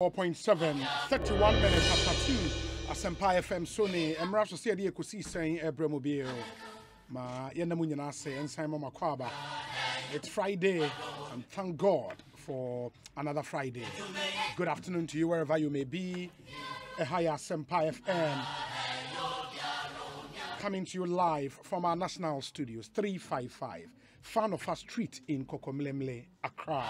4.7, 31 minutes after 2. Asempa FM Sony, Emra so say de ekosi sen ebremo bi o. Ma ye na mu nyina se ensan mama kwaba. It's Friday and thank God for another Friday. Good afternoon to you wherever you may be. Ehaya Asempa FM. Coming to you live from our national studios, 355 Fanofa Street in Kokomlemle, Accra.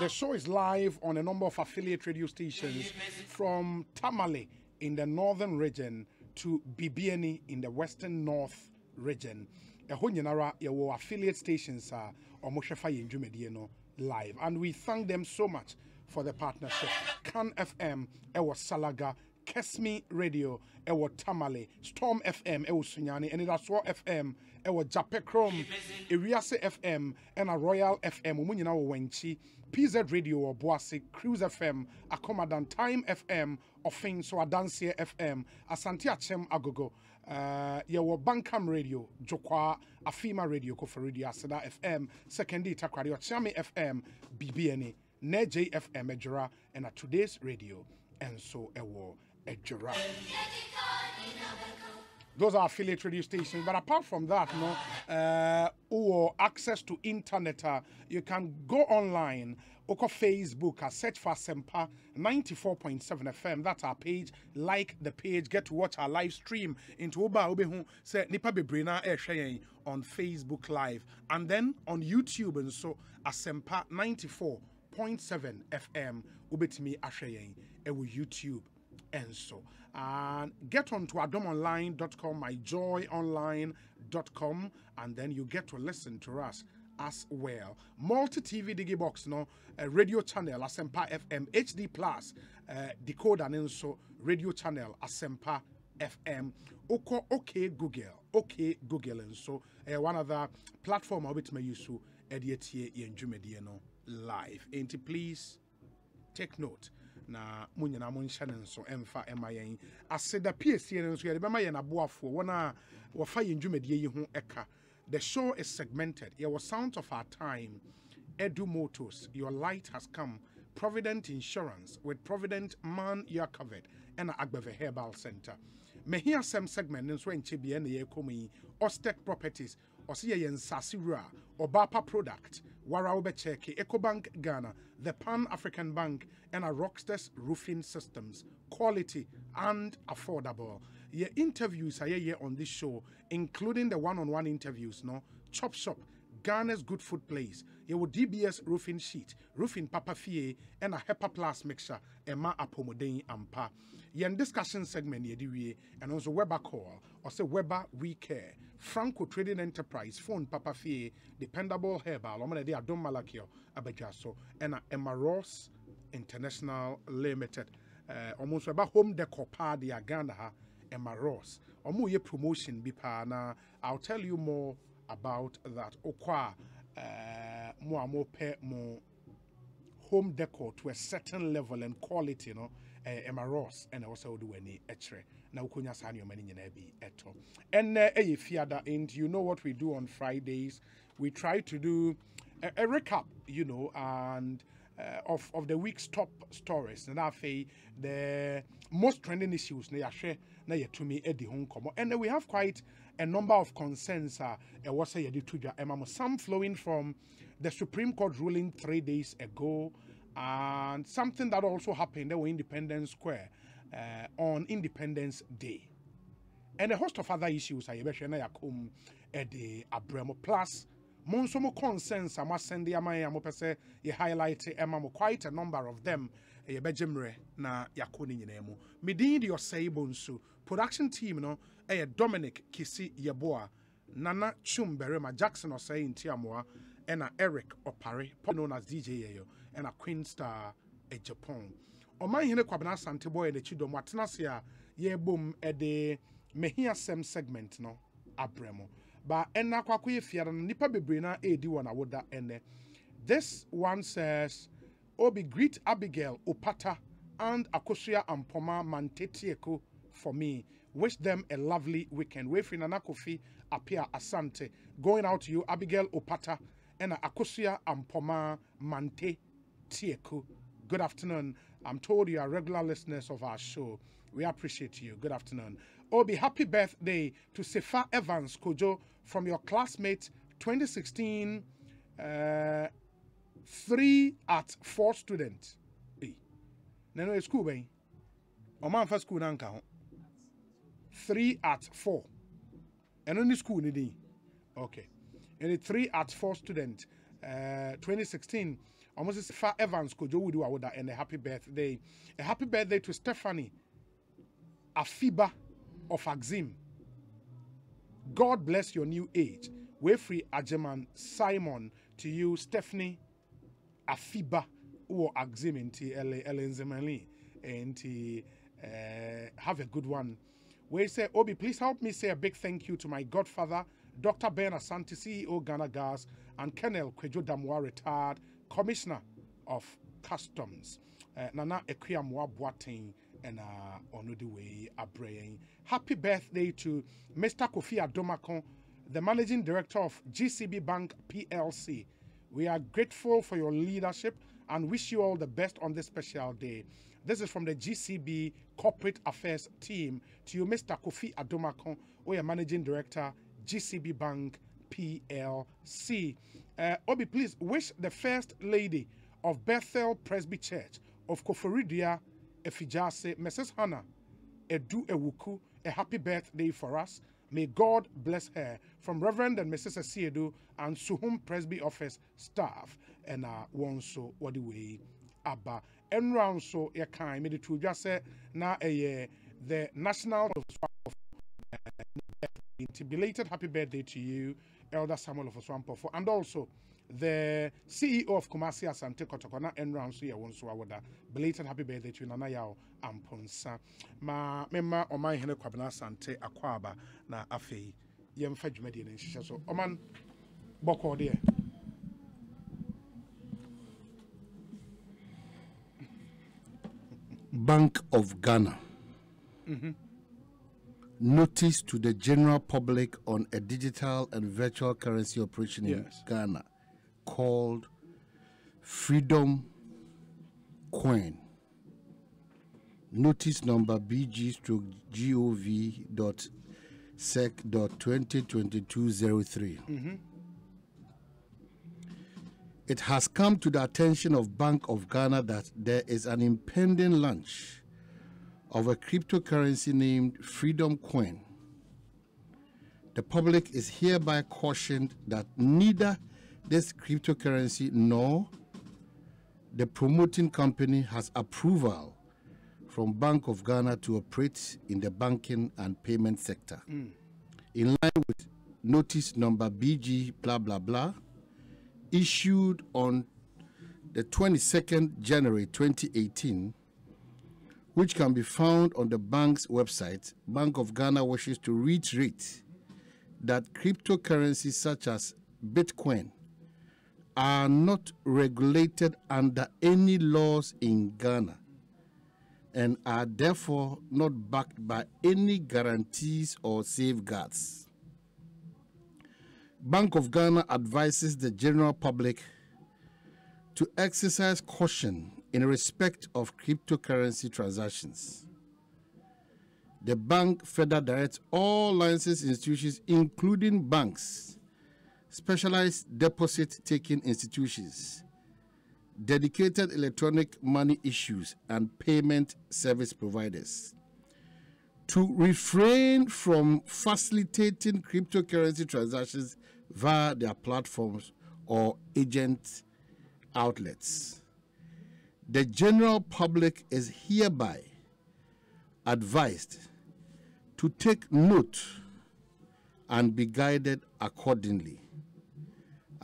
The show is live on a number of affiliate radio stations from Tamale in the northern region to Bibiani in the western north region. Ɛhɔ affiliate stations a wɔhwɛ fa yɛn dwumadie live. And we thank them so much for the partnership. Can FM ɛwɔ Salaga, Kesmi Radio ɛwɔ Tamale, Storm FM ɛwɔ Sunyani, Anidasoɔ FM ɛwɔ Japekrom, Ewiase FM ɛna Royal FM wɔn nyinaa. PZ Radio Boase, Cruise FM, Akomadan Time FM, Ɔfin so Adanseɛ FM, Asante Achem Agogo, uh, yɛwɔ Bankam Radio, Jokwa, Afima Radio, Kofa Radio, Aseda FM, Sekondi Takoradi, Ɔkyame FM, BBNE, Neje FM, Ejura, and at today's radio, and so ɛwɔ Ejura. Those are affiliate radio stations. But apart from that, no, uh, or access to internet, uh, you can go online, oko Facebook, uh, search for Sempa 94.7 FM. That's our page. Like the page, get to watch our live stream into Oba Obehu, say Nipa Bebrina Eshayen on Facebook Live. And then on YouTube, and so Asempa 94.7 FM, Ubetimi Ashayen, ewu YouTube and so and get on to adomonline.com myjoyonline.com and then you get to listen to us as well. Multi tv Digibox, no uh, radio channel asempa fm hd plus uh, and so radio channel asempa fm oko okay google okay google and so uh, one other platform of it may use to edit ye no live. Ain't please? Take note na mo nyinaa mo nhyɛ nso ɛmfa ɛma aseda piesie no nso yɛde bɛma yɛn aboafoɔ wɔn a wɔfa yɛn dwumadie yi ho ɛka the show is segmented. Yɛwɔ sound of our time. Edu motors your light has come. Provident insurance with provident man you are covered ɛna agbɛvɛ herbal center. Mehi asɛm segment no nso ɛnkyɛ bia na yɛrekɔ mu ostec properties ɔsɛ yɛyɛ nsase wura. Ɔbaapa product. Wara wobɛkyɛke ecobank ghana. The pan african bank and a rockstars roofing systems. Quality and affordable. Your interviews are here on this show including the one-on-one interviews no? Chop shop Ghana's good food place. Your DBS roofing sheet, roofing papa fie, and a HEPA plus mixture, Emma Apomoden ampa. Yen discussion segment yedi and also Weber call, or say Weber we care. Franco Trading Enterprise, phone papa fie, dependable herbal, omana de Adom Malakio, Abajaso, and Emma Ross International Limited. Almost about home decor party Ghana ha, Emma Ross. Omo ye promotion bi na I'll tell you more about that. Okwa uh, mo a mo mo home decor to a certain level and quality no uh, Emma Ross and also do any etre na ukonya saa nneɛma no nyinaa bi and you know what we do on Fridays. We try to do a, a recap you know and uh, of, of the week's top stories. Na say the most trending issues nkɔmmɔ eh, and we have quite a number of concerns dwa ɛma mo some flowing from the Supreme Court ruling three days ago and something that also happened eh, there were Independence Square uh, on Independence Day and a host of other issues a yɛbɛhwɛ na yɛakɔm ɛde abrɛ mo plus. Mo nso mo concerns a moasɛnde ama yɛn a mopɛ sɛ yɛ highlight eh, ɛma mo quite a number of them eh, yɛbɛgye mmerɛ na yɛakɔ ne nyinaa mu medin de ɔsɛe nso production team no eh, ɛyɛ dominic kisi yɛboa nana chum berima jackson ɔsɛe ntiamoa ɛna eric ɔpare known as dj yɛyɛ ɛna queen star japan. Ɔmanhene kwabena asante bɔ yɛ n'akyi dɔm atena ase a yɛrebom ɛde mehiasɛm segment no abrɛ mo. Ba ɛna akɔ akɔyɛ fiara no nnipa bebree na ɛredi wɔn awoda ɛnɛ. This one says obi greet abigail opata and akosua ampoma mantetieko for me. Wish them a lovely weekend. Wefiri nana kofi apia asante. Going out to you abigail opata ɛna akosua ampoma mante tieko good afternoon. I'm told you are regular listeners of our show. We appreciate you. Good afternoon. Obi, happy birthday to Sefa Evans Kojo from your classmate 2016 uh, three at four student. Hey. Nano school, bay. O man for school nanka ho. Three at four. And only school ni Okay. And a three at four student. Uh, 2016. Almost Sefa Evans Kojo would do and a happy birthday. A happy birthday to Stephanie Afiba of Axim. God bless your new age. Wefree Ajeman Simon to you, Stephanie Afiba, who Axim into Ellen. And uh, have a good one. We say, Obi, please help me say a big thank you to my godfather, Dr. Ben Asante, CEO Ghana Gas, and Colonel Kwadwo Damoah, retired Commissioner of Customs. Uh, Nana Ekwiyamwa Boateng and uh, on the way abraying. Happy birthday to Mr. Kofi Adomakoh, the Managing Director of GCB Bank PLC. We are grateful for your leadership and wish you all the best on this special day. This is from the GCB Corporate Affairs team to you, Mr. Kofi Adomakoh, or your Managing Director, GCB Bank PLC. Uh, Obi, please wish the First Lady of Bethel Presby Church of Koforidua Effiduase, Mrs. Hannah Edu Ewuku, a happy birthday for us. May God bless her from Reverend and Mrs. Asiedu and Suhum Presby Office staff and uh, one so what the way Abba. And round so a kind, made it to just say now a the national of belated happy birthday to you, Elder Samuel of Oswampofo, and also the CEO of Kumasi Asante Kotokona Enron so ya wonso awoda belated happy birthday to you Nana Yaw Amponsah ma mema oman hene kwabena Asante akwaba na afei yemfa dwumadi ne nhyehyɛ so oman bɔkɔ de Bank of Ghana. Mm-hmm. Notice to the general public on a digital and virtual currency operation in Yes. Ghana called Freedom Coin. Notice number BG stroke GOV dot sec dot 202203. Mm-hmm. It has come to the attention of Bank of Ghana that there is an impending launch of a cryptocurrency named Freedom Coin. The public is hereby cautioned that neither this cryptocurrency nor the promoting company has approval from Bank of Ghana to operate in the banking and payment sector. Mm. In line with notice number BG blah blah blah issued on the 22nd January 2018 which can be found on the bank's website, Bank of Ghana wishes to reiterate that cryptocurrencies such as Bitcoin are not regulated under any laws in Ghana and are therefore not backed by any guarantees or safeguards. Bank of Ghana advises the general public to exercise caution in respect of cryptocurrency transactions. The bank further directs all licensed institutions, including banks, specialized deposit taking institutions, dedicated electronic money issues, and payment service providers to refrain from facilitating cryptocurrency transactions via their platforms or agent outlets. The general public is hereby advised to take note and be guided accordingly.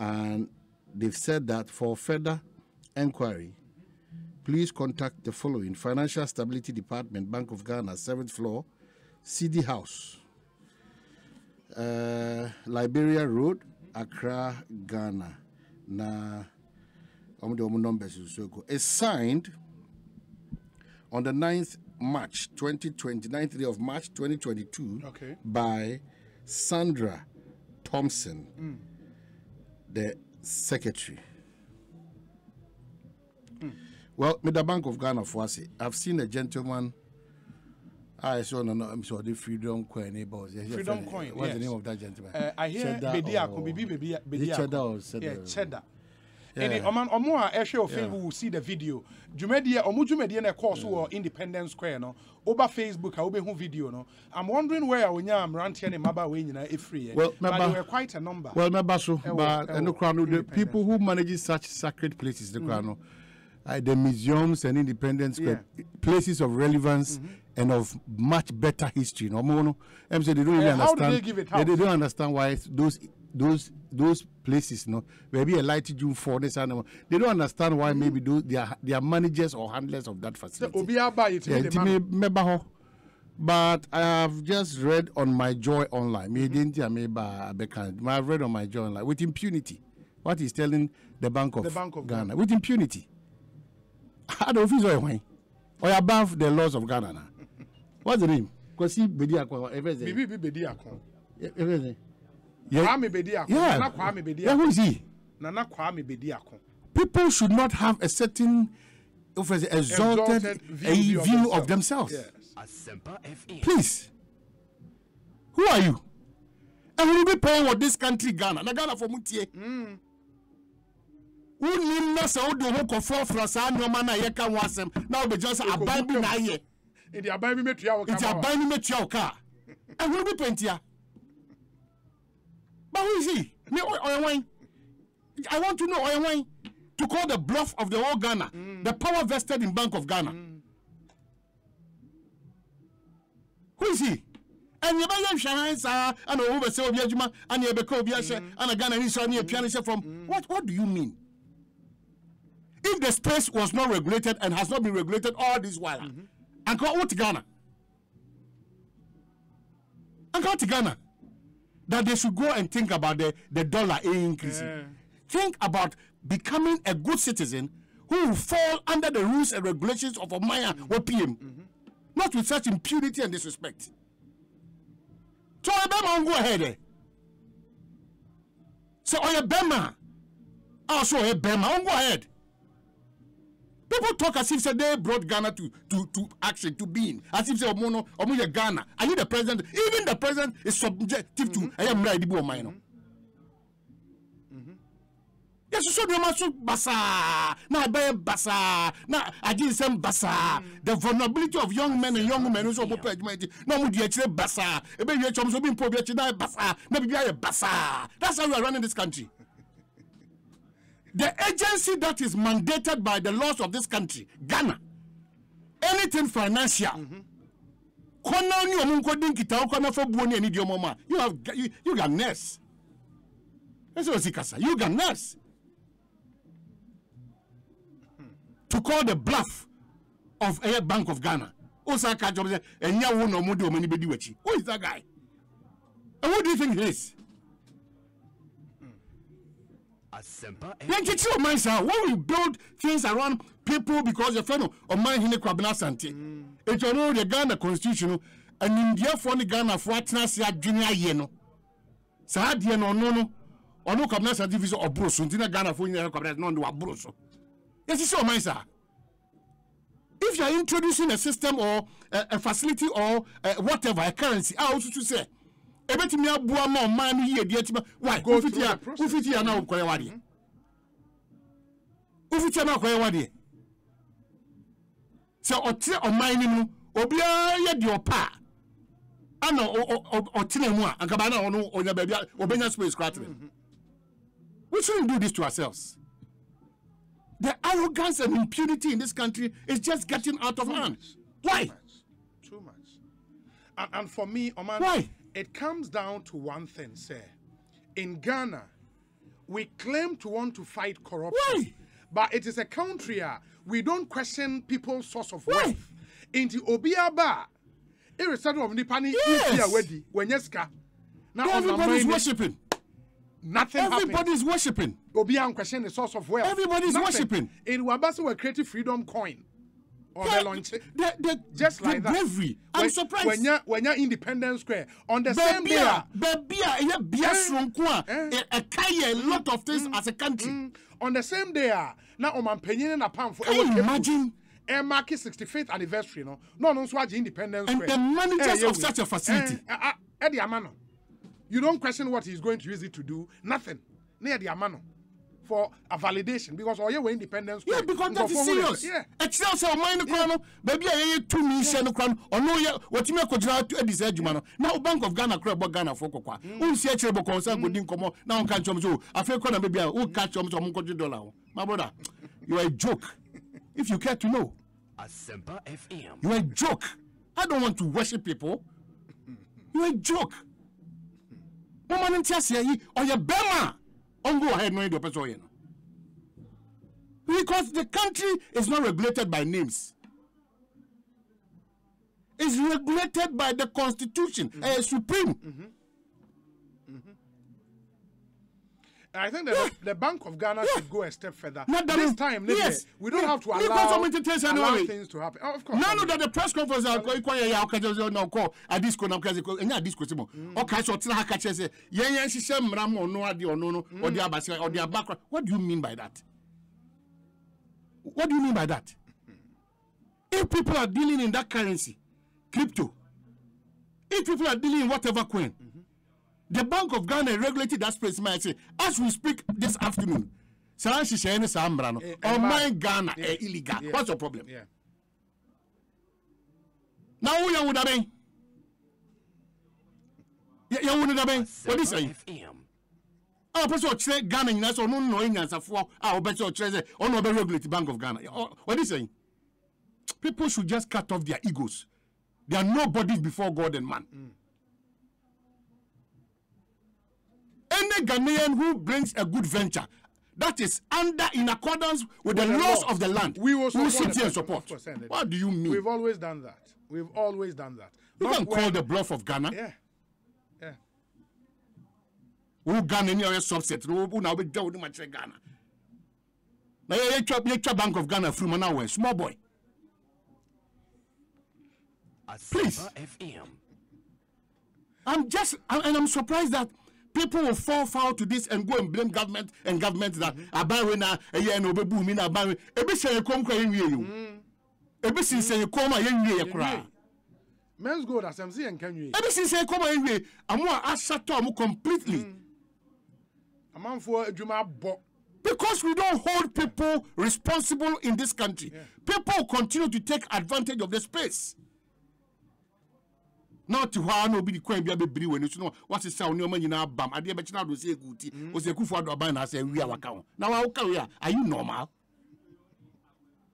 And they've said that for further inquiry, please contact the following Financial Stability Department, Bank of Ghana, 7th floor, Cedi House, uh, Liberia Road, Accra, Ghana. Na um, numbers is. It's signed on the 9th March 2020, 9th day of March 2022 Okay. by Sandra Thompson, the secretary. Well, with the Bank of Ghana for us, I've seen a gentleman. I saw no, no, I'm sorry, the Freedom Coin. eh. Yes, Freedom. Coin, What's the yes. name of that gentleman? Uh, I hear Cheddar Bediako, or- Bibi Bedi- Is it Bediako. Cheddar or Cheddar? Yeah, cheddar. Yeah. Ɛne ɔman ɔmo a ɛhwɛ o will see the video. Dwumadie ɔmo dwumadie na ɛkɔɔ so wɔ Independence Square no. Oba Facebook a wobɛhu video no. I'm wondering where onya mmeranteɛ ne mmabaawa yi nyinaa efiri yɛ. Well, but member- they were quite a number. Well, remember so, but ewo, and the people who manage such sacred places, the crown, uh, the museums and independence square, places of relevance and of much better history. No, no, no. They don't really Eh, how do understand. they give it they, they don't understand why those those those places, no, maybe a light June for this animal. They don't understand why maybe those they are they are managers or handlers of that facility. obi aba yi Yeah, tumi de nti ma me- no. meba hɔ. But I have just read on my joy online. Me didn't hear me ba abeka. But I've read on my joy online with impunity. What he's telling the Bank of, The Bank of Ghana with impunity. I don't feel so way. Or above the laws of Ghana. What's the name? Because he bedi akwa everything. Bibi bi Bediako. Everything. Yeah. Kwame Bediako. Yeah. Nana Kwame Yeah, who Bediako. is he? Nana Kwame Bediako. People should not have a certain of exalted, Exalted a view, view, of themselves. Yes. Please. Who are you? And we will be paying what this country Ghana. Na Ghana for mutie. Hmm. Wonim na sɛ wode wo ho kɔfrɔfrɔ saa nneɔma no a yɛka ho asɛm na wobɛgyina sɛ aban bi na ayɛ Nti aban bi metua wo nti kama wa. aban no mɛtua wo kaa ɛhono bi pɛntia but who is he? Me ɔ- i want to know ɔyɛ to call the bluff of the whole ghana. Mm. The power vested in bank of ghana. Mm. Who is he? Ɛne yɛbɛyɛ nhwɛhan saa ana ɔwo bɛsɛ obi adwuma ana yɛbɛka obi ahyɛ mm. ana ghana ni sɛ ne yɛpia no hyɛ fam what, what do you mean? If the space was not regulated and has not been regulated all this while mm-hmm. anka what ghana. Anka what ghana that they should go and think about the, the dollar increasing Yeah. think about becoming a good citizen who will fall under the rules and regulations of Omaya or PM, not with such impunity and disrespect. So Obama go ahead. eh? So Oya Bema, also Oya Bema, go ahead. People talk as if say they brought Ghana to, to, to action, to being. As if they say Omono, Omoya Ghana. Are you the president? Even the president is subjective to I am right, Omaya. yɛsoso nneɛma so basaa na ɛbɛyɛ basaa na agye nsɛm basaa the vulnerability of young men and young women ɔmo pɛ adwuma akyi na ɔmo di basaa ɛbɛwie akyire ɔmo so obi mpo obi akyi na ayɛ basaa na biribi ayɛ basaa that's how we are running this country the agency that is mandated by the laws of this country ghana anything financial ma you have you, you got nurse you got nurse. to call the bluff of a Bank of Ghana. Who is that guy? And who do you think he is? Asempa Then get your mind, sir. When we build things around people because your friend of mine in the Kwabena Sante, it's on all the Ghana constitution, and India for the Ghana for Atnasia Junior Yeno. Sadia no no no. Or no Kwabena Sante visa or Bruce, Untina Ghana for India Kwabena, no, no, Bruce. Yes, it's your mind, sir. if you are introducing a system or a, a facility or uh, whatever a currency a wosu so sɛ ebetumi aboa ma ɔman no yie deɛ tima why Go wofiti through a the process. wofiti a na ɔkɔyɛ wadeɛ mm-hmm. wofiti a na ɔkɔyɛ wadeɛ sɛ ɔte ɔman no mu obiara yɛ deɛ ɔpa a ana ɔtena mu a ankaba na ɔno ɔnya baabi a ɔbɛnya space kora tena mm-hmm. we shouldn't do this to ourselves the arrogance and impunity in this country is just getting out of hand. Why? Too much. Too much. And, and for me, Oman, Why? It comes down to one thing, sir. In Ghana, we claim to want to fight corruption. Why? But it is a country uh, we don't question people's source of Why? wealth. Into Obiaba, irrespective of Nipani, Yes. Wenyeska. Now, Everybody's worshiping. nothing. Everybody's worshiping. Obi and question the source of wealth. Everybody's Nothing. worshipping. In Wabasi, we creative freedom coin. Or Yeah, they launch the, the, Just the like that. bravery. I'm when, surprised. When you're, when you're Independence Square, on the same Baby, day, a- baby, a ɛyɛ bia Eh, soronko a eh. yɛ a lot of things as a country. mm, on the same day a na ɔmampanyin ne napamfo Can you imagine? ɛmarke 65th anniversary no ɔno nso agye independence And Square. the managers Ɛyɛ of such a facility. Eh, ah, ah, ɛde ama no you don't question what he's going to use it to do nothing na yɛde ama no for a validation because ɔyɛ wɔ independence Yeah, because that is Nkurɔfoɔ hu no serious. sɛ- yeah ɛkyerɛ sɛ ɔman no koraa no baabi a yɛyɛ tumi hyɛ no koraa no ɔno yɛ wɔtumi akɔgyina adi saa adwuma no na wo bank of ghana koraa bɔ ghanafoɔ kɔkɔ a wonsi akyerɛ bɔkɔ sɛ akɔdi nkɔmmɔ na wonka nkyɛm sɛ o afei kɔ na baabi a woka kyɛm sɛ ɔmonkɔgye dɔla ho my brother you are a joke. If you care to know Asempa FM. you are a joke. I don't want to worship people. You are a joke. Moma no nte aseɛ yi ɔyɛ bɛrima a ɔngo ahead no yɛ deɛ ɔpɛ sɛ because the country is not regulated by names. It's regulated by the constitution uh, supreme I think that the, the Bank of Ghana should go a step further. Not that this is- time, yes. we don't have to allow, allow anyway. things to happen. Oh, of course. know mean, that the press conference a kɔ yɛ yɛ ɔka kyerɛ sɛ ɔna ɔkɔ adisco na ɔka sɛ ɛnyɛ adisco ti mo ɔka sɛ ɔtena ha ka kyerɛ sɛ yɛn yɛn hyehyɛ mmara mu ɔno adi ɔno no ɔde aba sɛ ɔde aba kora what do you mean by that what do you mean by that if people are dealing in that currency crypto if people are dealing in whatever coin the bank of ghana regulated that space ma say as we speak this afternoon saa nhyehyɛeɛ ne saa mmara no Eh, eh, ghana yeah, ɛ illegal. yeah. what's your problem? yeah. na woyɛ wo dabɛn yɛwo no dabɛn wɔde Asempa sɛn FM. a wɔpɛ sɛ ɔkyerɛ ghana nyinaa sɛ ɔno nnɔ nyansafoɔ a wɔbɛ sɛ ɔkyerɛ sɛ ɔno ɔbɛ regulate bank of ghana. Ɔ- wɔde sɛn people should just cut off their egos. They are nobodies before god and man mm. Any ghanaian who brings a good venture that is under in accordance with, the, the laws laws. of the land We will support sit here and support of course, and it- what do you mean We've always done that. We've always done that. you Not can when- call the bluff of ghana Yeah. Yeah. wo ghana ni a ɔyɛ subset no wo na wobɛgya wo ne ma kyerɛ ghana na yɛ- yɛtwa yɛtwa bank of ghana firi mu na wɔ small boy Asempa FM. i'm just and and i'm surprised that people will fall foul to this and go and blame government and government that mm-hmm. abanwe na ɛyɛ na obebu mi na abanwe ebi hyɛ yɛ kɔm kora yɛn wie yi o mm-hmm. ebi sinsɛn yɛ kɔm a yɛn wie yɛ koraa Menzgold as MC and can you? ebi sinsɛn yɛ kɔm a yɛn wie amu a ahyɛtɔ ɔmo completely. Mm. A man for a Juma bo. Because we don't hold people responsible in this country, people continue to take advantage of the space. Now to hɔ a na obi di kwan bi abɛbiri wɔ ne so no wasesa wo nneɛma nyinaa bam adeɛ bɛkyena do sɛ ɛgu ti ɔsɛ akufo ado aban na asɛ awi a waka ho na wawoka wei a are you normal?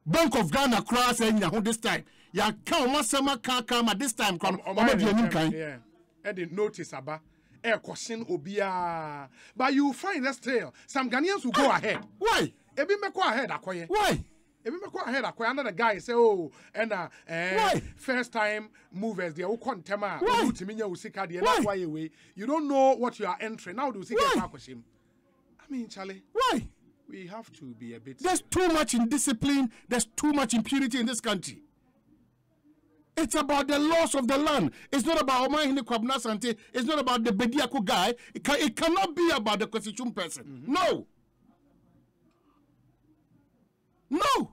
Bank of ghana koraa sɛ nya ho this time. Yɛaka ɔmo asɛm aka aka ma this time kora no ɔmo di anim kan. Eddie notice aba. Eh, question obia. But you find that still some Ghanaians will go ahead. why? Ebi go ahead akoye. why Ebi me go ahead akoye. Another guy say oh and uh, eh, first time movers they will come tema. Why? Utiminya usika de Why? that's why you don't know what you are entering. Now do you see Why? akoshim. I mean, Charlie, why we have to be a bit There's too much indiscipline. There's too much impunity in this country. It's about the loss of the land. It's not about Omanhene Kwabena Sante. It's not about the Bediako guy. It, can, it cannot be about the constitution person. No. No.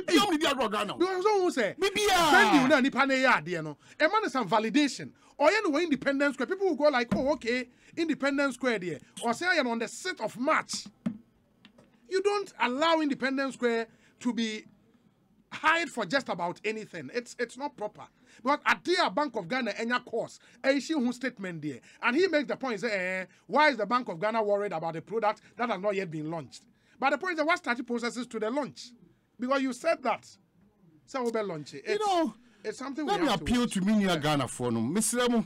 ọmọ ní di agorɔ Ghana. o. Because who say Bibia. venue na nipa na yɛ adeɛ no. Ɛma no some validation. Ɔyɛ no wɔ independence square. People will go like oh okay independence square deɛ ɔsɛ ayɛ no on the 6th of march. You don't allow independence square to be hide for just about anything. It's it's not proper. But adeɛ a bank of ghana ɛnya course ɛyisi hu statement there. And he makes the point say eh why is the bank of ghana worried about a product that has not yet been launched? But the point is what started processes to the launch because you said that so we will launch it You know, it's something let we me have appeal watch. to me near Ghana for no. Mr. Mo,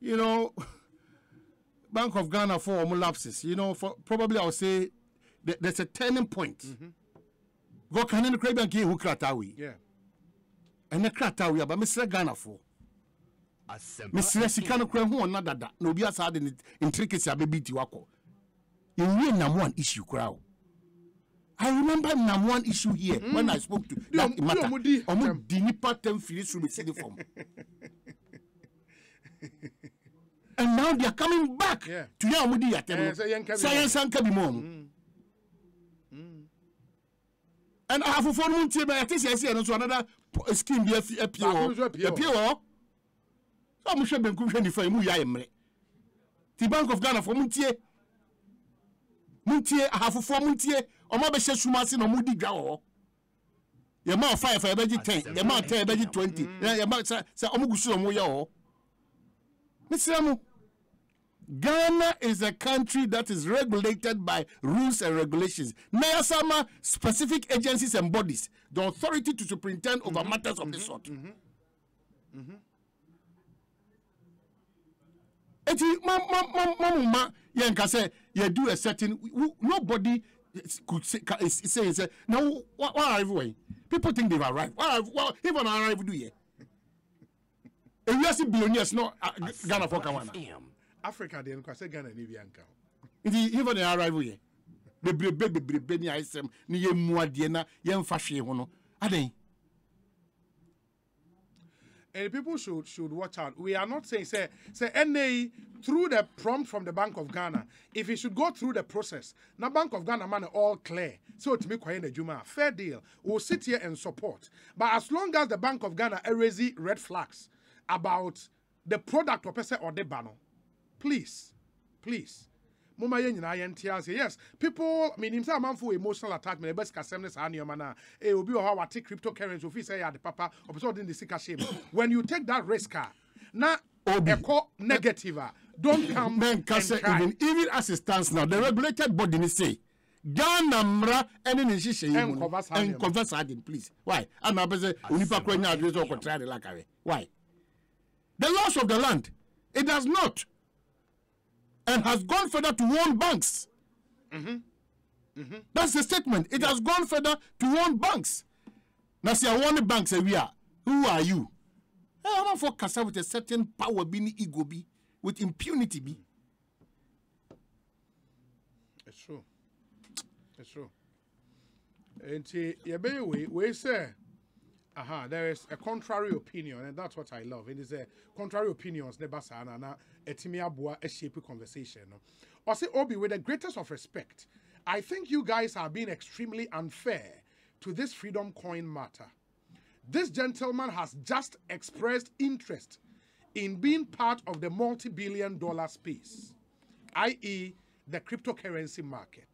you know, Bank of Ghana for omo lapses. You know, for probably I'll say that there's a turning point. Mm-hmm. gɔkane no kora bi anka yɛhu krataa wei Yeah. ɛnɛ krataa wei aba mesrɛ ghanafoɔ Asempa mesrɛ sika no kora ho ɔna dada na obi asa de ne ntirikisi abɛbi ti wakɔ yɛwie namoan issue koraa o I remember Namwan issue here when I spoke to that di matter. omo di Omo tem. di nipa tem firi so be from. And now they are coming back Yeah. to ya omo di ya tem. Say yen ka bi Science and kabi. And ahafofo no ntie ba yɛte sɛ ɛsɛ no so another po- scheme bi apie nso hɔ apie apie hɔ sɛ ɔmohwɛ benkum hwɛ nifa yi mu yɛ ayɛ mmerɛ ti bank of ghana foɔ montie montie ahafofoɔ montie ɔmo abɛhyɛ sum ase na ɔmo di dwa wɔ hɔ yɛma ɔ five a yɛbɛgye ten yɛma ɔ ten yɛbɛgye twenty yɛ- yɛma sɛ sɛ ɔmo gu so na ɔmo yɛ wɔ hɔ mo Ghana is a country that is regulated by rules and regulations. Nayasama specific agencies and bodies, the authority to superintend over matters of this sort. Eti ma ma ma ma ma ma yɛn ka sɛ yɛ do a certain nobody could say ca- is is say na what what arrive wey people think they've arrived what arrive what if an arrive do yɛ ewiase billionaires no ah, Ghana for kawana. FM. Africa deɛ nkwa sɛ Ghana ni bi anka ho. nti hifa na arrive yɛ bebrebe bebrebe ne ayɛsɛm ne yɛmmu adeɛ na yɛmfa hwee ho no adɛn And people should should watch out. We are not saying say say NA through the prompt from the Bank of Ghana. If it should go through the process, now Bank of Ghana man all clear. So to me the Juma fair deal. We'll sit here and support. But as long as the Bank of Ghana erase red flags about the product or person or the banner, please, please. Moma yɛn nyinaa yɛnte ase yes people menim sɛ amanfo emotional attachment ɛbɛsi kasɛm ne saa nneɛma no a eh, obi wɔ hɔ a wate cryptocurrency ofi sɛ yɛ ade papa ɔpɛ sɛ ɔde ne sika hyɛ mu. When you take that risk a na ɛkɔ negative a don't come and try. even even as it stands now the regulated body ne say ghana mmara ɛne ne nhyehyɛ yi mu no Ɛnkɔfa saa de please. Why? Ana apɛ sɛ onipa kora nya adwene sɛ ɔkɔtra de lakawe why? The laws of the land it does not and has gone further to warn banks. Mm-hmm. Mm-hmm. That's the statement. It has gone further to warn banks. Now, see, I sɛ the banks eh, awi a who are you? Ɛ ɔmanfoɔ kasa with a certain power bi ne ego bi with impunity bi It's true. It's true. Nti yɛbɛyɛ wei wei sɛ aha there is a contrary opinion and that's what I love. It is a contrary opinions ne ba saa uh, na na ɛtumi aboa shape conversation no. Ɔse Obi with the greatest of respect, I think you guys are being extremely unfair to this freedom coin matter. This gentleman has just expressed interest in being part of the multi-billion dollar space, i.e., the cryptocurrency market.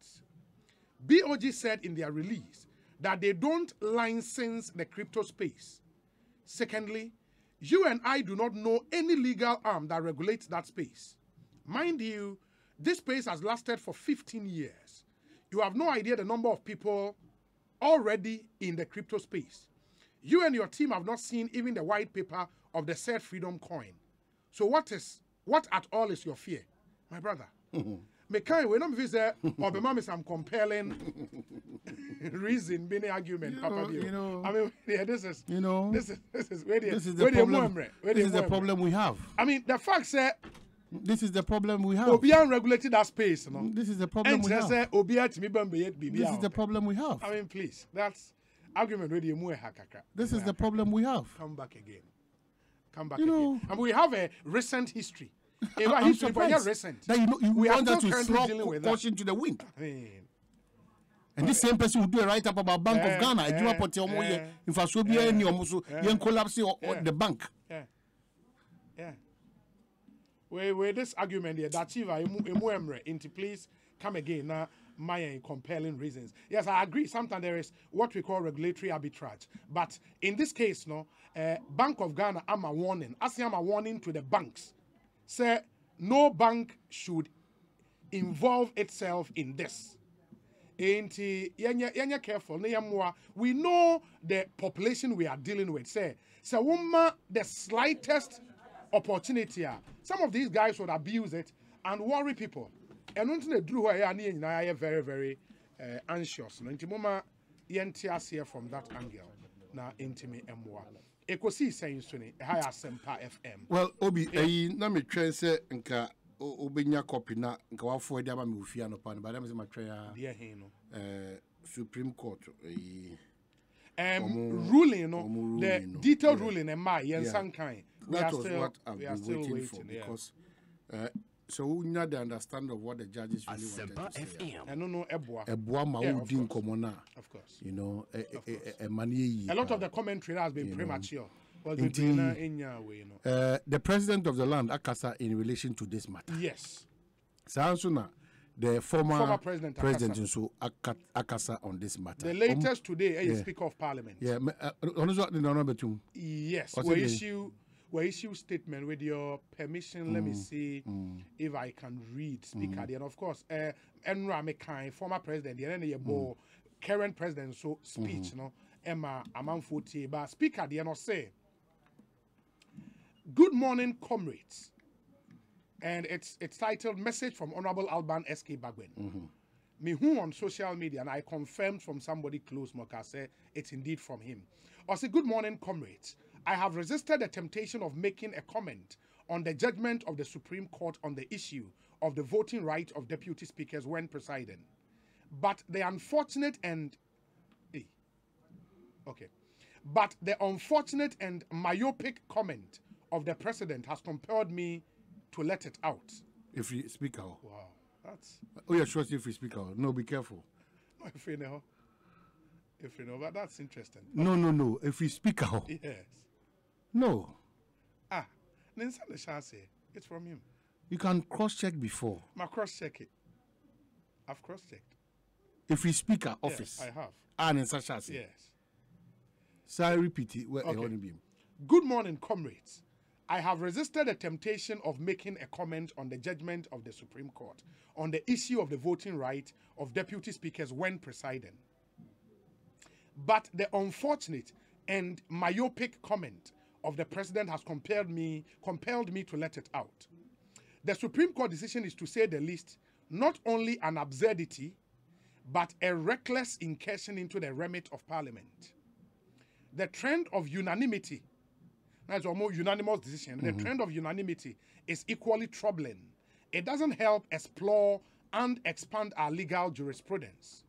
BOG said in their release that they don't license the crypto space. Secondly, you and I do not know any legal arm that regulates that space. Mind you, this space has lasted for 15 years. You have no idea the number of people already in the crypto space. You and your team have not seen even the white paper of the said freedom coin. So what is what at all is your fear, my brother? Me kind we not say or be mama some compelling reason, being argument, Papa. know- you know- I mean, yeah, this is You know, this is this is where the this is the where problem where this is the problem we have I mean, the fact say this is the problem we have Obian regulated that space, no. this is the problem And we say have Obian to me bambe yet bibi. this is the problem we have I mean, please, that's argument mu hakaka. this is the problem we have come back again. Come back You again. know- and we have a recent history. A I'm history, surprised recent. that you know you We are want us to throw that. caution to the wind I mean, and this same person will do a write up about Bank Eh, of Ghana adwuma pɔtɛ ɔmo yɛ nfaso bi ɛni ɔmo so eh, yɛn collapse ɔ- eh. the bank yeah, yeah. We we this argument here that Chiva emu into please come again now. My compelling reasons. Yes, I agree. Sometimes there is what we call regulatory arbitrage, but in this case, no, uh, Bank of Ghana, I'm a warning. I say I'm a warning to the banks. Say no bank should involve itself in this. Enti yɛnyɛ careful. We know the population we are dealing with. Say sɛ woma the slightest opportunity some of these guys would abuse it and worry people. Ɛno nti na eduru hɔ a ɛyɛ a ne yɛn nyinaa yɛ very very uh, anxious. Nti moma yɛnte aseɛ from that angle na ntumi mmoa ɛkɔsii sɛn so ne ɛha yɛ asɛmpa fm well obi ɛyi na metwɛn sɛ nka o- wobɛnya copy na nka wafoɔ de ama me wofie anɔpa no bada me sɛ matwɛn a deɛ he no eh, supreme court ɛyi um, Omo- ruling no omo the ruling no, detailed yeah. ruling ɛma yɛnsa Yeah. nkan we that are was still, what I've we are been still waiting, waiting, for yeah. because uh, so we know the understanding of what the judges really wanted to say. FM. ɛno no ɛboa Ɛboa ma Yeah, of wodi course. nkɔmmɔ no a of course you know ɛma no yɛ a lot of the commentary has been premature was Indeed. bebree na ɛnya wei no Uh, the president of the land akasa in relation to this matter yes saa nso na the former, Former president president akasa. nso akasa on this matter the latest um, today eh, ɛyɛ yeah. speaker of parliament yeah me- uh, ɔno nso de n'ano Yes, What's we issue we issue statement with your permission. Let me mm. see mm. if I can read speaker. Mm. Then of course, uh, Enra Mekai, former president, the end of current president so speech, mm-hmm. no Emma Amanfoti, but speaker the end say, Good morning, comrades. And it's it's titled Message from Honorable Alban SK Bagbin. Mm-hmm. Me who on social media, and I confirmed from somebody close, Moka it's indeed from him. I say, Good morning, comrades. I have resisted the temptation of making a comment on the judgment of the Supreme Court on the issue of the voting right of deputy speakers when presiding. But the unfortunate and Eh, Okay. But the unfortunate and myopic comment of the president has compelled me to let it out. if you speak out Wow, that's oh yeah sure if you speak out no be careful if you know, if you know, but that's interesting. no no no if you speak out Yes. No Ah, Ninsa the chance. It's from him. you can cross check before My cross check it. I've cross checked. if you speak at Yes, office I have. and in such as Yes. sorry repeat it where Okay. okay. be Good morning, comrades. I have resisted the temptation of making a comment on the judgment of the Supreme Court on the issue of the voting right of deputy speakers when presiding. But the unfortunate and myopic comment of the president has compelled me compelled me to let it out. The Supreme Court decision is to say the least not only an absurdity but a reckless incursion into the remit of parliament. The trend of unanimity that's a more unanimous decision. The mm-hmm. trend of unanimity is equally troubling. It doesn't help explore and expand our legal jurisprudence.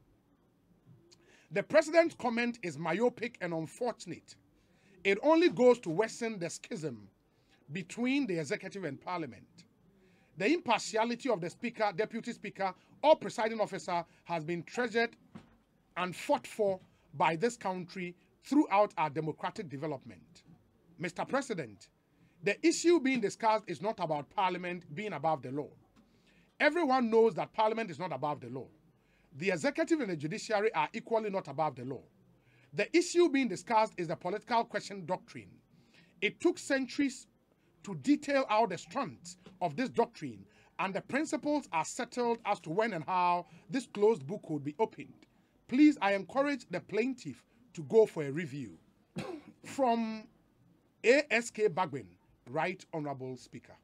The president's comment is myopic and unfortunate. It only goes to worsen the schism between the executive and parliament. The impartiality of the speaker, deputy speaker, or presiding officer has been treasured and fought for by this country throughout our democratic development. Mr. President, the issue being discussed is not about Parliament being above the law. Everyone knows that Parliament is not above the law. The executive and the judiciary are equally not above the law. The issue being discussed is the political question doctrine. It took centuries to detail out the strands of this doctrine, and the principles are settled as to when and how this closed book would be opened. Please, I encourage the plaintiff to go for a review. From ASK Bagbin, Right Honorable Speaker.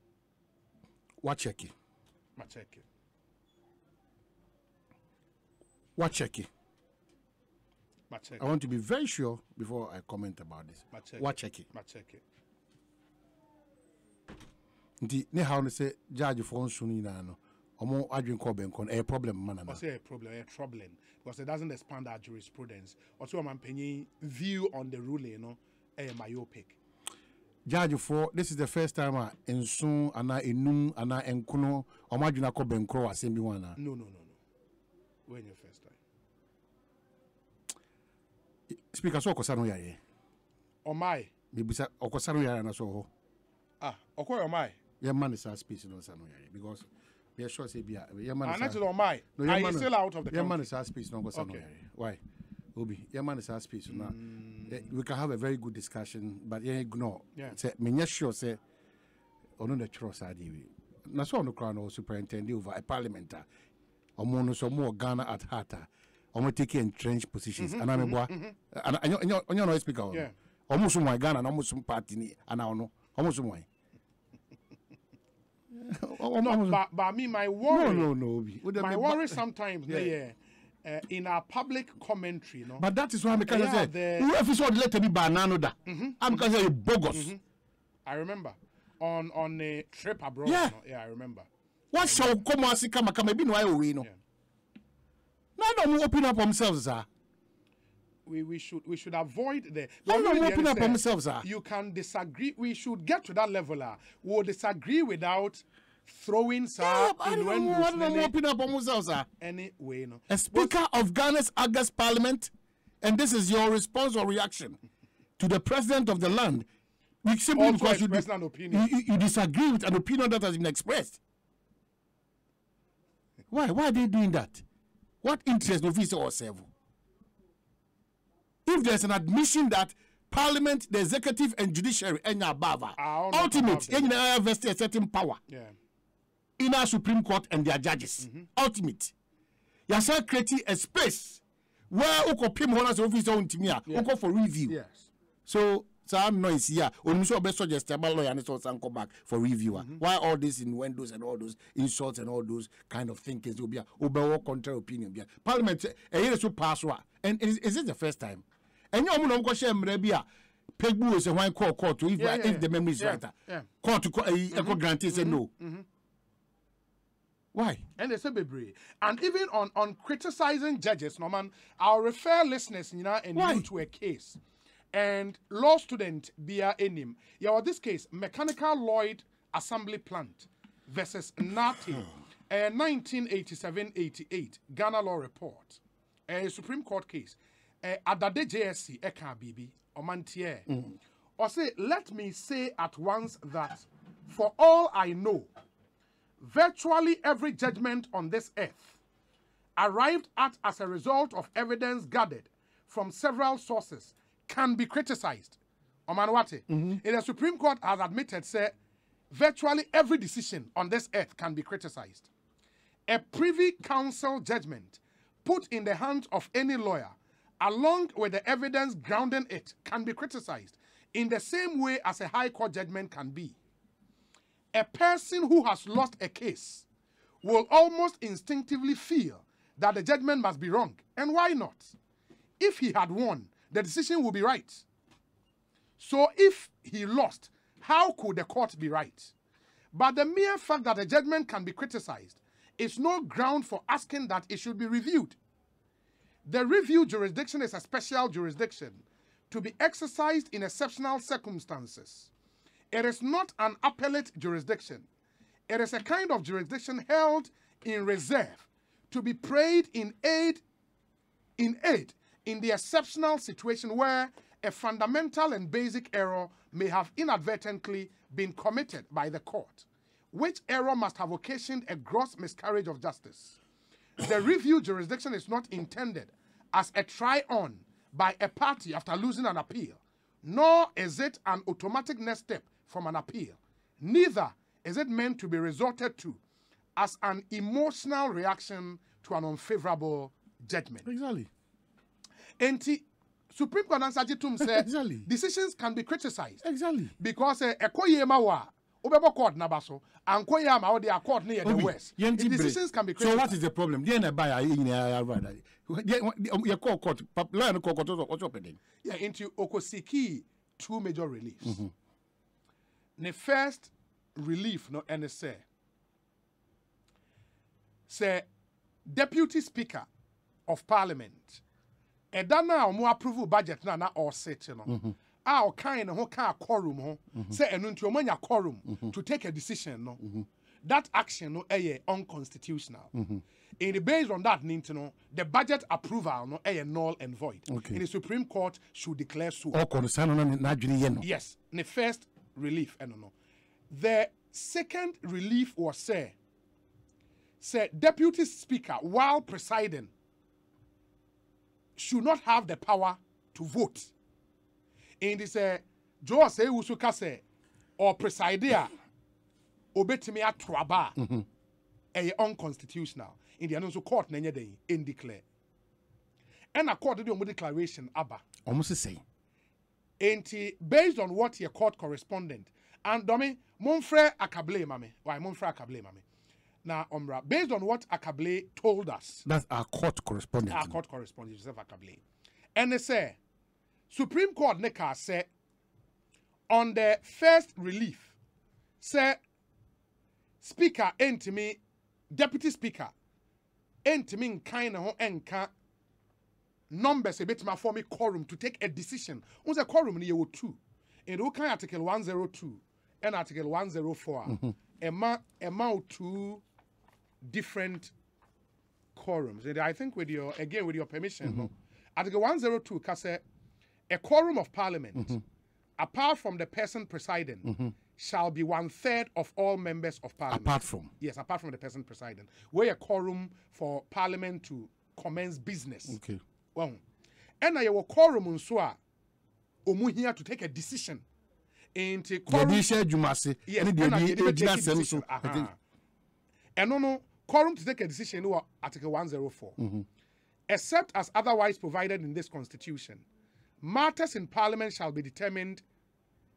what check it I want to be very sure before I comment about this. It? Macheke. Nti ne how no say judge for nso no nyinaa no ɔmo adwene kɔ bɛnkɔ no ɛyɛ problem ma nana. What's a problem? A troubling because it doesn't expand our jurisprudence. I'm paying view on the ruling, you know, a myopic. Judge for this is the first time a nso ana enum ana enkono ɔmo adwene akɔ bɛnkɔ wɔ asɛm bi ho ana. No, no, no, no. When your first time? Speaker so ɔkɔsa no yare. Oh my. Mebisa ɔkɔsa no yare na so wɔ hɔ. Ah, oh my. Yɛma ne saa space no nsa no yare because we are sure say bi a yɛma Ah, ne not saa. oh my. No, Are yɛma no- still out of the yɛma ne saa space no ɔkɔsa no yare. Why? Obi, yɛma ne saa space no we can have a very good discussion but yɛn ignore. Yeah. Sɛ menyɛ sure sɛ ɔno na twerɛ saa adeɛ wei na sɛ ɔno koraa no superintendent over a parliament a ɔmo no sɛ ɔmo wɔ ghana at heart a ɔmo take entrenched positions. Meboa Ana- ɛnyɛ ɛnyɛ- ɔnyɛ ɔno speaker ɔno Yeah. ɔmo so mwan ghana na ɔmo so party ni ɔmo so mwan Ɔmo- ɔmo But, but me, my worry, no no obi. My worry sometimes, yeah. Yeah. uh, in our public commentary no? But that is why meka Yeah, sɛ the- wo efi sɛ ɔde letter bi baa naa no da? Mm-hmm. a meka sɛ yɛ bogus. I remember. On on a trip abroad Yeah. no? yeah i remember. Wahyɛ wo kɔm ase kamakama bi na wayɛ owei no? Yeah. Na na ɔmo open up themselves saa we, we should we should avoid the. Why the not only open up on themselves, ah? You can disagree. We should get to that level. Uh, we'll disagree without throwing Yeah, sa but I don't know why innuendos don't any, open up themselves saa any way. No. a speaker of Ghana's August parliament, and this is your response or reaction to the president of the land. We simply because you, di- an opinion. you, you- you disagree with an opinion that has been expressed. Why? Why are they doing that? What interest of it or serve? If there's an admission that parliament, the executive and judiciary, and above, Are ultimate, you vested a certain power Yeah. in our Supreme Court and their judges. Ultimate. Yasa creating a space where Oko Pim Honas office on Timia, Oko for review. Yes. So some noise here. Only so best suggest about lawyer and so some come back for review. Mm-hmm. Why all this innuendos and all those insults and all those kind of thinkings will be over contrary opinion. Be Parliament a year so pass wa. And is, is it the first time? And you know go share mrebia. Pegbu is a wine call court if, Yeah, yeah, if yeah. the memory is Yeah, right. yeah. Mm-hmm. Court to uh, uh, grantee say no. Why? And they say Bebre. And even on, on criticizing judges, no man, I'll refer listeners you know, and Why? you to a case. And law student Bia Enim. Yeah, well, this case, Mechanical Lloyd Assembly Plant versus Nartey. uh, 1987-88 Ghana Law Report. A Supreme Court case. Uh, Adade JSC Eka Bibi Omantie. Or say, let me say at once that for all I know, virtually every judgment on this earth arrived at as a result of evidence gathered from several sources can be criticized. Omanwate, mm-hmm. in the Supreme Court has admitted, say, virtually every decision on this earth can be criticized. A privy council judgment put in the hands of any lawyer, along with the evidence grounding it, can be criticized in the same way as a high court judgment can be a person who has lost a case will almost instinctively feel that the judgment must be wrong. And why not? If he had won, the decision will be right. So if he lost, how could the court be right? But the mere fact that a judgment can be criticized is no ground for asking that it should be reviewed. The review jurisdiction is a special jurisdiction to be exercised in exceptional circumstances. It is not an appellate jurisdiction. It is a kind of jurisdiction held in reserve to be prayed in aid in aid in the exceptional situation where a fundamental and basic error may have inadvertently been committed by the court, which error must have occasioned a gross miscarriage of justice. The review jurisdiction is not intended as a try on by a party after losing an appeal, nor is it an automatic next step from an appeal. Neither is it meant to be resorted to as an emotional reaction to an unfavorable judgment. Exactly. Enti, Supreme Court answer tum say Exactly. decisions can be criticized Exactly. because eh, ɛkɔ yie ma wa wobɛbɔ court naba so ankɔ yie ama wode a court ne yɛ the west. The decisions can be criticized. So what is the problem? Deɛ na ɛba yɛ a yɛ nyinaa yɛ ara yɛ kɔ court pap lawyer no court ɔsɔ pɛ den. yeah, into okosiki two major reliefs. Mm-hmm. The first relief no and say say deputy speaker of parliament ɛda no a ɔmo approve budget no a na ɔset no Mm-hmm. a ɔkan ne ho kaa quorum ho sɛ ɛno nti ɔmo anya quorum Mm-hmm. to take a decision no that action no ɛyɛ unconstitutional in the based on that ne nti no the budget approval no ɛyɛ null and void Okay. and the supreme court should declare so Ɔkɔ no no na yɛ no. Yes, the first relief, I don't know. The second relief was say, say deputy speaker while presiding should not have the power to vote. In this, uh, Joe say usuka say eh, or preside a obetimi atraba ɛyɛ mm-hmm. eh, unconstitutional. In the announce court na nyɛ den in declare. And a court did ɔmo declaration. Ɔmo sɛ sɛn. Enti, based on what your court correspondent and domi, monfrɛ akable mame. Why monfrɛ akable mame? Ɔmmra based on what akable told us. That's our court correspondent. our court correspondent joseph akable ɛne sɛ supreme court ne kaa sɛ on the first relief sɛ speaker ɛntumi deputy speaker ɛntumi nkan ne ho ɛnka numbers ɛbɛtumi afɔ me quorum to take a decision. Wo sɛ quorum no yɛwɔ two? Nti wokan article 102 and article 104 a mm-hmm. ɛma ɛma two different quorums. And I think with your again with your permission, no, Article 102 ka a quorum of parliament, mm-hmm. apart from the person presiding, mm-hmm. shall be one third of all members of parliament. Apart from. yes, apart from the person presiding. Where a quorum for parliament to commence business. Okay. Well, and I will quorum nso a ɔmo here to take a decision. Deɛ quorum de hyɛ adwuma ase Yes, ne ɛna deɛ deɛ de de gyina bɛtake asɛm so. decision. I think uh-huh. Aha. ɛno no quorum to take a decision wɔ article 104 mm-hmm. except as otherwise provided in this constitution matters in parliament shall be determined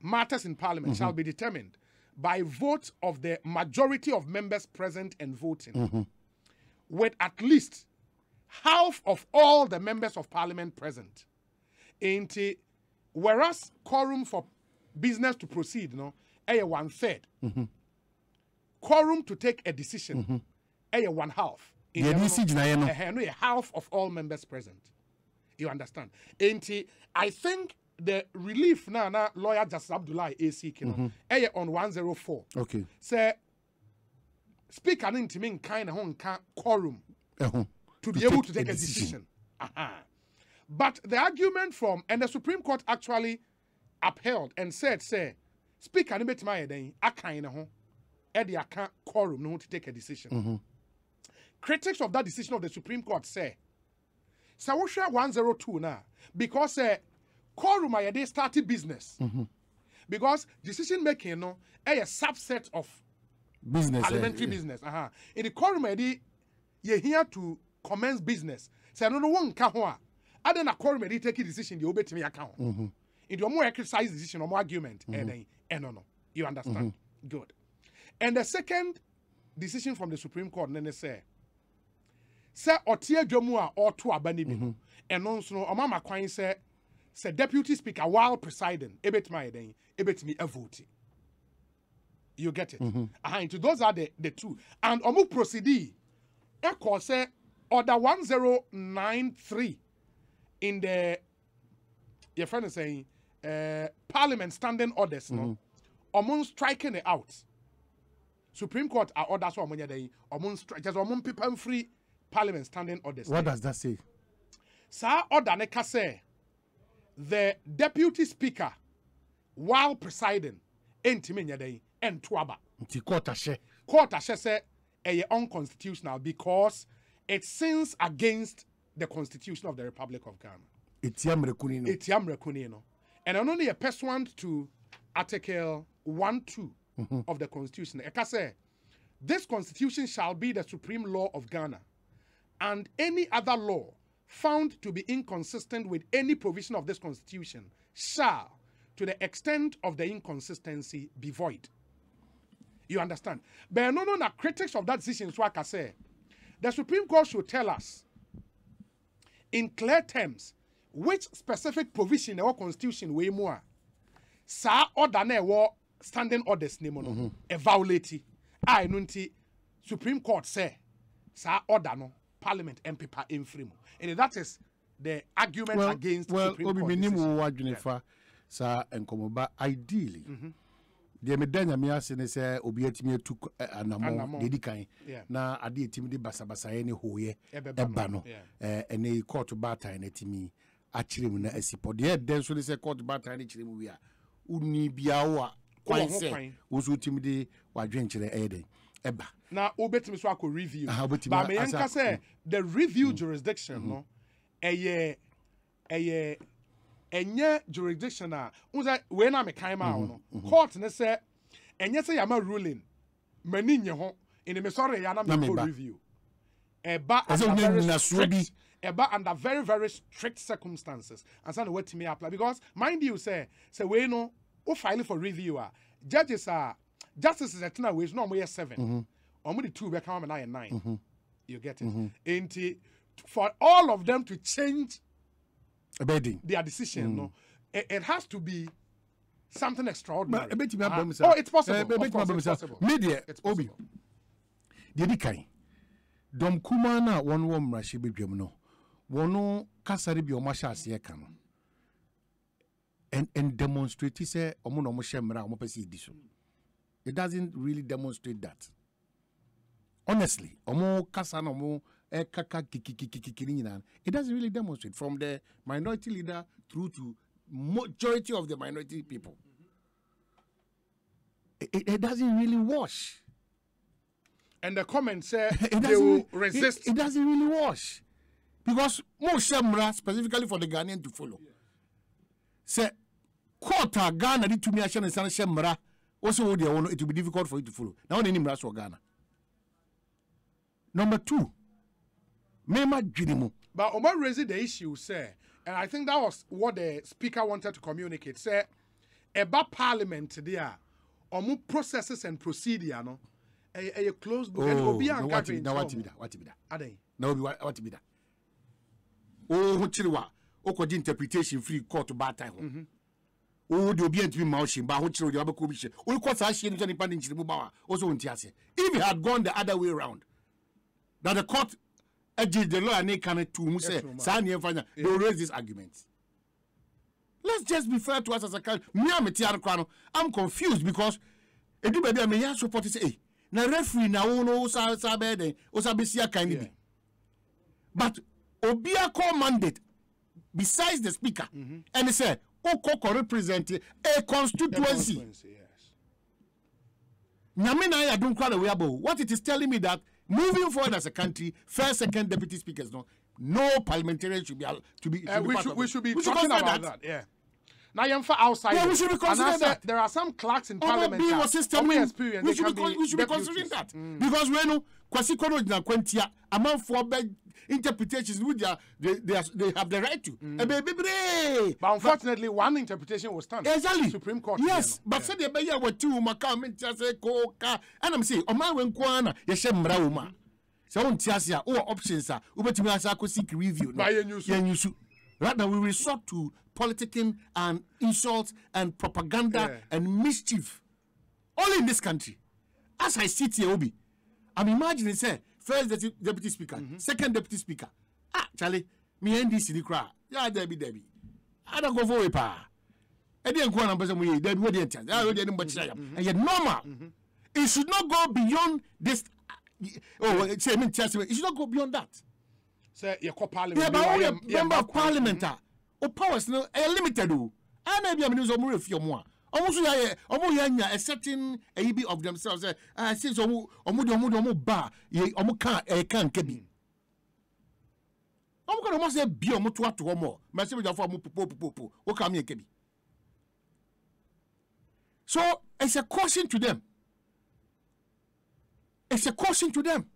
matters in parliament mm-hmm. shall be determined by vote of the majority of members present and voting mm-hmm. with at least half of all the members of parliament present. Nti, whereas quorum for business to proceed no ɛyɛ one third. Quorum to take a decision ɛyɛ one half In Deɛ the de si gyinaeɛ no. yɛ half of all members present you understand nti i think the relief na na lawyer justice abdullahi ac no mhm. ɛyɛ on 104 Okay. sɛ speaker no ntumi nkan ne ho nka quorum Ɛho. to be able to take a decision. Aha. But the argument from, and the Supreme Court actually upheld and said, say, Speaker, no betuma yɛ den, aka ne ho, ɛde aka quorum no ho to take a decision. Mhm. Critics of that decision of the Supreme Court say, sɛ wohwɛ 102 na, because uh, quorum a yɛde started business. Because decision making no, a subset of Business. eh, parliamentary eh, business. Uh-huh. In the quorum, you're here to commence business. Say no no one ka ho a. Other na quorum edi take a decision obey to me account. In the more exercise decision or more argument, and then eh, no no. You understand? Good. And the second decision from the Supreme Court, then they say, sɛ ɔte adwa mu a ɔreto aba no bi no mhm. ɛno nso no ɔma ma kwan sɛ sɛ deputy speaker while presiding ebɛtumi ayɛ dɛn? Ebɛtumi avote you get it? Mhm. Aha nti those are the the two. And ɔmo proceed. Ɛkɔ sɛ order one zero nine three in the your friend is saying uh, parliament standing orders no? Mhm. Ɔmo striking it out. Supreme court are orders ɔmo nyɛ dɛn? Ɔmo stri just ɔmo mpepa mfiri parliament standing orders What does that say? saa order ne ka sɛ the deputy speaker while presiding ɛntumi nyɛ dɛn ɛnto aba. Nti court ahyɛ. court ahyɛ sɛ ɛyɛ unconstitutional because it sins against the constitution of the republic of ghana. Etia mmerɛku ni no. ɛtia mmerɛkuni no. And ɛno no yɛ pursuant to article 1 2 mhm. of the constitution. Ɛka sɛ this constitution shall be the supreme law of ghana and any other law found to be inconsistent with any provision of this constitution shall to the extent of the inconsistency be void. You understand? But no no na critics of that decision so aka say. The supreme court should tell us in clear terms which specific provision our constitution wey mu a saa order na ɛwɔ standing orders ne mu no ɛ violate a ɛno nti supreme court sɛ saa order no parliament mpepa mfiri mu and that is the argument Well, against well, supreme obi court menim decision. wo adwene fa saa ideally mm-hmm. deɛ meda nyame ase ne sɛ obi atumi atu anammɔ deɛ di kan na ade ɛtumi de basabasaeɛ ne hooyɛ Ɛbɛba ɛba no, no. Yeah. Eh, ɛ, ɛne court baatan no atumi akyerɛ mu na asi pɔ deɛ ɛdɛ nso ne sɛ court baatan no kyerɛ mu wie a wonni biaa wo a kwan. sɛ wo so wotumi de wadwenkyerɛ ɛyɛ eh, dɛn ɛba na wobɛtumi so akɔ review. Aha, wobɛtumi but a- meyɛnka sɛ mm. the review mm. jurisdiction mm-hmm. no ɛyɛ ɛyɛ ɛnyɛ jurisdiction a wo sɛ wei na mekan ma wo mm-hmm, no mm-hmm. court ne sɛ ɛnyɛ sɛ yɛama ruling m'ani nye ho ɛne mesɔre yɛ na Na mekɔ meba. review. Ɛba under very strict ɛba under very very strict circumstances ansa na watumi apply because mind you sɛ sɛ wei no wo file for review a judges a justices ɛtena wei so na ɔmoyɛ seven. Mm-hmm. Ɔmo de two bɛka ma na yɛ 9 mm-hmm. you get it? Mm-hmm. Nti for all of them to change their decision mm. no. It, it has to be something extraordinary. Ɛbɛtumi Ah, aba oh it's possible. Eh, of course, it's possible. Me deɛ It's obi. possible. deɛ di kan dɔm kumaa no a wɔn wɔ mmarahyɛ badwam no wɔn kasa no bi a wɔn ahyɛ aseɛ ka no and and demonstrate sɛ wɔn na wɔn hyɛ mmara a wɔn pɛ sɛ yɛdi so it doesn't really demonstrate that. Honestly omo kasa na ɛkaka eh, kikikikiki ne nyinaa it doesn't really demonstrate from the minority leader through to majority of the minority people. It, it, it doesn't really wash. and the comment say it they will resist. It, doesn't really wash. Because most Shemra specifically for the Ghanaian to follow. Say, court a Ghana di tumi ahyɛ ne nsa no hyɛ mmara wɔsɛ wo deɛ no it will be difficult for you to follow na wɔn ani mmara so Ghana. Number two, mmarima mu But Omar raised the issue, say, and I think that was what the speaker wanted to communicate. Say, about parliament there, omu processes and procedure, no, a, a closed book. and oh, obi na anka wate bi hwee na ɔmo. bi da wate bi da Adan. na obi wa- wate bi oh, da wo ho kyere wa wokɔgye interpretation free court baatan ho mm-hmm. Wo de obi antumi ma wo hye ba ho kyerɛ wo de wabɛkɔ bi hyɛ wokɔ saa hye no sɛ nipa ne nkyere mu ba wa wo sɛ wonte ase. If it had gone the other way round that the court eh, agye the lawyer ne ka no mu sɛ saa neɛ mfa nya they will raise this argument let's just be fair to us as a country. Me a mete ano koraa no i'm confused because eh, ɛdu baabi a meyɛ support sɛ ei eh, na referee na wo no wo sa sa bɛyɛ dɛn wo sa bɛsi akan no bi but obia call mandate besides the speaker mm-hmm. and say okoko represent a constituency yes. nyame na ayɛ adom kora na weabɔ what it is telling me that moving forward as a country first second deputy speakers no no parliamentarian should be to be, Uh, should be we should we should be We talking about that. Yeah. Now you're for outside. Yeah, we should be considering that. There are some clerks in parliament. that wɔ system mu. experience. we should can be we should be considering that because wei no kwasi kɔnɔ gyina kwantia amanfoɔ bɛ interpretations which they, are, they, they, are, they have the right to mm. bebree But unfortunately, one interpretation was stand. exactly Supreme Court. yes you know. but Yeah. sɛdeɛ ɛbɛyɛ a wɔte wo ma ka mente ase kooka ɛnam sɛ ɔman wei nko ara na yɛhyɛ mmara wo mu a sɛ wonte ase a oh, wowɔ options a wobɛtumi ase akɔ seek review no Ba yɛnyu so. yɛnyu so rather we resort to politicking and insults and propaganda Yeah. and mischief all in this country as i sit here obi i'm imagining say first deputy, deputy speaker second deputy speaker. Ah charlie me ndc ni kora ya debi ada go for pa. Ɛdeɛ nko na mpɛ sɛ moyɛ dabi wodeɛ ntia ah wodeɛ ne mbɔkyerɛ yam ɛyɛ normal it should not go beyond this oh say me ntia sɛ it should not go beyond that. Say you call parliament. yeah, but all the member of parliament a o powers no ɛyɛ limited o ɛna ebi amini nso ɔmo refi ɔmo a ɔmo nso ɔmo yɛ anya a certain ɛyi bi of themselves ɛ ah since ɔmo ɔmo de ɔmo de ɔmo ba yɛ ɔmo kan ɛyɛ kan nke bi. Ɔmo kan ɔmo asɛ bi ɔmo to ato ɔmo mɛ sɛ ɛbi ɔmo popo popo popo o kan mi yɛ nke bi. So it's a caution to them. It's a caution to them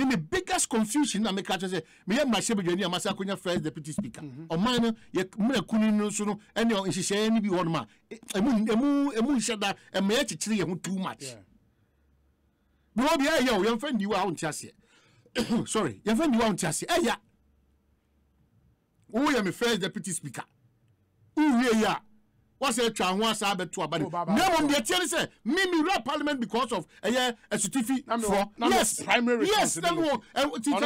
me me biggest confusion na meka kyerɛ sɛ meyɛ mmarahyɛ badwani a masa akɔnya first deputy speaker. Ɔman no yɛ mmerɛ kuni no so no ɛne nhyehyɛeɛ no bi wɔ nom a ɛmu ɛmu ɛmu nhyɛ da ɛma yɛkyekyere yɛn ho too much. Yeah. bɛwɔ bi ɛyɛ o yɛmfa ndiwa a wonte aseɛ sorry yɛmfa ndiwa a wonte aseɛ ɛya woyɛ me first deputy speaker. Wowie yi a wasɛ atwa ho asa abɛto aba no Oh, na mmom deɛ tiɛ ne sɛ me mewura parliament because of ɛyɛ asutifi foɔ yes. primary yes na me wɔ ɛ- ti- Ɔno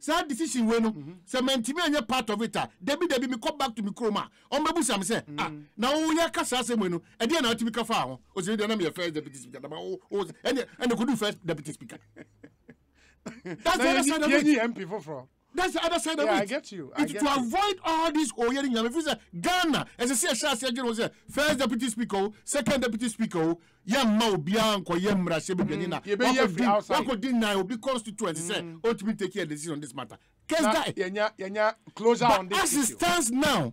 saa decision wei- no. Sɛ mantimi anyɛ part of it a dabi dabi mekɔ back to me kurom a ɔmbɛbu sam sɛ ah na woyɛ ka saa wei no ɛdeɛ na wotumi ka faa ho? Ɔsɛ deɛ na meyɛ first deputy speaker ɛne kɔdu first deputy speaker. That's the other side of it. That's the other side of Yeah, it. I get you. I It's get to you. avoid all this oyeri nyame fi sɛ ghana sɛ ɛhyɛ aseɛ gyere wo sɛ first deputy speaker oh, second deputy speaker oh, o yɛmma obiara nkɔyɛ mmarahyɛ badwani na yɛbɛyɛ wakɔdi- free outside. wakɔdi nnan obi oh, constituency sɛ mm. ɔtumi take a decision on this matter case Na die yɛnya yɛnya closure on this as it stands now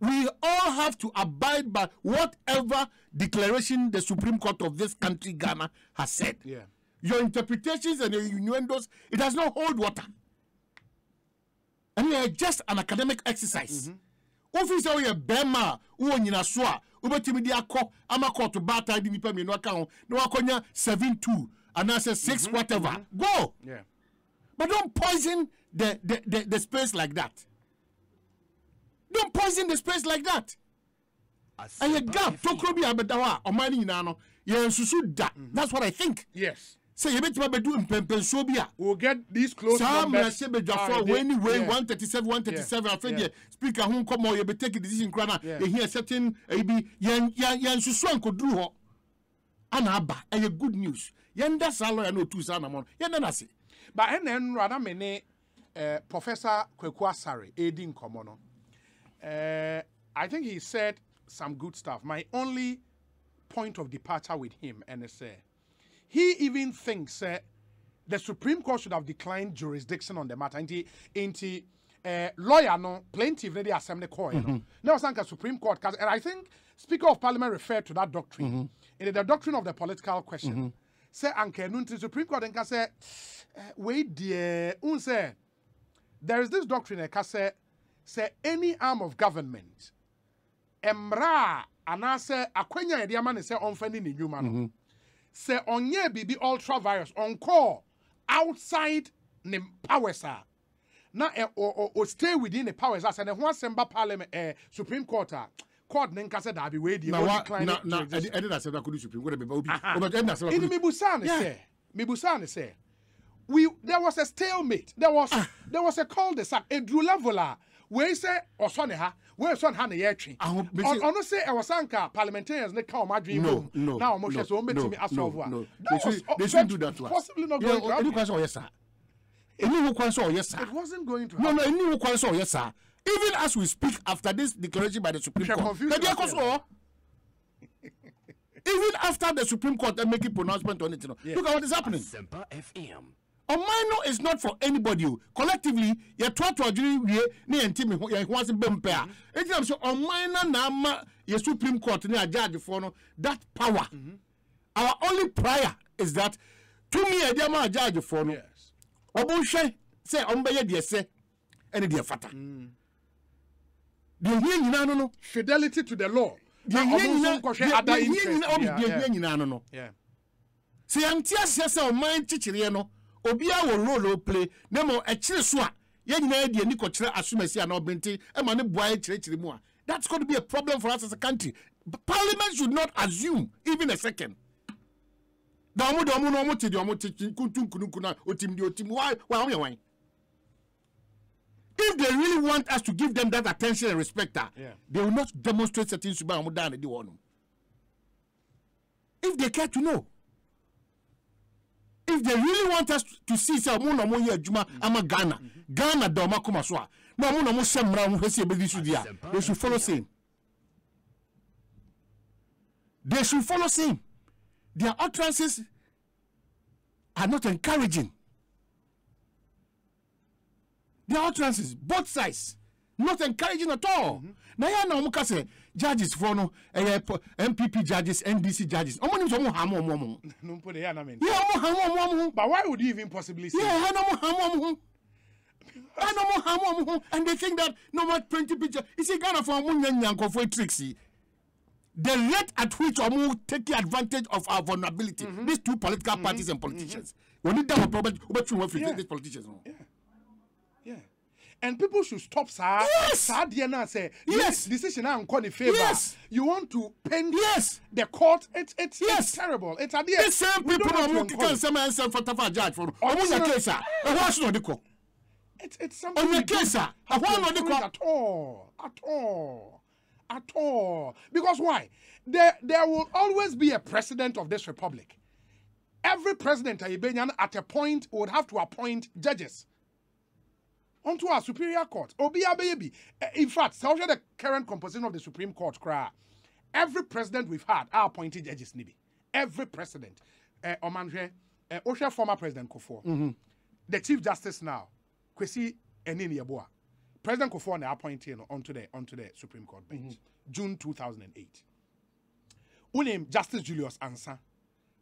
we all have to abide by whatever declaration the supreme court of this country ghana has said Yeah. your interpretations and your innuendos it does not hold water and yɛ just an academic exercise wofiri sɛ woyɛ bɛrima a wowɔ nyinaso a wobɛtumi de akɔ ama kɔɔto baatan de nnipa mmienu aka ho na wakɔnya 7 2 and I say 6 whatever. Go. Yeah. But don't poison the, the, the, the space like that. Don't poison the space like that. ɛyɛ gap tokuro bi a bɛda hɔ a ɔman no nyinaa no yɛnsusu da that's what i think Yes. Sɛ yɛbɛtumi abɛdu mpɛmpɛnsuo bi a We'll get these close saa numbers. mmarahyɛ badwafoɔ Ah, a they- wei ni wei yeah. 137 137 afei deɛ speaker ho nkɔmmɔ yɛbɛtake decision kora no a Yeah. yɛhia certain ayi bi yɛn- yɛn- yɛnsusu a nkɔduru hɔ ana aba ɛyɛ good news yɛnda saa lɔya no ɔtuu saa namɔ no yɛnda no ase But ɛna nnura na me ne uh, Professor Kweku Asare edi nkɔmɔ no. Uh, I think he said some good stuff. My only point of departure with him and is uh, he even thinks uh, the Supreme Court should have declined jurisdiction on the matter. Inti, inti uh, lawyer no plaintiff ne the assembly court. Know, now sanka Supreme Court and I think Speaker of Parliament referred to that doctrine. In the doctrine of the political question. Say anke no nti Supreme Court nka say uh, wait dear un say there is this doctrine ɛka sɛ sɛ any arm of government mmara a anaasɛ akwanya yɛde ama ne sɛ ɔmfa ne ne nnwuma no sɛ ɔnyɛ biribi ultra vires ɔnkɔɔ outside ne powers a na ɛ- ɔ- ɔ- ɔ stay within the powers a sɛ ne ho asɛm ba parliament eh, supreme court a court ne nka sɛ daabi wei deɛ na wɔ wa decline na na ɛde ɛde na asɛm akɔdu supreme court bɛba obi ɔbɛka ɛde na asɛm Nti akɔdu mibusa ne Yeah. sɛ mibusa ne sɛ we there was a stalemate there was Ah. there was a call the sack eduru level a wei sɛ ɔsɔ ne ha. Wei sɔ ne ha na yɛtwe Aho- ɔno sɛ ɛwɔ sanka parliamentarians ne ka ɔmo adwene no mu na ɔmo hwɛ so ɔmo no, betumi asɔlvo a no, no. That They was should- they shouldn't do that to us. possibly not going to ɛni happen. kwan sɛ ɔyɛ saa ɛni ho kwan sɛ ɔyɛ saa it wasn't going to no happen. no ɛni ho kwan sɛ ɔyɛ saa even as we speak after this declaration by the supreme court. confusion baabi ɛkɔ so wɔ even after the supreme court and making pronouncement on it you know, look at what is happening. Asempa FM. Ɔman no is not for anybody. O collectively yɛtoatoa adwene wie ne yɛnte me ho yɛn ho ase bɛ mpɛ a. Mhm. Ɛgyina m sɛ ɔman no na ama yɛ supreme court ne agyaagyefoɔ no that power mhm. our only prayer is that tumi a yɛde ama agyaagyefoɔ no yes. ɔmonhwɛ sɛ ɔmbɛyɛ deɛ sɛ ɛne deɛ fata. Mm. Deɛ hia nyinaa no no. Fidelity to the law. Na deɛ ɔmo hia nyinaa deɛ- hia nyinaa Yeah, deɛ hia nyinaa no no. Sɛ yɛnte aseɛ sɛ ɔman kyekyereɛ no obiara wɔ role play. Na mmom so a. Yɛn nyinaa de ani kɔkyerɛ asomasi a na ɔbɛnte ma ne boa kyerɛkyerɛ mu a. That's going to be a problem for us as a country. Parliament should not assume even a second. Da ɔmo de ɔmo no ɔmo te deɛ ɔmo te kuntunkunukun a otim deɛ otim. Wa wa ɔmo yɛ wan if they really want us to give them that attention and respect ah Yeah. they will not demonstrate certain suban ɔmo dan ne di wɔn no if they care to know if they really want us to see sɛ ɔmo na ɔmo yɛ adwuma ama ghana. Ghana da ɔmo akoma so a na ɔmo na ɔmo hyɛ mmara ho hwɛ si ebedi so di a they should follow same. They should follow same. Their utterances are not encouraging. Their utterances both sides not encouraging at all. Mm-hmm. Na yɛn na ɔmo ka sɛ judges fo no ɛyɛ po- npp judges ndc judges ɔmo nim sɛ ɔmo ham ɔmo ɔmo ho no mpo de yɛ yɛ ɔmo ham ɔmo ɔmo ho but why would you even possibly say yeah, I know more harm on I know more harm on and they think that no more 20 picture. You see, Ghana for Munyan Yanko for Trixie. The rate at which Omu taking advantage of our vulnerability, mm-hmm. these two political parties mm-hmm. and mm-hmm. politicians. We need that problem. What you want Yeah. these politicians? no? Yeah. And people should stop sir. Yes. Sir, dear na say Yes. this decision now call in favor. Yes. You want to paint Yes. the court. It's it's, Yes. it's terrible. It's a dear. These same people don't who have to can encourage. say man self for Tafa judge for Oh, ya no. case ah. Eh, what should they call? It's it's something On your case, sir. to How long they call- at all, at all, at all. Because why? There there will always be a president of this republic. Every president at a point would have to appoint judges onto our superior court. Obi baby. In fact, so the current composition of the Supreme Court cry. Every president we've had are appointed judges nibi. Every president. Uh, Omanhwe, uh, Osha former President Kufuor. The Chief Justice now, Kwesi Anin-Yeboah. President Kufuor na appointed no, onto the onto the Supreme Court bench. June 2008. Unim Justice Julius Ansah,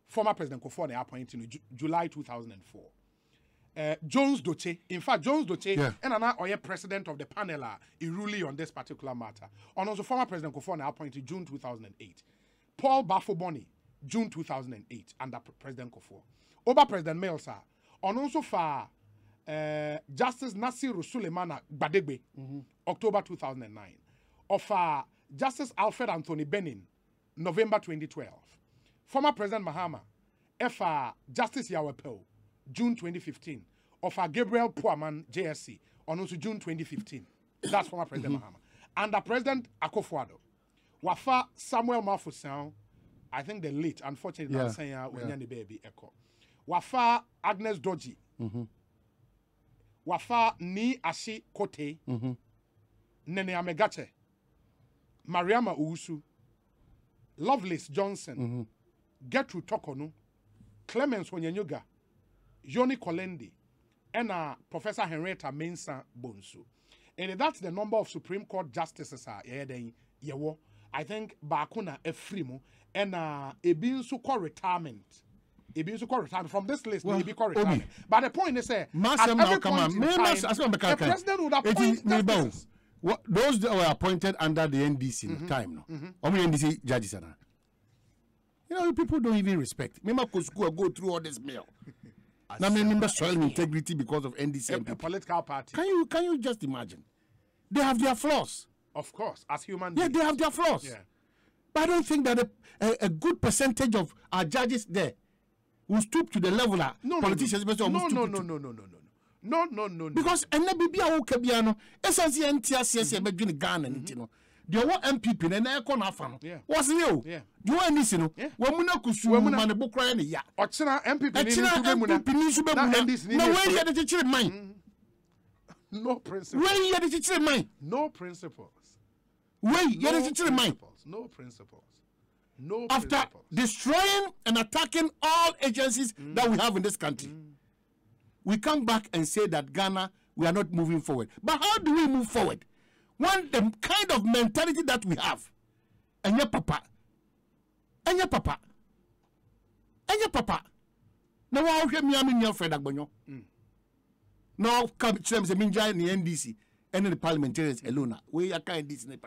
former President Kufuor na appointed no, Ju- July 2004 uh, Jones Dotse. In fact, Jones Dotse Yeah. and now are president of the panel ruling on this particular matter. And also former President Kufuor now appointed June 2008. Paul Baffoe-Bonnie, June 2008 under President Kufuor. Over President ah, on also for uh, Justice Nasiru Sulemana Gbadegbe, October 2009. Of uh, Justice Alfred Anthony Benin, November 2012. Former President Mahama, F. uh, Justice Yaw Appau, June 2015. Of Gabriel Pwamang, JSC, on also June 2015. That's former President mm-hmm. Mahama. Under President Akufo-Addo, wafa Samuel Marful-Sau, I think the late, unfortunately, Yeah, saying uh, yeah. baby echo. Wafa Agnes Dordzie, mm-hmm. wafa Nii Ashie Kotey, mm-hmm. Nene Amegatcher, Mariama Owusu, Lovelace Johnson, Gertrude Torkornoo, Clemence Honyenuga, Yonny Kulendi, and uh, Professor Henrietta Mensah Bonsu. And that's the number of Supreme Court justices are yeah, then. I think Bakuna Efrimu and uh ebi nso kɔ retirement. Ebi nso kɔ retirement from this list. Well, Well, ebi kɔ Obi. But the point is, say, Masem at every point in time, the president would appoint me ba wo. justices. What those that were appointed under the NDC no, time no. Omo NDC judges. You know, people don't even respect. Me ma go through all this mail. Now me remember soil integrity because of NDC. A, a political party, Can you can you just imagine? They have their flaws. of course, as human beings. Yeah, they have their flaws. Yeah. But I don't think that a, a, a good percentage of our judges there will stoop to the level that No, no, politicians no, no, no, no, to. no, no, no, no, no, no, no, no. because ɛnɛ biribi a woka bia no ɛsiane sɛ yɛnte aseɛ sɛ yɛbɛdwene ghana no nti no deɛ ɔwɔ NPP no ɛnɛ ɛkɔ no afa no wɔse yɛ o deɛ ɔwɔ anisi no Yeah. wamu no akusu Wamu na- ma ne bo koraa ne ya Ɔkyena NPP ni nso bɛ mu na NPP ni nso bɛmu na NDC na ni wei efiri. kyekyere man mm. no principles. wei yɛde kyekyere man No principles. wei No yɛde kyekyere man principles. No principles. No after principles. destroying and attacking all agencies mm. that we have in this country, mm. we come back and say that Ghana, we are not moving forward. But how do we move forward? When the kind of mentality that we have, and your papa, and your papa, and your papa. Now, I'll hear me, I'm in your friend Agbonyo. Now, come to them, say, Minja in the NDC, and the parliamentarians alone. We are kind of NDC.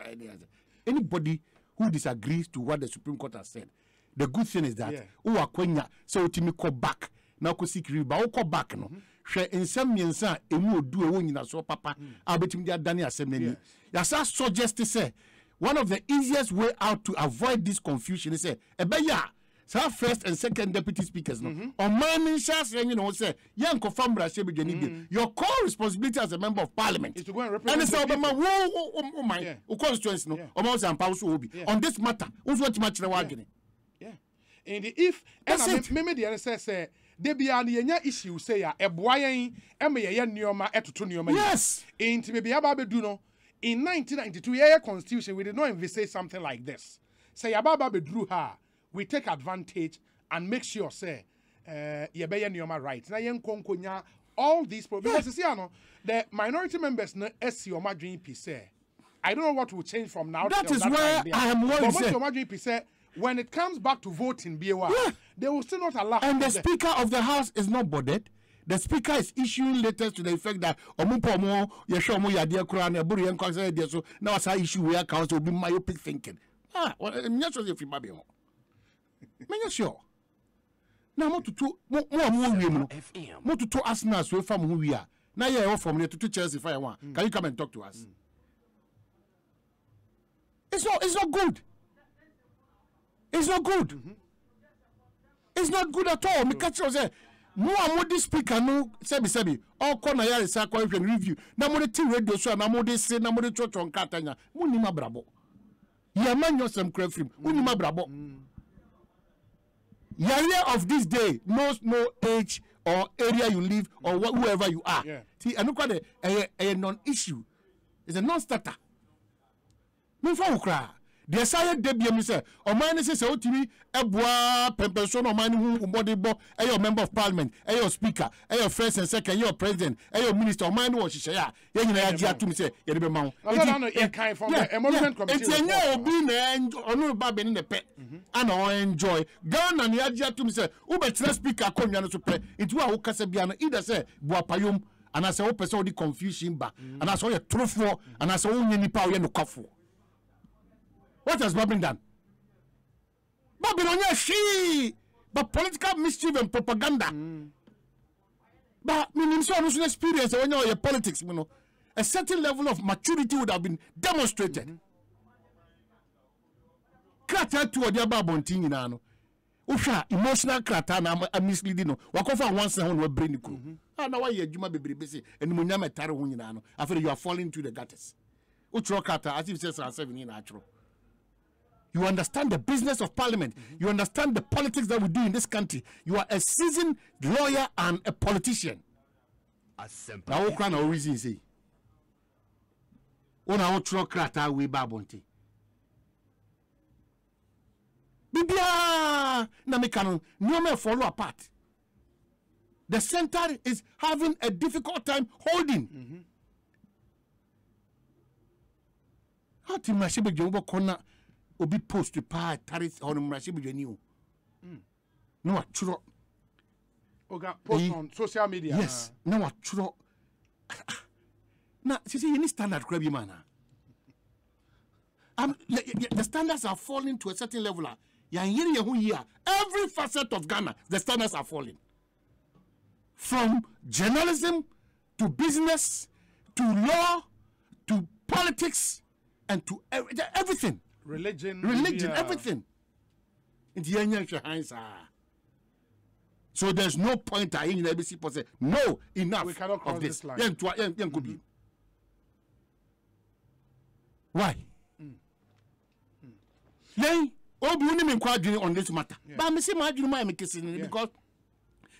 Anybody who disagrees to what the Supreme Court has said, the good thing is that, who are kwenya, so ultimately call back. Now, ko seek review, but call back, no. Mm-hmm. Hwɛ nsɛm mmiɛnsa a ɛmu odu a ɛwɔ nyinasoɔ papa mm. a wobɛtumi de adane asɛm no ani yɛasa suggest sɛ eh, one of the easiest way out to avoid this confusion is eh, sɛ ɛbɛyɛ a saa first and second deputy speakers no ɔman no nhyɛ aseɛ nyine ho sɛ yɛnkɔfa mmarahyɛ badwani bi mm-hmm. your core responsibility as a member of parliament Is to go and represent ɛne sɛ the wobɛma people. wo wo- wo- man Yeah. constituency no Yeah. wo sɛ ampa wo so wɔ bi Yeah. on this matter wo nso watumi akyerɛ w'adwene Yeah. And if That's ɛna it. me me deɛ sɛ sɛ de bia no yɛnya issue sɛ a ɛboa yɛn ɛma yɛyɛ nneɔma ɛtoto nneɔma yi. Yes. Nti baabi aba abɛdu no in 1992 yɛyɛ constitution we did not envisage something like this. Sɛ yɛaba aba abɛduru ha we take advantage and make sure sɛ uh, yɛbɛyɛ nneɔma right na yɛnkɔ nkɔnya all these problems. Because you see, ano, the minority members no asi ɔmo adwene pi sɛ I don't know what will change from now. that is that where. I am worried, But most sir. of Omadri say when it comes back to voting, BAWA, Yeah. they will still not allow. and the the- speaker of the house is not bothered the speaker is issuing letters to the effect that mpa ɔmo yɛhwɛ ɔmo yadeɛ koraa na ɛboro yɛn nkɔ sɛ yɛdeɛ so. Na wasa issue wei account sɛ obi myopic thinking. Ah nyɛ eh, sure sɛ ɛfiri ba bi hɔ menyɛ sure na mototo mo mo a mowɔ wiem no. FM. mototo arsenal so fa mo ho wie a. Na yɛ ɛwɔ fam no yɛtoto chelsea fa yɛ ho a can you come and talk to us? Hmm. It's not it's not good. It's not good. Mm-hmm. It's not good at all. Meka kyerɛ wo sɛ mo a mode speaker no sɛbisɛbi ɔkɔ na yɛresa kɔhwɛ no review. Na mode te radio so a na mode se na mode twɔtwɔ nkrata nya. Monim abrabɔ. Yɛma nyɛ ɔsɛm kora firim. Wonim abrabɔ. Yɛreɛ of this day knows no age or area you live or wh whoever you are. Ti ɛno kora de ɛyɛ ɛyɛ non issue it's a non starter memfa wo koraa deɛ sa yɛ da biam sɛ ɔman no sɛ sɛ wotumi ɛboa pɛmpɛnso na ɔman no ho mmɔde bɔ ɛyɛ member of parliament ɛyɛ ɔ speaker ɛyɛ ɔ first and second ɛyɛ president ɛyɛ ɔ minister ɔman no wɔ hyehyɛeɛ a yɛn nyinaa yɛagye atom sɛ yɛde bɛma wo. Na sɛ na no, yɛkan from the emolument committee ɛti ɛnyɛ obi na ɔno ba bɛne ne pɛ ana ɔenjoy ghana ne yɛagye atom sɛ wobɛtena speaker akonnwa no so pɛ nti wo a wokasa bia no either sɛ boapayom anaasɛ wopɛ sɛ wode confusion ba anaasɛ woyɛ torofoɔ anaasɛ wonyɛ nipa a woyɛ nokwafoɔ what has Bagbin done? babi na ɔnyɛ hwee but political mischief and propaganda. But menim sɛ ɔno nso no experience a wɔnya ɔyɛ politics mu no. A certain level of maturity would have been demonstrated. Krataa tu ɔde aba abɔnten nyinaa no. Wohwɛ a emotional krataa na ama- amisleading no. Wakɔfa wansa ho na wabere ne kuro. A na wayɛ adwuma bebrebe se animonyam ɛtare ho nyinaa no. Afei you are falling into the gutters. Utro krataa as if saa seven yi na atwerɛ you understand the business of parliament. You understand the politics that we do in this country. You are a seasoned lawyer and a politician. Wo kora na wo reason sei wo na wotwerɛ krataa wei ba abɔnten biribiaa na meka no nneɔma follow apart. The center is having a difficult time holding. Ati mmarahyɛbadwa wobɛkɔ na obi post paa tare hɔ no mmarahyɛbadwani o. Na watwerɛ Oga, post on social media. yes na watwerɛ na sɛ sɛ yɛni standard kora bi ma um, y- the standards are falling to a certain level a yɛanyere yɛn ho yie a every facet of ghana the standards are falling. From journalism to business to law to politics and to everything Religion. religion, media. everything. Nti yɛn nyɛ nhwɛ han saa. So there's no point a yɛn nyinaa bɛ si pɔ sɛ no enough We cannot cross of this. Yɛn toa yɛn yɛn ko bi. Why? Mm. Mm. Yɛn obi wo ne mi nkɔ adwene on this matter. Mi si ma adwene mu a mi kesi ni Yeah. because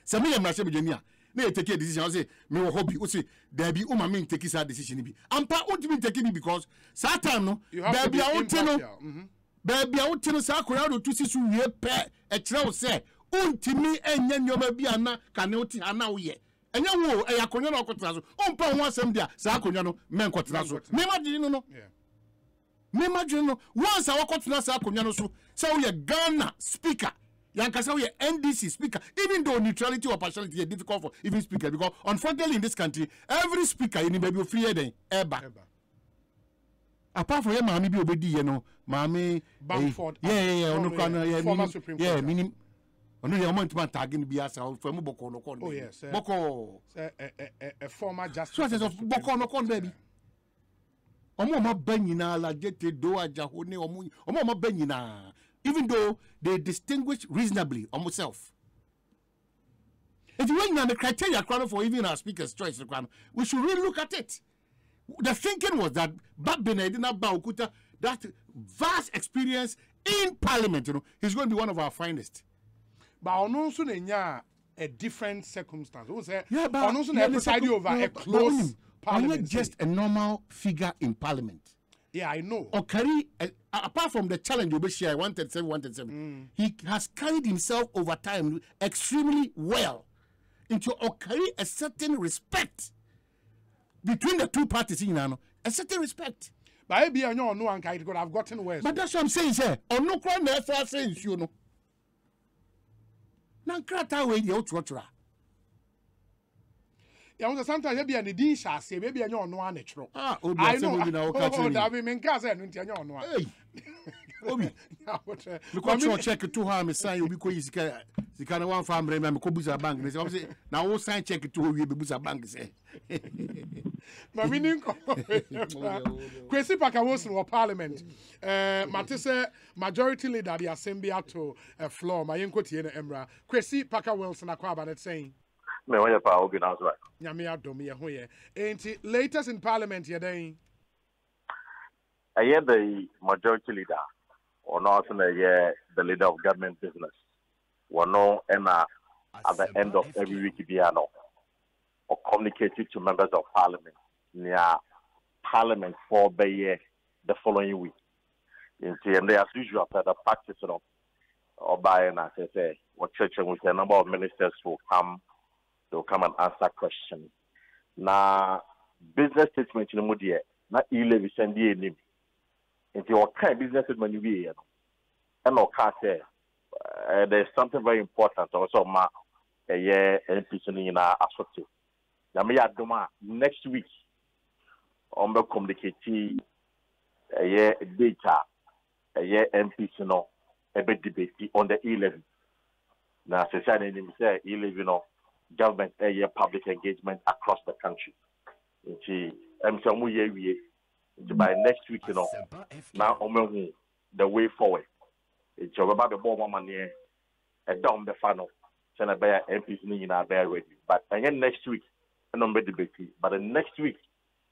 sɛ mi yɛ mmarahyɛ bɛdwani a na yɛ take a decision. Ɔsɛ mi wɔ hɔ bi o sɛ daabi o ma mi n take saa decision bi? Ampa o ti mi take ni because saa time no to baabi a o ti no. baabi a wote no. Saa akonnwa de otu si so wie pɛ ɛkyerɛ wo sɛ wontumi ɛnyɛ nneɔma bi ana? Ka ne wote ha na woyɛ ɛnyɛ wo ɛyɛ akonnwa na ɔkɔtena so. Ɔmpa ho asɛm de a saa akonnwa no mɛnkɔtena so. Mema dwene no no. Mema dwene no. Once a wakɔtena saa akonnwa no so sɛ woyɛ ghana speaker yankasa woyɛ ndc speaker even though neutrality or partiality yɛ difficult for even speaker because unfortunately in this country every speaker yɛni baabi ofiri yɛ dɛn ɛba Eba. apart from yɛ maame bi a obɛdi yɛ no maame Bamford, eh, yeah, yeah, yeah, former- ɔno kora no yɛ former minim- Supreme yeah, Court. minim ɔno yɛ ɔma ntoma ntaage no bi asa ɔfa mu bɔkɔɔ no kɔ no Oh, baabi. yes, eh. bɔkɔɔ Sɛ, ɛ- ɛ- ɛ- a former justice. so asɛ of sɛ the Supreme bɔkɔɔ no Court. kɔ no baabi ɔmo a ɔma ba nyinaa lagyete do agyaho ne ɔmo ɔmo a ɔma ba nyinaa even though they distinguish reasonably ɔmo self nti wɔn nyinaa the criteria for even our speakers choice we should really look at it the thinking was that back then Edina that vast experience in parliament, you know, he's going to be one of our finest. But ɔno nso na nya a different circumstance. Yeah, but ɔno nso na preside over a close parliament. not just a normal figure in parliament. Yeah, I know. Carry, uh, apart from the challenge share 137, 137, he has carried himself over time extremely well into carry a certain respect between the two parties, you know, a certain respect. But ɛnyɛ ɔno anka it could have gotten worse. But that's what I'm saying, sir. Ɔno kora na ɛfa ase nsuo no. Na nkrataa wei deɛ a. Wo sɛ sometimes ebi a ne din hyɛ ase, ebi ɛnyɛ ɔno a na ɛtwerɛ. Ah, obi know. obi na woka kyerɛ me. dabi menka sɛ ɛno nti ɛnyɛ ɔno a. Hey, obi. Mekɔ mekɔtwerɛ check to hɔ a mesan obi kɔyi sika sika no wamfa mmerɛ ma mekɔbusa bank ne sɛ wɔm sɛ na wo sign check to hɔ wie bɛbusa bank sɛ Mami ni nkɔ. Kwesi Pakawosin wɔ parliament. Eh, Mate sɛ majority leader de asɛm bi ato floor ma yɛnkɔ tie no mmra. Kwesi Parker-Wilson akɔ aba ne sɛn. Me wɔnyɛ paa obi na right. Nyame adom yɛ ho yɛ. Enti latest in parliament yɛ dɛn. Ɛyɛ the majority leader. Ɔno also na ɛyɛ the leader of government business. Wɔno ɛna at the end of every week biara no, or communicated to members of parliament nea parliament for bɛyɛ the following week. Nti ɛnɛ as usual sɛ the practice no ɔbaeɛ na sɛ sɛ wɔkyerɛkyerɛ mu sɛ a number of ministers will come they will come and answer questions. Na business statement no mu deɛ na e-levy sɛn deɛ anim. Nti ɔka business statement no wieɛ no ɛna ɔka sɛ uh, there is something very important ɔsɛ ɔma ɛyɛ NPC no nyinaa asote. Nyame yɛ adom next week ɔmbɛ communicate ɛyɛ date a ɛyɛ NPC no ɛbɛ debate on the e-levy na sɛ sɛ n'anim sɛ e-levy no government uh, ɛyɛ public engagement across the country. Awie nti by next week no na ɔmo ehu the way forward. Nti ɔbɛba bɛbɔ ɔmo amaneɛ ɛda ɔmo bɛfa no sɛnɛ bɛyɛ mps no nyinaa bɛyɛ ready but ɛnyɛ next week ɔmo bɛ debate but the next week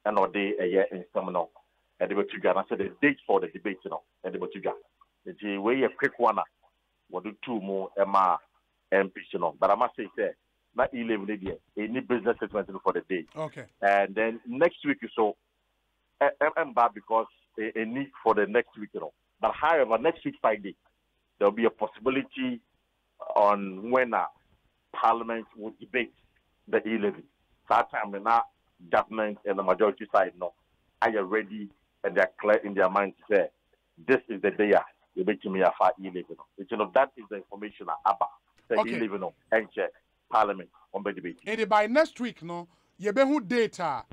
ɛna ɔde ɛyɛ nsɛm no ɛde bɛto dwa na sɛ the date for the debate no ɛde bɛto dwa nti wei yɛ quick one a wɔde tuu mu ɛma mps no but I must say sɛ na e-leave no deɛ ɛni business statement no for the day. Okay. and then next week so ɛ- ɛ- ɛmba because eh, a, need for the next week you know. But however next week friday there will be a possibility on when uh, parliament will debate the e-levy that time now government and the majority side no are you ready and they're clear in their mind to say this is the day uh, you make me uh, a far e-levy no you know that is the information uh, about the Okay. e-levy no and check parliament on the debate Ɛde by next week no yɛbɛhu date a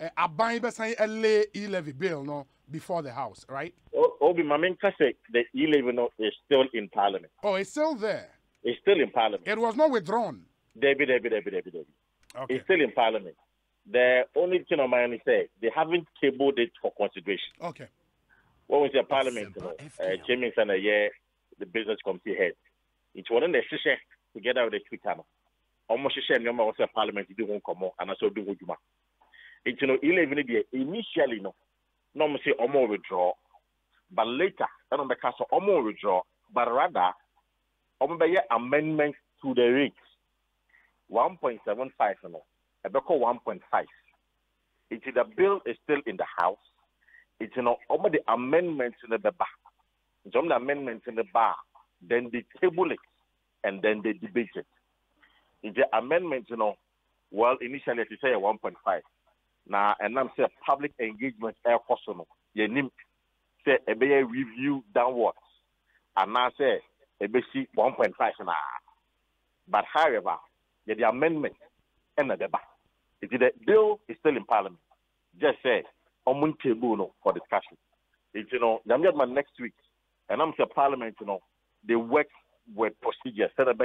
ɛ, aban bɛsan ɛlay e-levy bill no before the house right. O- Obi, my main say the e-levy no is still in parliament. Oh, it's still there. It's still in parliament. It was not withdrawn. David, David, David, David, David. Okay. It's still in parliament. The only thing on my mind is say they haven't tabled it for consideration. Okay. What was say parliament, you know, uh, James and uh, yeah, the business committee head. It's one of the session together with the two speaker. No. Almost session number was a parliament do one come and also do what you want. It's you know, eleven there initially no, no me say almost withdraw, but later I don't because almost withdraw, but rather almost by amendment to the rates. 1.75 you know, a call 1.5. It's the bill is still in the house. It's you know, almost the amendments in the bar. Some the amendments in the bar, then they table it and then they debate it. The amendment, you know, well, initially, as you say, 1.5. Now, and I'm saying public engagement air personal. You need say a review downwards. And now say a basic 1.5 now. But however, the amendment and the bar. It is the bill is still in parliament. Just say on table no, for discussion. You know, I'm get my next week, and I'm saying parliament, you know, they work with procedures. Set up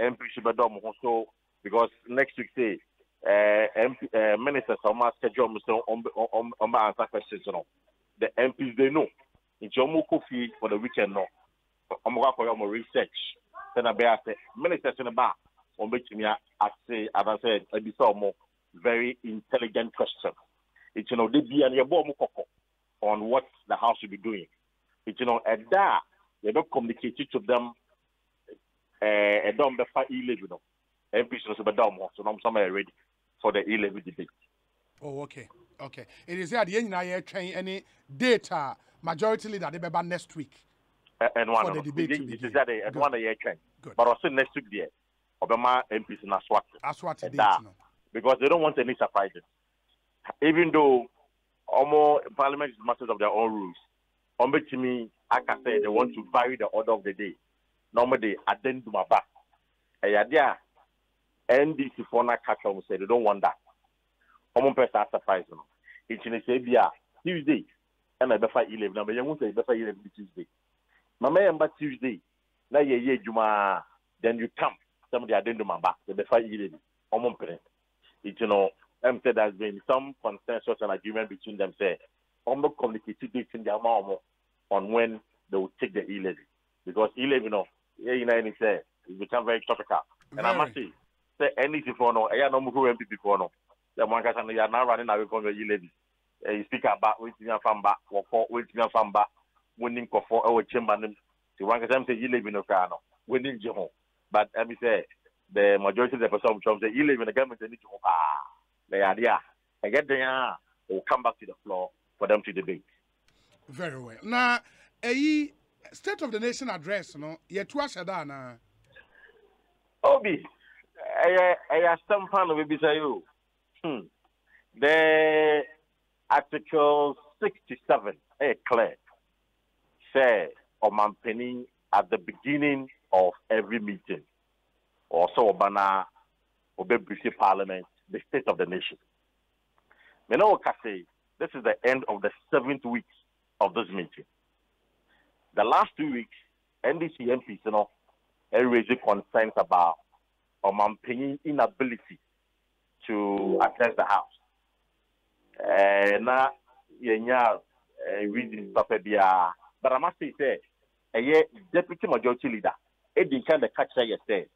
MP should be done so because next week say uh, MP, uh, ministers are my schedule on on my answer questions, you know. The MPs they know. It's your coffee for the weekend no. I'm going for your research. Then I be asked ministers in the bar on which me I say as I said, I be so more very intelligent questions. It's you know they be and your bomb on what the house should be doing. It's you know at that they don't communicate to them uh don't be e you know. MPs no so be down so now somewhere ready for the e levy debate. Oh, okay. Okay. It is the nyinaa yɛtwɛn any data majority leader de bɛba next week. Uh, and one For of the them. debate It- to it begin. is that and Good. one of your train. Good. But also next week there, Obama MPs in Aswat. Aswati date no. because they don't want any surprises. Even though almost parliament is masters of their own rules, on to me, like I said, they want to vary the order of the day. Normally, addendum about. A idea, NDC for na catch on say they don't want that. Common person are surprised. No. It's in a Sabia Tuesday, and I better 11. Now, you won't say better 11 Tuesday. Mama, remember Tuesday. Now, yeah, Juma. Then you come. Some of the addendum better 11. Common person it, you know, um, said there's been some consensus and agreement between them, say, on the communicated dates in their mom on when they will take the e levy. Because e levy, you know, yeah, you know, and it become very topical. And I must say, say, anything for no, I know who MP before no. The one guy saying, you are now running away from the e levy. Uh, you speak about waiting your fan back, or waiting your fan back, winning for our chamber. The one guy say, e levy no car, no, winning Jehon. But let me say, the majority of the person from say you live in the government they need to ah the idea and get there will come back to the floor for them to debate. Very well. Na eyi state of the nation address no yɛtu ahyɛ da anaa. Obi, I have some fan of you. Hmm. The article sixty-seven, eh, clear, say Omampeni at the beginning of every meeting, also Obana, Obebrisi Parliament, the state of the nation. Know, say this is the end of the seventh week of this meeting. The last two weeks, ndc mps no raise concerns about ɔmampanyin inability to address the house. Eh, na yɛnya eh, reasons papa biara but i must say sɛ ɛyɛ deputy majority leader edi nkan de ka kyerɛ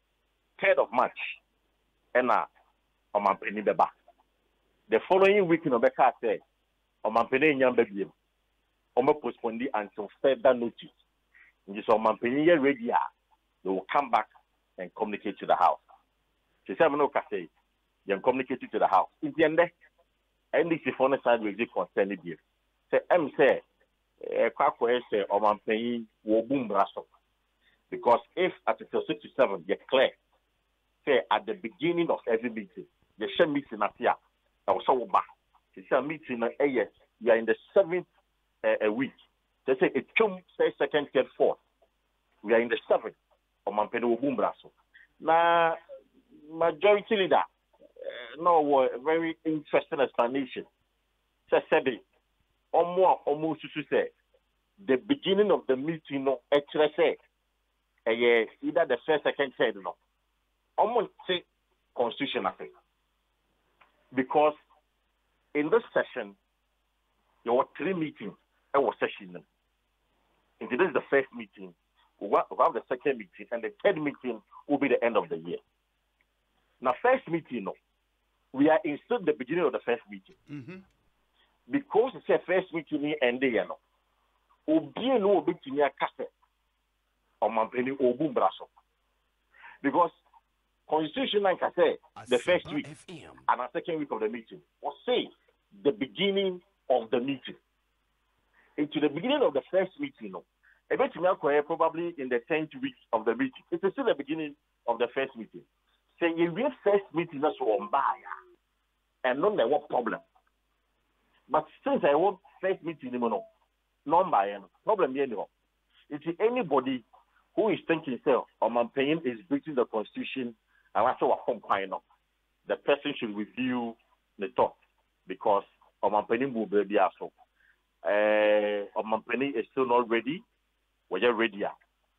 third of march ɛna ɔmampanyin bɛba the following week na ɔbɛka sɛ ɔmampanyin nya mba biem ɔmɛ postpone until further notice. Nti sɛ ɔmampanyin yɛ ready they will come back and communicate to the house. Te sɛ ɛmo ka sɛ yɛn communicate to the house. Nti ɛndɛ ndc foɔ no side raise concern no biem sɛ ɛm sɛ ɛkɔ akɔyɛ sɛ ɔmampanyin wɔbu mmara so because if article sixty seven yɛ clear say at the beginning of every meeting yɛhyɛ meeting ase a ɛwɔ sɛ woba te sɛ meeting eh, no ɛyɛ are in the seventh uh, a week. They say sɛ etwam sɛ second third fourth. We are in the seventh ɔmampani wɔbu mmara so. Na majority leader uh, no a very interesting explanation. Sɛ sɛbi ɔmo a ɔmo susu sɛ the beginning of the meeting no ɛkyerɛ sɛ ɛyɛ either the first second third no. Ɔmo nte constitution ase because in this session yɛwɔ three meetings ɛwɔ session no nti this is the first meeting we will have the second meeting and the third meeting will be the end of the year. Na first meeting no. We are in still the beginning of the first meeting. Mhm. because sɛ first meeting ni ɛnde yɛ no obie no obetumi aka sɛ ɔmampanin obu mbra so. Because constitution nan ka sɛ the first week FM. and the second week of the meeting or say the beginning of the meeting into the beginning of the first meeting no. Ebetumi akɔyɛ probably in the tenth week of the meeting. It is still the beginning of the first meeting. Sɛ yɛwie first meeting na so wɔn baaya ɛno na ɛwɔ problem. But since ɛwɔ first meeting mu no. Na ɔn baaya no. Problem yɛ ni anybody who is thinking sɛ ɔmanpanyin oh, is breaching the constitution and wasɛ wafɔ nkwan no. The person should review the thought because oh, ɔmanpanyin bu baabi aso Eh, ɛɛ ɔmanpanyin is still not ready wɔyɛ ready a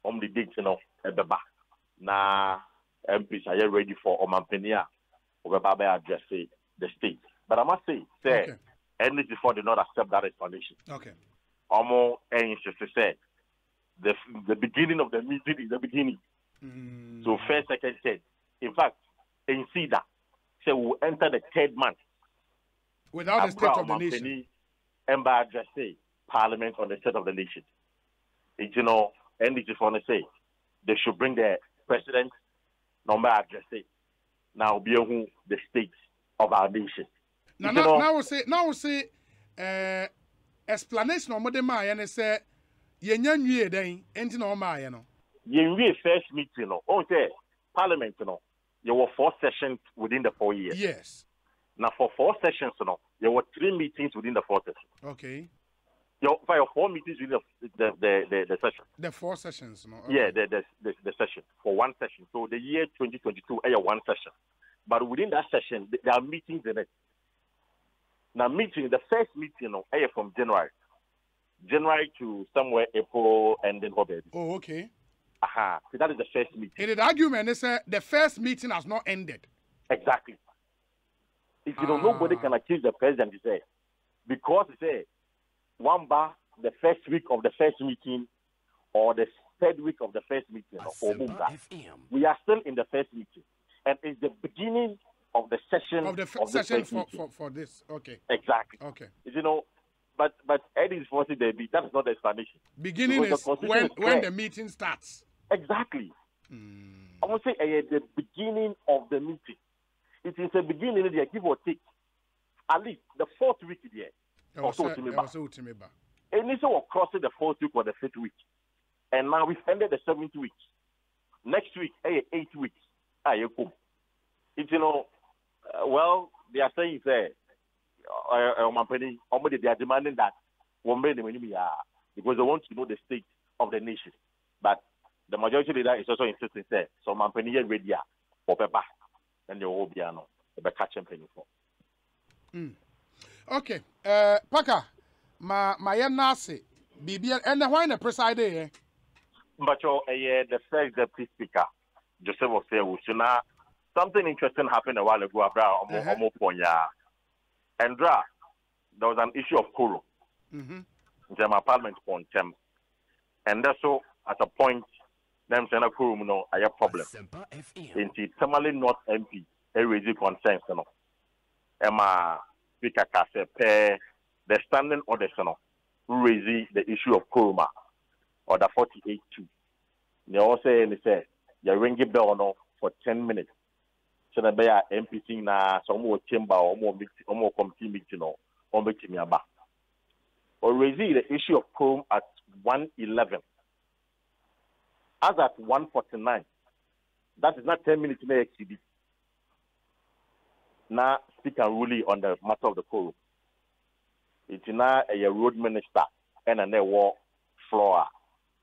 wɔn de date no ɛbɛba na mps ayɛ ready for ɔmanpanyin a wɔbɛba abɛyɛ address the state but i must say say Okay. ndc four did not accept that explanation Okay. ɔmo insist sɛ the the beginning of the meeting is the beginning. Mm. So first, second, third. In fact, in CEDA, so we will enter the third month. Without the state of the nation. Emba addressing Parliament on the state of the nation. It, you know, NDC for to say they should bring the president number address it. Now be who the state of our nation. Now, now, know- now we say, now we say, uh, explanation on what the man and say, yenya nwie den, enti na ọma ayẹ no. You real first meeting, no. Oh, say Parliament, you know, there were four sessions within the four years. Yes. Now, for four sessions, you know, there were three meetings within the four sessions. Okay. Your, four meetings within the, the, the, the, the session. The four sessions, no. Okay. Yeah, the, the, the, the session for one session. So the year 2022, eh, one session. But within that session, th- there are meetings in it. Now, meeting, the first meeting, you know, eh, from January. January to somewhere April and then February. Oh, okay. Aha. So that is the first meeting. In the argument, they say the first meeting has not ended. Exactly. If you know, Ah. nobody can accuse the president, he say, because he say, one bar, the first week of the first meeting, or the third week of the first meeting, or. FM. we are still in the first meeting, and it's the beginning of the session Of the f- the session for, for, for this. Okay. exactly. Okay. You know, but but Eddie is forcing the beat. That is not the explanation. Beginning Because is when is when the meeting starts. Exactly. Mm. I want to say uh, the beginning of the meeting. It is the beginning there, give or take. At least the fourth week there. Also a- to me there back. was a. And this was crossing the fourth week or the fifth week. And now we've ended the seventh week. Next week, eh, eight weeks. Ah, you come. It's, you know, uh, well, they are saying, say, uh, uh, my they are demanding that because they want to know the state of the nation. But the majority leader is also insisting, say, so you're ready for paper. And you will be, you know, the catching penny for. Okay. Uh, Parker, ma ma yɛ nase. Biribi ɛnɛ hwan na preside yɛ? Mbacho, uh, the first deputy speaker, Joseph Osei-Owusu. So now, something interesting happened a while ago. Abra, Omo, Uh-huh. Omo Ponya. And Dra, there was an issue of quorum in terms of parliament on term. And that's so, at a point, them saying quorum, you know, I have problem. Nti tamale north mp ɛredi concerns no. Ɛma speaker ka sɛ pɛɛ the standing orders no raise the issue of koroma order 48 2 nea ɔwɔ sɛ ne sɛ yɛringi bell no for 10 minutes. Sɛdeɛ ɛbɛyɛ a mpc sɛ ɔmo wɔ chamber a ɔmo wɔ meeting- ɔmo wɔ committee meeting no ɔmo bɛtumi aba ɔraise the issue of quorum at 111 as at 1:49, that is not 10 minutes na exhibit. Now, speaker ruling on the matter of the quorum. It's now a road minister and a war floor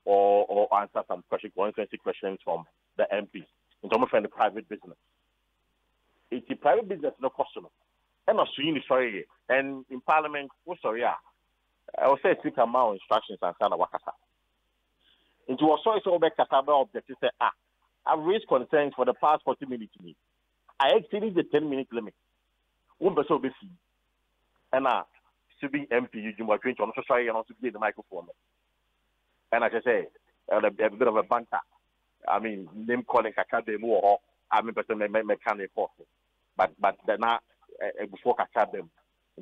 or, or answer some questions, constituency questions from the MP in terms of the private business. It's a private business, no customer. And not suing sorry. And in parliament, oh, sorry, yeah. I will say speaker my instructions and sana wakasa. Into a sorry so back Kataba object say ah I've raised concerns for the past 40 minutes. I exceeded the 10 minute limit. Seen. And uh, to be MP, you do my drink, I'm so sorry, and also be the microphone. I just say, uh, a, a bit of a banter. I mean, name calling Kakabe more, I mean, person may mechanic force. But, but then uh, uh, before Kakabe,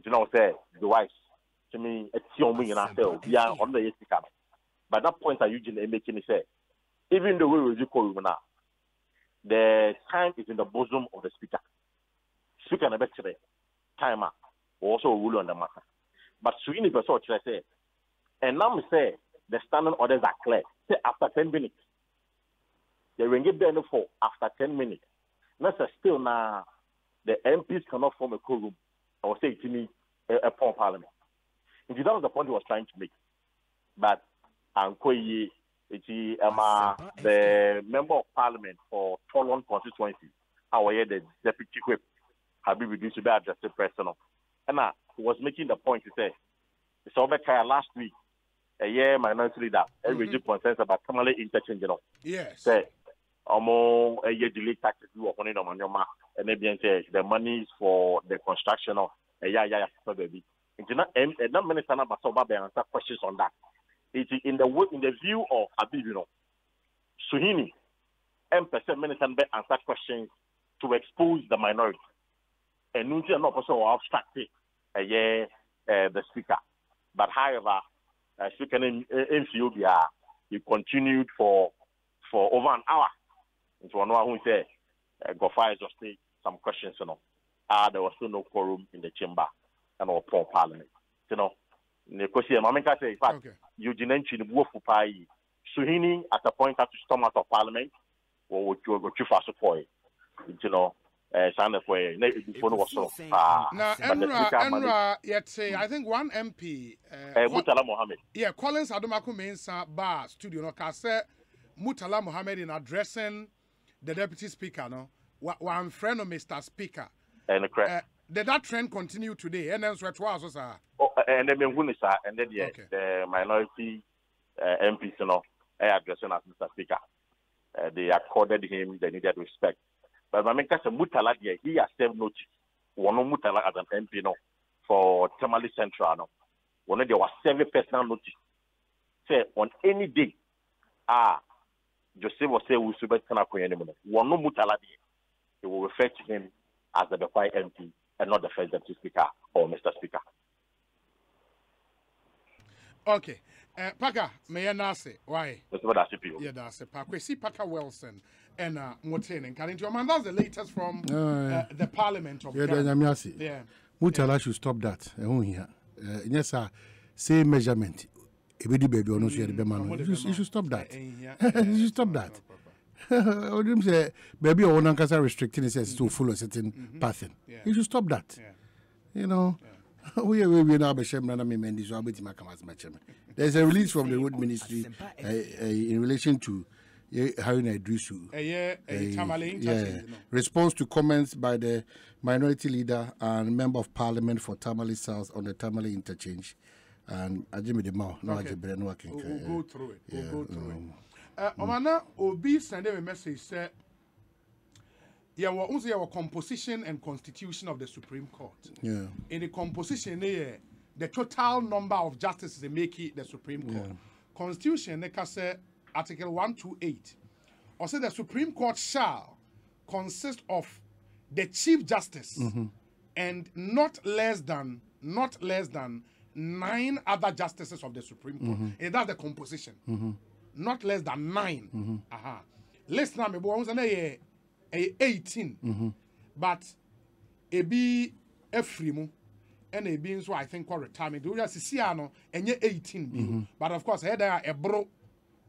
you know, say, the wife, to me, it's your me and I say, yeah, on the Yesika. But that point that Eugene is making is say, even the way we will now, the time is in the bosom of the speaker. Speaker never say time will also rule on the matter. But Sweeney person say, and now say the standing orders are clear. Say after 10 minutes, the ring it for after 10 minutes. Say still now the MPs cannot form a quorum or say to me poor parliament. Indeed, that was the point he was trying to make. But Ankoye eti ɛma the member of parliament for Tolon constituency. Our the deputy whip? Habib Idris to be addressed personal? Ɛna uh, he was making the point to say sɛ ɔbɛka last week. Ɛyɛ minority leader ɛregi mm-hmm. concerns about Tamale interchange no Yes. sɛ ɔmo ɛyɛ delay taxes bi wɔ hɔ ne nɔɔma nneɛma ɛna bi sɛ the money is for the construction no ɛyɛ ayɛ ayɛ baabi nti na ɛm ɛna minister basa ɔba bɛn answer questions on that it is in the in the view of Habib you know. Suhini ɛmpɛ sɛ minister answer questions to expose the minority. Ɛnu nti ɛna ɔpɛ sɛ ɔ abstract ɛyɛ ɛɛ the speaker. But however uh, speaker no ɛmfie he continued for for over an hour. Nti ɔno ahu sɛ uh, Gofa exhausted some questions you know. Ah there was still no quorum in the chamber ɛna ɔpɔn parliament you know ne kosi yɛ maame nka sɛ in fact ne bu afu paa yi Suhini at a point to storm out of parliament wɔ wɔ wɔtwi fa so kɔɛ nti no ɛɛ saa na fɔ yɛ na ebifo no wɔ soro paa managed Enra, yet say, I think one MP, uh, ɛɛ Col- Murtala Mohammed yeah, Collins Adomako Mensa Bar Studio, no, can say Mutala Mohammed in addressing the deputy speaker, no, wa- one friend of Mr. Speaker. correct. Uh, did that trend continue today? And then it was, sir. Oh, and then when saa and then the, Okay. the minority uh, MPs you know, addressing as Mr. Speaker. Uh, they accorded him the needed respect. But my main Murtala there, he has served notice. One Murtala as an MP no, for Tamale Central no. One there was seven personal notice. Say on any day, ah, Joseph was say we should be kana kwenye no. One Murtala he will refer to him as the Bekwai MP and not the first deputy speaker or Mr. Speaker. Okay. Uh, Parker, may I not say why? That's what I see. Yeah, that's a Parker. We see Parker-Wilson and uh, Moten and Karin Man. That's the latest from Oh, uh, the Parliament of Yeah, Ghana. then I'm. Yeah. Murtala should stop that. ɛho hia Eh, nyɛ saa same measurement ebedi baabi ɔno nso yɛde bɛma no You should- you should stop that Eh, you should stop that ɔdim sɛ baabi a ɔwɔ no ankasa restricting sɛ sɛ ɔfollow a certain mm-hmm. Mm-hmm. pattern Yeah. you should stop that Yeah. you know woyɛ wewie no abɛhyɛ mmara na memandi so abɛtumi aka masɛmakyɛ me there's a release from the road oh, ministry uh, uh, in relation to eh, haruna Iddrisu a uh, Tamale yeah, response to comments by the minority leader and member of parliament for Tamale South on the Tamale interchange. And Ajimi de Mao, no Okay. Ajibere, no We'll, we'll go through it. We'll go through it. Um, Uh, Omana Obi send him a message yeah, well, also our composition and constitution of the Supreme Court. Yeah. In the composition, eh, the total number of justices they make it the Supreme Court. Constitution, they can say Article 128, or say the Supreme Court shall consist of the Chief Justice and not less than not less than nine other justices of the Supreme Court. And that's the composition. Not less than 9 mm-hmm. Aha. Listen, me boy, say eh, eh 18. Mm-hmm. But eh, ebi efiri mu a ebi eh, nso i think kɔ retirement. O yɛ sisi ano ɛnyɛ eighteen mm-hmm. o but of course ɛyɛ dɛ ɛboro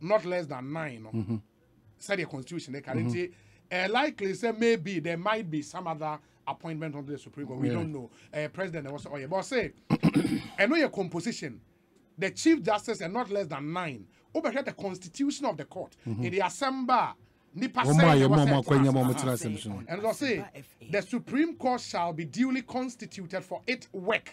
not less than nine no. The constitution de kari nti ɛ likely say maybe there might be some other appointment on the supreme court. We Yeah. don't know. Ɛ president ɛwɔ sɛ ɔyɛ but say ɛno yɛ composition. The chief justice and not less than nine wobɛhwɛ the constitution of the court in the assembly nipa Wɔn a sɛn yɛ ɛwɔ mu a sɛ wɔn akɔnya mu a ɛtena wɔn ase. tena asɛm so no. And it'll say, the Supreme Court shall be duly constituted for its work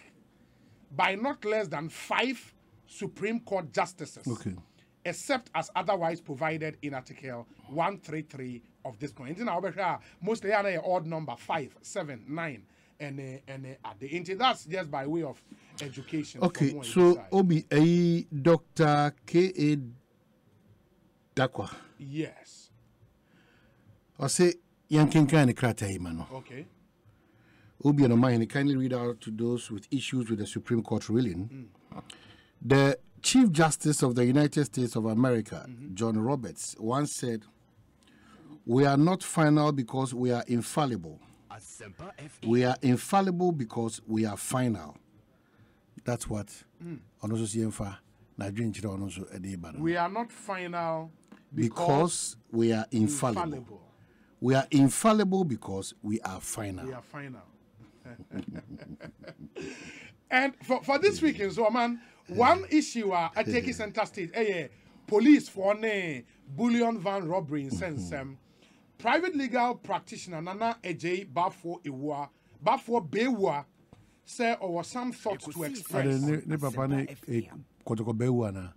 by not less than five Supreme Court justices, Okay. except as otherwise provided in Article 133 of this point. Now, mostly an odd number five, seven, nine, and and at the end. That's just by way of education. Okay, so. Obi, a Dr. K.A. Dakwa, yes, I say, Yankinka and Krata Imano. okay, Obi and Omahini, kindly read out to those with issues with the Supreme Court ruling. Mm. The Chief Justice of the United States of America, mm-hmm. John Roberts, once said, We are not final because we are infallible. FM. We are infallible because we are final. That's what Edebano. we are not final Because we are infallible. infallible. We are infallible because we are final. We are final. and for, for this weekend, so man, one issue uh, I take center stage. Eh, yeah, police for ne bullion van robbery in sense. Um, private legal practitioner Nana Ej Bafo Ewa Bafo Bewa say or was some thoughts to express. Ade ne ne papa ne eh, kotoko bewu ana.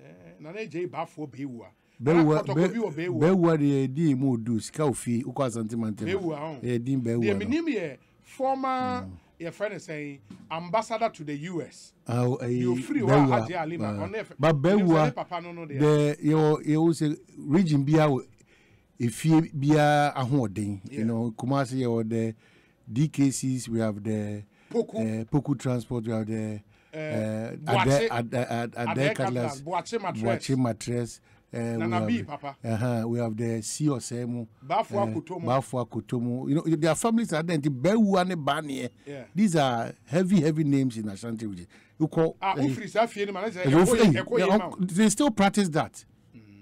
Eh, Nana Ej Bafo Bewa. Bewu Kotokobi or Bewa. bewu de di mu du sika ofi ukwa asante mantema. Bewu, oh. Eh din bewu. The no. minim ye former your friend is saying ambassador to the US. Ah, eh, You free wa bewu a, Haji Alima. ah. on efe- But you know, bewu say a, papa no no there. the yo yo say region bia wo efie bia ahoɔden you know kumasi yɛ the dkcs we have the Poku. uh, poku transport we have the uh, Boakye. ade ade ade Ade cutlass Cutlass, mattress. Uh, we have, papa. uh-huh, we have the sea osemu Bafo Akotomo. bafo akotomo you know their families are there nti bɛwu ne Yeah. these are heavy heavy names in ashanti region you call Ah, eh, ufiri saa fie no ma ne sɛ Hey, ɛkɔ yɛ- hey, ɛkɔ yeah, yɛ ma wo. unc- they still practice that.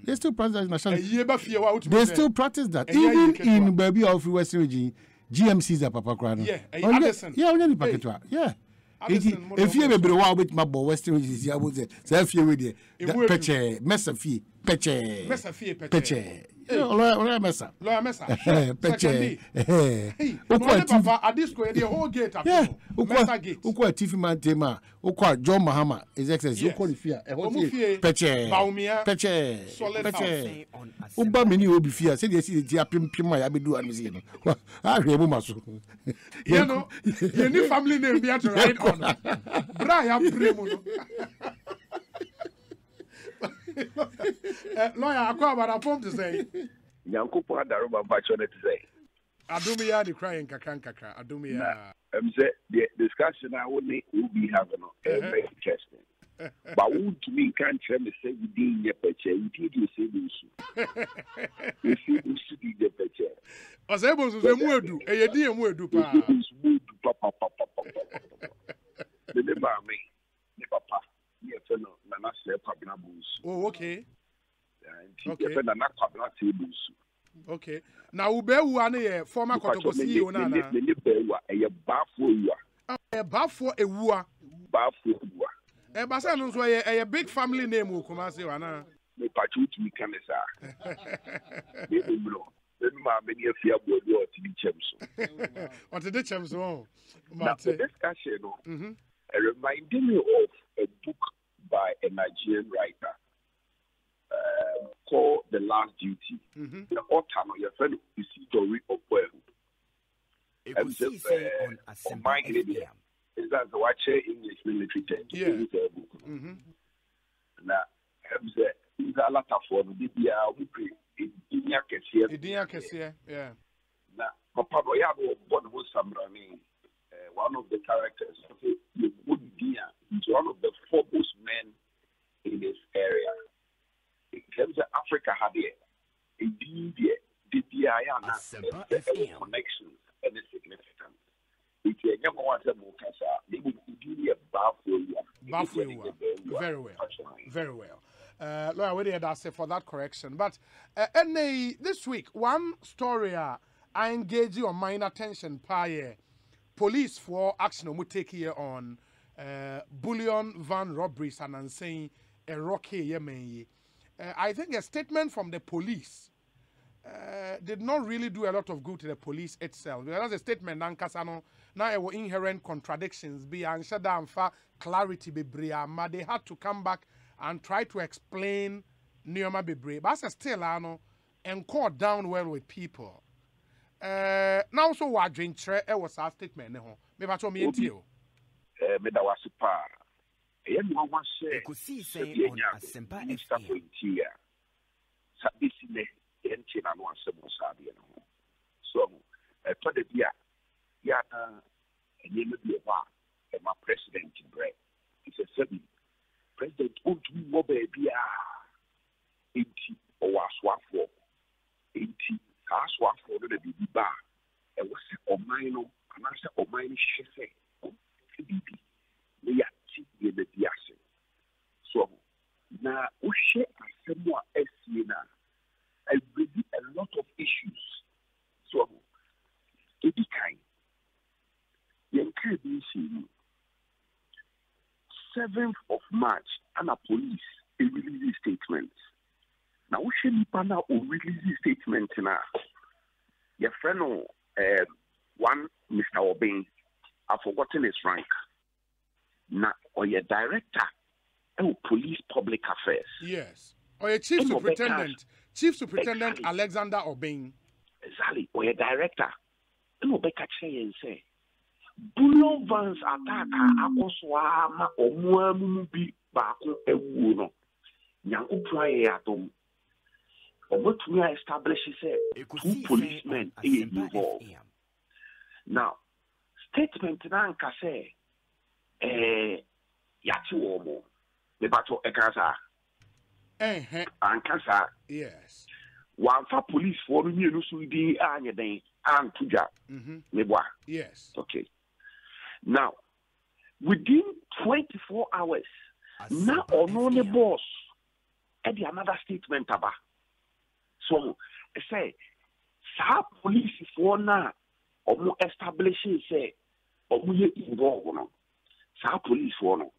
They still practice that in Ashanti. Ɛyie ba fie hɔ a wotumi They sɛ- still practice that. Even in baby of Western region, GMCs are papa krano. Yeah. Yeah, only the packet. Yeah. If you mo be the one with my boy Western region, see, I would say, say, if you with the Emu edu. peche, mesa fee, peche, Mesa fie, peche. peche. Hey. Yeah, Olha, olha, mesa. lɔya eh, Peche. Second Eh. Hey, Ukwa na ɔne adisco yɛ whole gate ato yeah. no. ukwa Mesa gate. Ukwa tifi man tema ukwa john mahama his excellency. Yes. ni fia e ho peche. Bawumia, peche. Peche. On uba mini obi fia se de si ti apempem a ya bedu an si no Wa- ahwe mu maso yɛ no yɛni family name bi ato right on. Bra a yɛabrɛ mu no lɔya akɔ abadapɔm te sɛ nyankopɔn adare ma mpakyɛ no te sɛ adom yi a de kora yɛ nkakra. Nkakra adom a ɛm sɛ the discussion a wo ne wobi have no ɛyɛ Uh-huh. very interesting. Ba wontumi nka nkyerɛ me sɛ wodin nyɛ pɛkyɛ. Wodin deɛ sɛ ne nsu. Ɛsi nsu di nyɛ pɛkyɛ. Ɔsɛ ɛbɔ nsusu emu edu. Ɛyɛ din paa. nsu mu du papapapapapapa oh okay. Nti Okay. yɛfɛ nana kwabena sɛ bo nsu okay. Na wo bɛɛwu a ne yɛ former kɔtɔkɔ ceo no anaa me ne baawu a ɛyɛ baafoɔ wu a ɛbaafoɔ ewua baafoɔ wu a ɛbasa no nso ɛyɛ ɛyɛ big family name wɔ kumase wɔ anaa mepatwa wotumi ka ne saa mmom no mɛnu maame ne afi aboadu a ɔtumi kyɛm so ɔte de kyɛm so ɔ na the mate discussion no Mhm. it reminded me of a book by a Nigerian writer um, call the last duty Mhm. the author yɛfrɛ no Isidore Okpewho Ekusi on Asempa ɔman kene deɛ FM. ɛsiane sɛ english military term Yeah. ɛyi sɛ book no Mhm. na ɛm sɛ nsa alatafoɔ no de biara ɔmo pere ɛdinya kɛseɛ Edin akɛseɛ. Yeah. na papa no ɔyɛ ade ɔbɔ ne ho samrane uh, one of the characters ɔsɛ yɛbɔ ne din a he's one of the foremost men in this area in terms of africa ha deɛ ɛdin deɛ de biara yɛ ana Asempa ɛsɛ ɛwɔ connections ɛne significance nti ɛnyɛ kɔ wa sɛ mo kasa ne mu din yɛ baafo awia Baafo awia. Very well. Very well. Uh, Lawyer, we did say for that correction. But uh, NA, this week, one story uh, I engage your mind attention by police for action we take here on uh, bullion van robberies and saying a rocky yemen. Uh, I think a statement from the police uh, did not really do a lot of good to the police itself. Because that's a statement nankasa no now there were inherent contradictions be and for clarity ama they had to come back and try to explain nneɛma bebree but as still ano encore down well with people. Uh, now so wɔ adwenkyerɛ ɛwɔ saa statement ne ho mebatɔ mientie o. Eh, meda wase paa ɛyɛ nnoɔma sɛ Ekusi sɛ say deɛ on nya Asempa minister for FM. interior sa bɛsi nɛ yɛnte na no asɛm wɔ saa adeɛ no ho so ɛtɔ da bi a yɛana nneɛma bi wɔ hɔ a ɛma president brɛ ɛsɛ sɛbi president ɔntumi mmɔ baabiaa enti ɔwɔ asoafoɔ enti saa asoafoɔ no na biribi ba a ɛwɔ sɛ ɔman no anaasɛ ɔman no hwɛ sɛ ɔmfa biribi na yɛate nneɛma bi ase so na wohwɛ asɛm a asie no a ɛbredi a lot of issues. So ɛdi kan yɛnkaa bi nsie mu 7th of march ana police ɛrelease statement na wohwɛ nnipa no a ɔrelease statement no a yɛfrɛ no um, one mr obin i've forgotten his rank na ɔyɛ director ɛwɔ police public affairs. Yes. Ɔyɛ chief superintendent. Chief superintendent Exactly. alexander obeng. exactly. Ɔyɛ director. Ɛna ɔbɛka kyerɛ yɛn sɛ bullion vans attack a akɔ so a ma ɔmo a mu mu bi baako awuo no nyankopɔn ayɛ yɛ adom. Ɔmɔtumi a establish sɛ two policemen ɛyɛ involved. Now statement na anka sɛ ɛɛ yɛate wɔ mo. Mebatɔ ɛka saa ɛhɛ anka saa yes. wamfa policefoɔ no mmienu so din anyɛ den anto dwa Mhm. meboa yes. okay now within 24 hours na ɔno ne boss ɛde another statement aba. So sɛ saa polisifoɔ no a ɔmo establish sɛ ɔmo yɛ involve no saa polisifoɔ no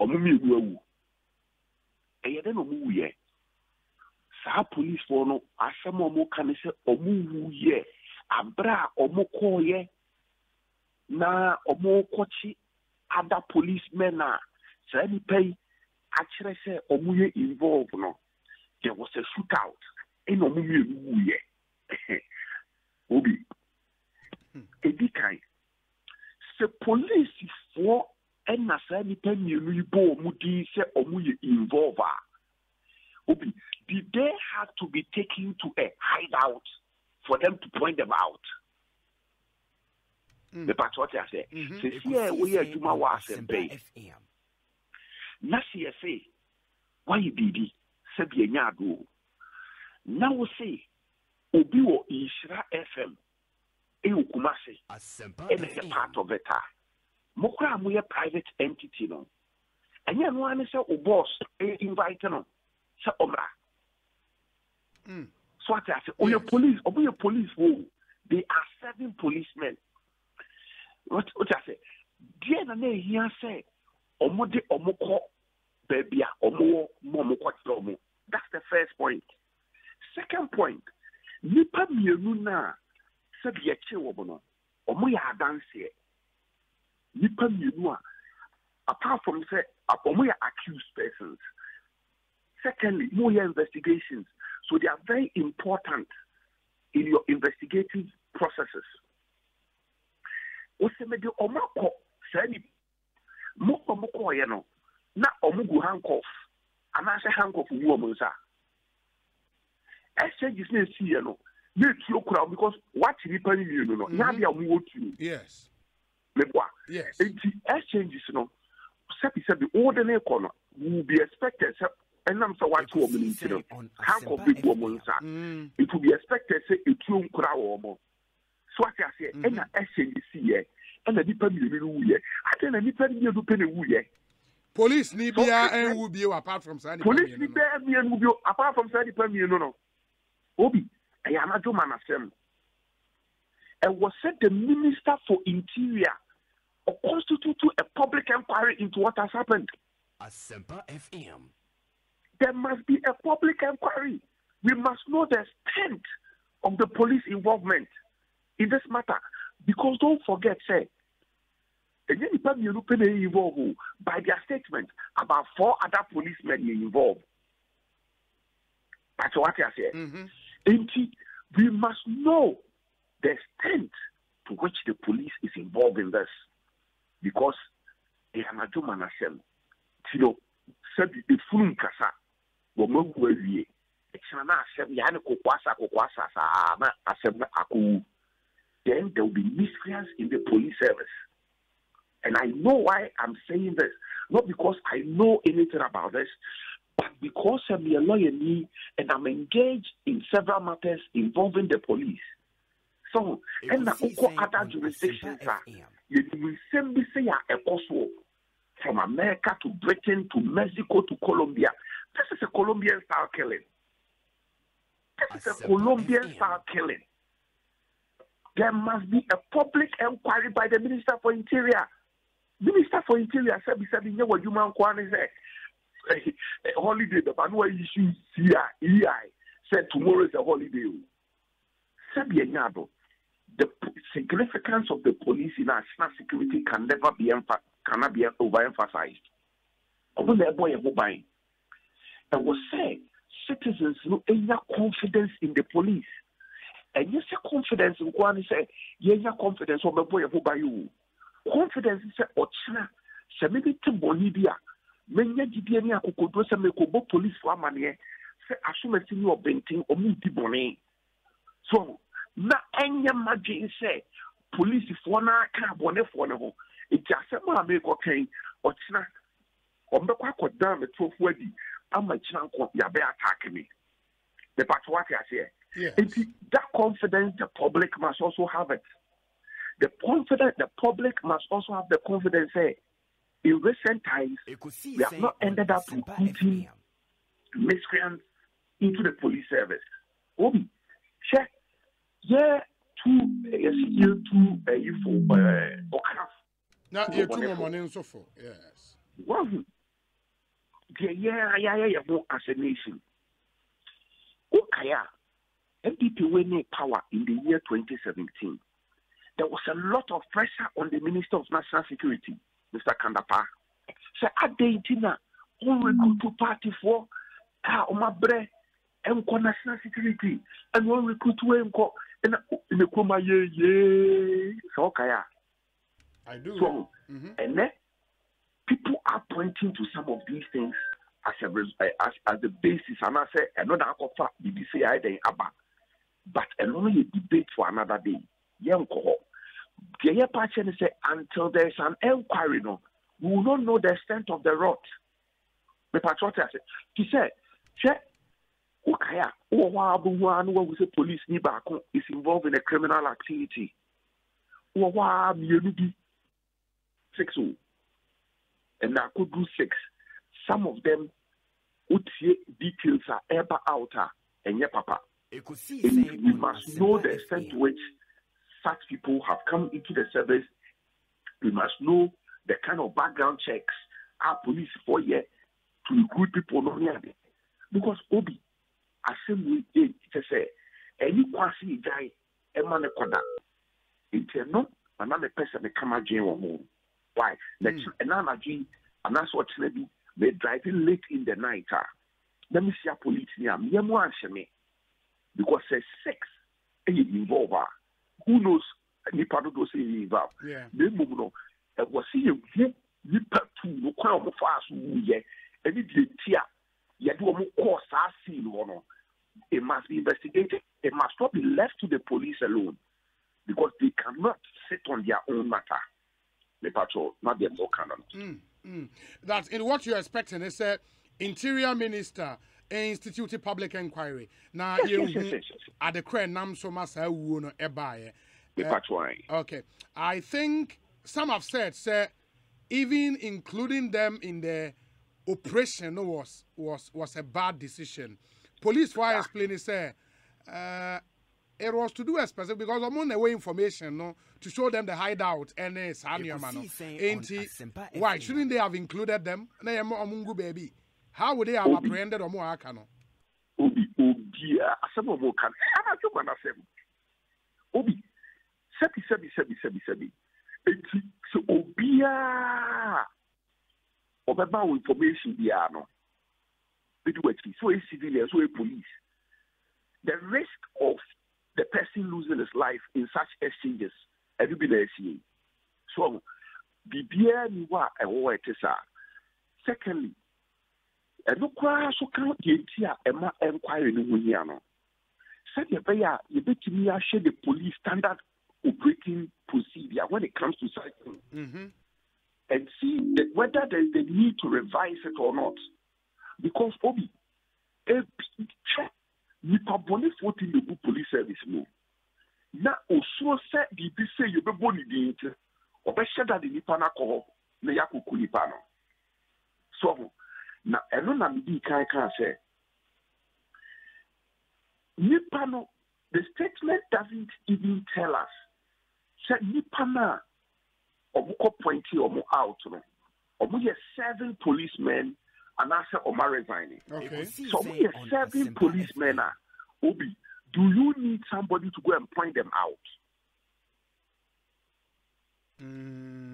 ɔmo mmienu awu. Ɛyɛ dɛ na ɔmo wuyɛ saa polisifoɔ no asɛm a ɔmo ka ne sɛ ɔmo wuyɛ aberɛ a ɔmo kɔɔyɛ na ɔmo kɔkye ada policemen a saa nipa yi akyerɛ sɛ ɔmo yɛ involve no there was a shootout ɛna ɔmo mmienu wuyɛ obi edi kan sɛ polisifoɔ ɛna saa mmienu yi bɔ ɔmo din sɛ ɔmo yɛ involve a obi did they have to be taken to a hideout for them to point them out? Mm. mepatɛ ɔte asɛ Mhm. sɛsi a woyɛ adwuma wɔ asɛmpa yi na sɛ yɛse woayɛ biribi sɛbi ɛnya ado na wo se obi wɔ nhyira fm ɛwɔ kuma se Asempa ɛna ɛyɛ part of it a mokora a moyɛ private entity no. Ɛnyɛ no ara ne sɛ wo boss ɛ- invite no sɛ ɔmmra Mm. so ate ase ɔyɛ Yes. police ɔmoyɛ police wo they are seven policemen. Wote wote ase deɛ na na ɛhia sɛ ɔmode ɔmo kɔ baabi a ɔmo wɔ ma ɔmo ɔmo that's the first point. point second point nipa mmienu no sɛbi yɛkye wɔ mo no ɔmo yɛ adanseɛ nipa mmienu a apart from sɛ ɔmo yɛ accused persons Secondly, more investigations. So they are very important in your investigative processes. Osemede ọmakọ saa ni mo ọmọ kọọyẹ no na ọmọ gu handcuff anaasẹ handcuff wu ọmọ nsa exchanges na esi yẹ no na etuo kura because wati nipa ni mienu no nyaa bi a ọmọ wọ tuo Yes. meboa Yes. nti exchanges no sẹbi sẹbi wọde ne kọ no will be expected sẹ ẹnam sẹ wati ọmọ ne nti no. handcuff bi gu ọmọ nsa Mm. it will be expected sɛ etuo nkura wɔ ɔmo so ate aseɛ ɛna ɛhyɛ ne si yɛ ɛna nipa mmienu no wuyɛ ate na nipa mmienu pɛ na wuyɛ Police ni So- bia enwu bio apart from saa nipa polisi mmienu no. bɛɛ mmienu bi apart from saa nipa mmienu no. Obi ɛyɛ anadwo ma n'asɛm ɛwɔ sɛ the minister for interior or constitute a public inquiry into what has happened Asempa FM. there must be a public inquiry. We must know the extent of the police involvement in this matter. Because don't forget, say, ɛnyɛ nipa mmienu pɛ na ɛyɛ involved by their statement about four other policemen involved. That's what I say. Mhm. Nti, we must know the extent to which the police is involved in this. Because ɛyɛ anadwo ma n'asɛm. Nti no, sɛbi efunu nkasa, wɔn awu awie. Ɛkyina na asɛm yɛ ne koko asa koko asa saa na asɛm no akɔwu. Then there will be miscreants in the police service. And I know why I'm saying this. Not because I know anything about this, but because I'm a lawyer me and I'm engaged in several matters involving the police. So, and na Ekusi ukọ sɛn other on jurisdictions a yɛnim nsɛm bi sɛ yɛ ɛkɔ from America to Britain to Mexico to Colombia. This is a Colombian style killing. This is a Colombian style killing. There must be a public inquiry by the Minister for Interior. Minister for Interior said, "Be said, what you human kwan say holiday. The man who issue EI said tomorrow is a holiday. The significance of the police in national security can never be empha- cannot be overemphasized. Ọbụ na ẹbọ yẹ ho ban. Sẹ citizens no enya confidence in the police. Ẹnyẹ sẹ confidence nkwa ni sẹ yẹnya confidence ọbẹ bọ yẹ ho ban o. Confidence sẹ ọkyina sẹ mi bi bi a menya jidie ni akokoduro bọ police fo amaneɛ sɛ asomasi ni ɔbɛnten ɔmo di bɔnɛ. So na ɛnyɛ madwen sɛ polisifoɔ no aka abɔnefoɔ no ho. Nti asɛm a merekɔ kan ɔkyena ɔmbɛkɔ akɔdan metorofoɔ adi ama kyena nkɔ yɛabɛ attack me. Mepatɔ wate aseɛ nti that confidence the public must also have it. The confidence the public must also have the confidence say in recent times We have not ended up recruiting miscreants into the police service. Obi, check. Yeah, two, yes, year two, uh, you for, uh, Okaf. Na Who yɛtu wonderful. mɔmɔne nso fo. Yes. One, the yeah, yeah, yeah, yeah, as a nation. Okaya, NPP winning power in the year 2017. There was a lot of pressure on the Minister of National Security, Mr. Kan-Dapaah. Sɛ adɛn nti na ɔnrecruit partyfoɔ a ɔmabrɛ nkɔ national security ɛna ɔnrecruit wei nkɔ ɛna ne kurom ayɛ yee sɛ ɔkae a I do. so Mhm. ɛnɛ people are pointing to some of these things as a as as the basis anaasɛ ɛno na akɔfa bibi sɛ yɛayɛ dɛn aba but yɛ debate for another day yɛnkɔ deɛ yɛpa kyɛ until there is an inquiry, no we will not know the extent of the rot The te said, ti sɛ hwɛ wokae a wowɔ hɔ a bohu a na wahu sɛ police ni baako is involved in a criminal activity. Wowɔ hɔ a mmienu bi six o ɛna akɔdu six. Some of them wotie details a ɛba out a ɛnyɛ papa. And we must know the extent to which such people have come into the service. We must know the kind of background checks our police for here to recruit people not near there. Because Obi, asɛm wei ei kyɛ sɛ ɛni kwase gyae ɛma ne kɔda nti ɛno ana mepɛ sɛ meka m'adwene wɔ ho why? Na ɛna anadwo yi anaasɛ ɔkyena bi me driving late in the night ah. a na mehyia police ni a mu anhyɛ me. Because sɛ six ɛyɛ eh, involve a ah. Who knows nipa dodoɔ sɛ yɛ involve na mmom no ɛwɔ sɛ yɛhu nipa tu no kwan a ɔmo faa so wuyɛ ɛne deɛ ti a yɛde ɔmo kɔɔ saa scene hɔ no it must be investigated. It must not be left to the police alone because they cannot sit on their own matter. Nipa not their more canon Mm, mm. That in what you're expecting is a interior minister institute public inquiry. Now Yes, crane nam so masa wu no ebaye. nipa to Okay. I think some have said, say, even including them in the operation was was was a bad decision. Police why explain it say uh it was to do a specific because I'm on the way information no to show them the hideout and uh, Sanya man. could see saying Ain't on it- Asempa Why shouldn't they have included them? Na yɛ mo- ɔmo baby. How would they have apprehended or more no? obi obia asɛm a ɔmo ka no anadwo ma n'asɛm obi sɛbi sɛbi sɛbi sɛbi sɛbi eti sɛ obiara ɔbɛba wo information biara no. Edu akyi so ɔyɛ civilian so ɔyɛ police. The risk of the person losing his life in such exchanges ɛbi bi na ɛsi so biribiara ni hɔ a ɛwɔ ɛte saa secondly ɛno koraa so ka deɛ nti a ɛma enquiry no ho hia no sɛdeɛ ɛbɛyɛ a yɛbɛtumi ahyɛ the police standard operating procedure when it comes to things Mm-hmm. and see the, whether there is the need to revise it or not. Because Obi, ebi hwɛ nipa bɔnefoɔ ti na egu police service mu na osuo sɛ biribi sɛ yɛbɛbɔ ne din nti ɔbɛhyɛ da de nipa no akɔ hɔ na yɛakɔku nipa no so na ɛno na medi kan kan sɛ nipa no the statement doesn't even tell us sɛ nipa no a ɔmo kɔ pointi ɔmo out no. Ɔmo yɛ seven policemen anaasɛ ɔmo resigning Okay. so ɔmo yɛ seven policemen a obi do you need somebody to go and point them out? Mm,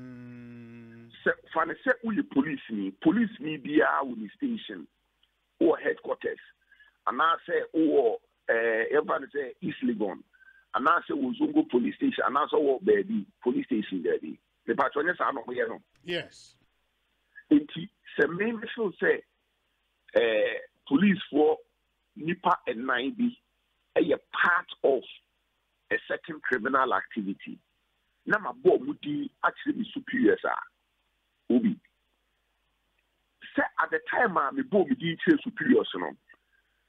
sɛ fa ne sɛ woyɛ police ni police ni biara wɔ ne station wɔ headquarters. Anaasɛ wowɔ yɛmfa no sɛ east legon. Anaasɛ wɔ zongo police station. Anaasɛ wɔ oh, baabi police station baabi mepatɛ ɔnyɛ saa na ɔmoyɛ no yes. nti sɛ mmemme feel sɛ policefoɔ nipa nnan bi ɛyɛ eh, part of a certain criminal activity. Na ma bɔ ɔmo din akyerɛ me superiors a obi. Sɛ at the time a me bɔ ɔmo din kyerɛ superiors no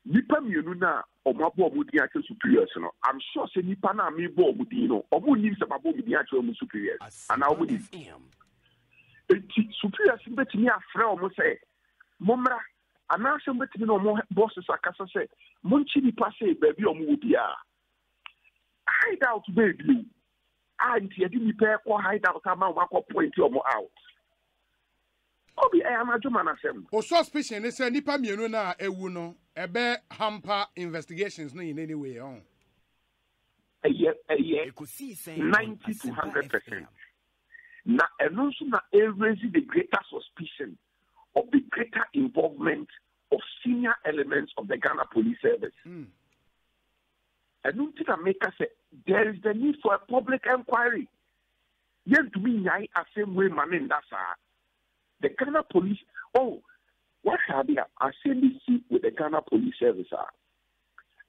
nipa mmienu na ɔmo abɔ ɔmo din akyerɛ superiors no i'm sure sɛ nipa na me bɔ ɔmo din no ɔmo nim sɛ ma bɔ ɔmo din akyerɛ ɔmo superiors anaa ɔmo nim? Eti superiors bɛtumi afrɛ ɔmo sɛ mommra anaasɛ mbɛtumi na ɔmo bosses akasa sɛ monkyi nipa sɛ baabi a ɔmo wɔ biara hideout baabi a nti yɛde nipa ɛkɔ hideout ama ɔmo akɔ point ɔmo out obi eh, ɛyɛ anadwo ma n'asɛm o suspicion is say eh, nipa mmienu na ewu no ebe hamper investigations no in any way on. ɛyɛ ɛyɛ Ekosi saying on 90 to 100 percent FM. na ɛno nso na ɛraise the greater suspicion of the greater involvement of senior elements of the Ghana Police Service. Mm. ɛno nti na meka sɛ there is the need for a public inquiry yɛntumi nyae asɛm wei ma ne nda saa the ghana police oh what a asɛm bi si with the ghana police service a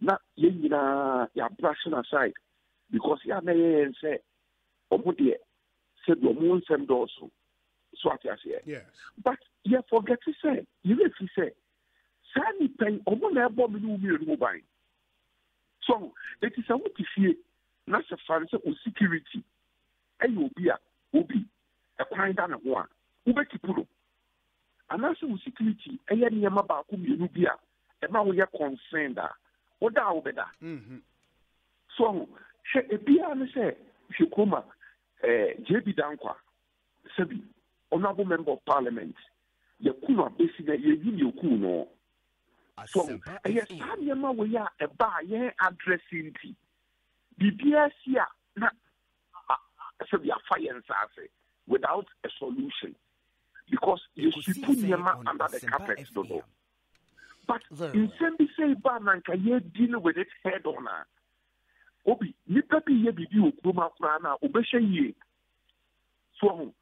na yɛn nyinaa yɛabrashe no aside because yɛ na yɛyɛn sɛ ɔmo deɛ sɛbi ɔmo nsɛm dɔɔso so ate aseɛ eh? Yes. but yɛfɔgɛte sɛ yɛrɛfi sɛ saa nipa yi ɔmo na ɛbɔ me ne wo mmienu mu ban so eti sɛ wote fie na sɛ fa no sɛ o security eh, ɛyɛ obi a obi ɛkwan da ne ho a wobɛkipu no anaasɛ wo security ɛyɛ nneɛma baako mmienu bi a ɛma woyɛ concerned a woda a wobɛda Mm-hmm. so hwɛ ebiara ne sɛ hwɛ kurom a ɛɛ jb dankwa sɛbi honourable member of parliament yɛku no abɛsi na yɛyi ne yɛku no. So ɛyɛ saa nneɛma wɔ yi a ɛba a yɛn adrɛse nti biribiara si a na sɛbi afa yɛn nsa ase without a solution because Ekosi yɛsipu saying nneɛma on under the carpet dodo. FM. but nsɛm bi sɛ ba na nka yɛ deal with it head on. A obi nipa bi yɛ biribi wɔ kurom akoraa no a obɛhyɛ yie so ɔho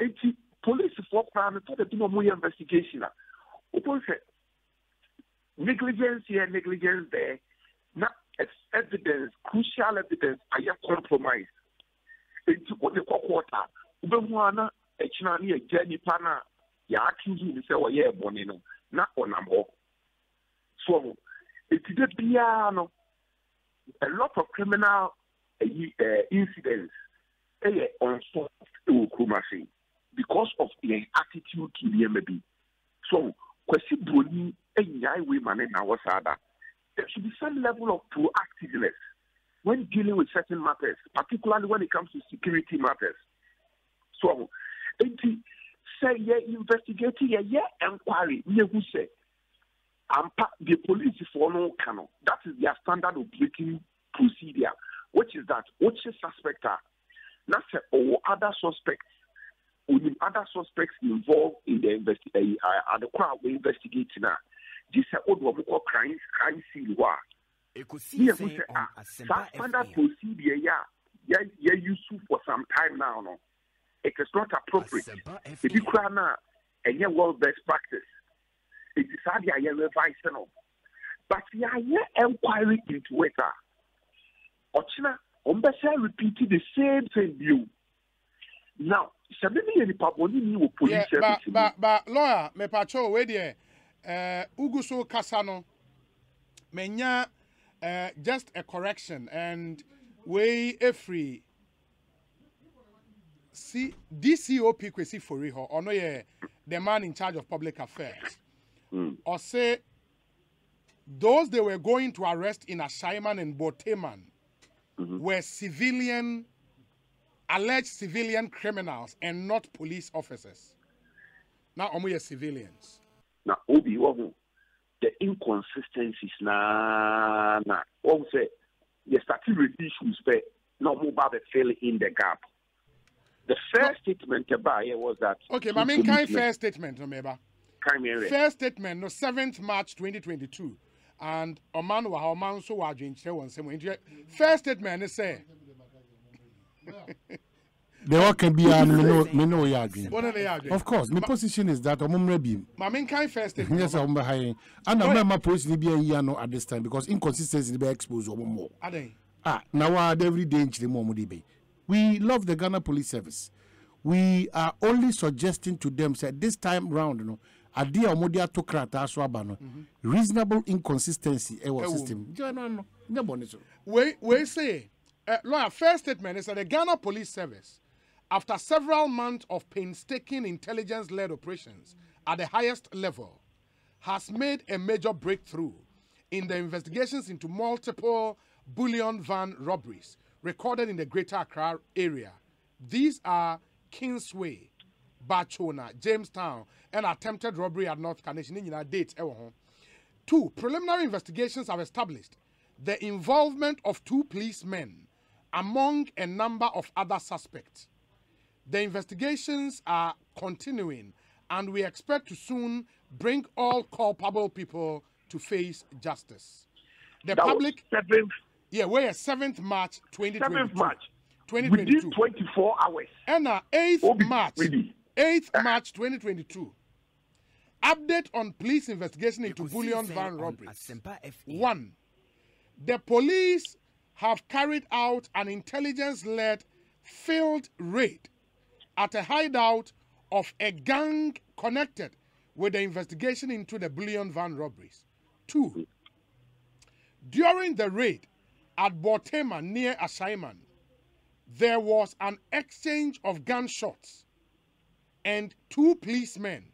enti polisifoɔ koraa no tɔda bi na ɔmoyɛ investigation. A wobɛhu sɛ negligence here negligence there. Na evidence crucial evidence ayɛ compromise enti wode kɔ court a wobɛhu a na akyina ne yɛgya nipa no a yɛaccuse ne sɛ ɔyɛɛ bɔne no na ɔnam hɔ so enti da biara no a lot of criminal uh, incidents eh, ɛyɛ unsolved ɛwɔ kurom ase because of yɛn attitude to nneɛma bi so kwasi broni ɛnyae wei ma ne na wɔ saa da there should be some level of proactiveness when dealing with certain matters particularly when it comes to security matters. So enti sɛ yɛ investigate yɛyɛ enquiry yɛhu sɛ ampa the polisifoɔ no ka no that is their standard operating procedure which is that wokye suspect a na sɛ ɔwɔ other suspects onim other suspects involved in the investi uh, adekɔ a we investigate na gye sɛ wode ɔmo kɔ crime crime scene hɔ a. yɛhu sɛ ah saa standard procedure yi a yɛ yɛ use for some time now no it is not appropriate. Asempa ebi FM. koraa na ɛnyɛ world best practice it is saa de a yɛ revise no but yɛayɛ enquiry into it a ɔkyena wɔn bɛsɛ repeat the same thing bio now sɛ me ne yɛ nipa bɔne ni wɔ police Yeah, ba service mu ba ba lawyer mepatcho wei deɛ ɛɛ eh, ugu so kasa no menya ɛɛ eh, just a correction and wei efiri C DCOP Kwesi Ofori hɔ ɔno yɛ the man in charge of public affairs Mm. say those they were going to arrest in Ashaiman and Boteman were civilian alleged civilian criminals and not police officers. Now, yɛ civilians. na obi the inconsistencies na na yɛ start ready issues pɛ na wɔn ba bɛ fill in the gap the first statement ɛbaa yɛ was that Okay, but I mean, kind first statement, no, rɛ First statement, no, 7th March 2022. And Oman wa Oman so wa dwinkyerɛ wɔn nsɛm. Nti, First statement ne say, deɛ wɔka biara no me ne- me ne woyɛ adwene what are they are of course my position is that ɔmo mmerɛ I mean, kind first statement. nyɛ sɛ ɔmo bɛha yɛn ana Right. mɛma polisi bi ano at this time because inconsistency no bɛ expose ɔmo mmɔ Aden. ah na waa every day nkyerɛ mu ɔmo de bɛ we love the ghana police service. We are only suggesting to them say this time round no adeɛ a ɔmo de ato krataa so aba no reasonable inconsistency ɛwɔ system. gyina no ano nyɛ bɔne so. We we say uh, lawyer first statement is that the ghana police service after several months of painstaking intelligence-led operations at the highest level has made a major breakthrough in the investigations into multiple bullion van robberies recorded in the greater accra area these are kingsway Baatsona jamestown and attempted robbery at north carnation nyinaa dates Two, preliminary investigations have established the involvement of two policemen among a number of other suspects. The investigations are continuing, and we expect to soon bring all culpable people to face justice. The that public, yeah, we're 7th March 2022. seventh march 2022. within twenty four hours And uh, 8th Obi, March, really? 8th March 2022. Update on police investigation into Ekosi bullion van on robberies. Asempa FM. One, the police have carried out an intelligence led field raid at a hideout of a gang connected with the investigation into the bullion van robberies. Two, during the raid at Botema near Ashaiman, there was an exchange of gunshots and two policemen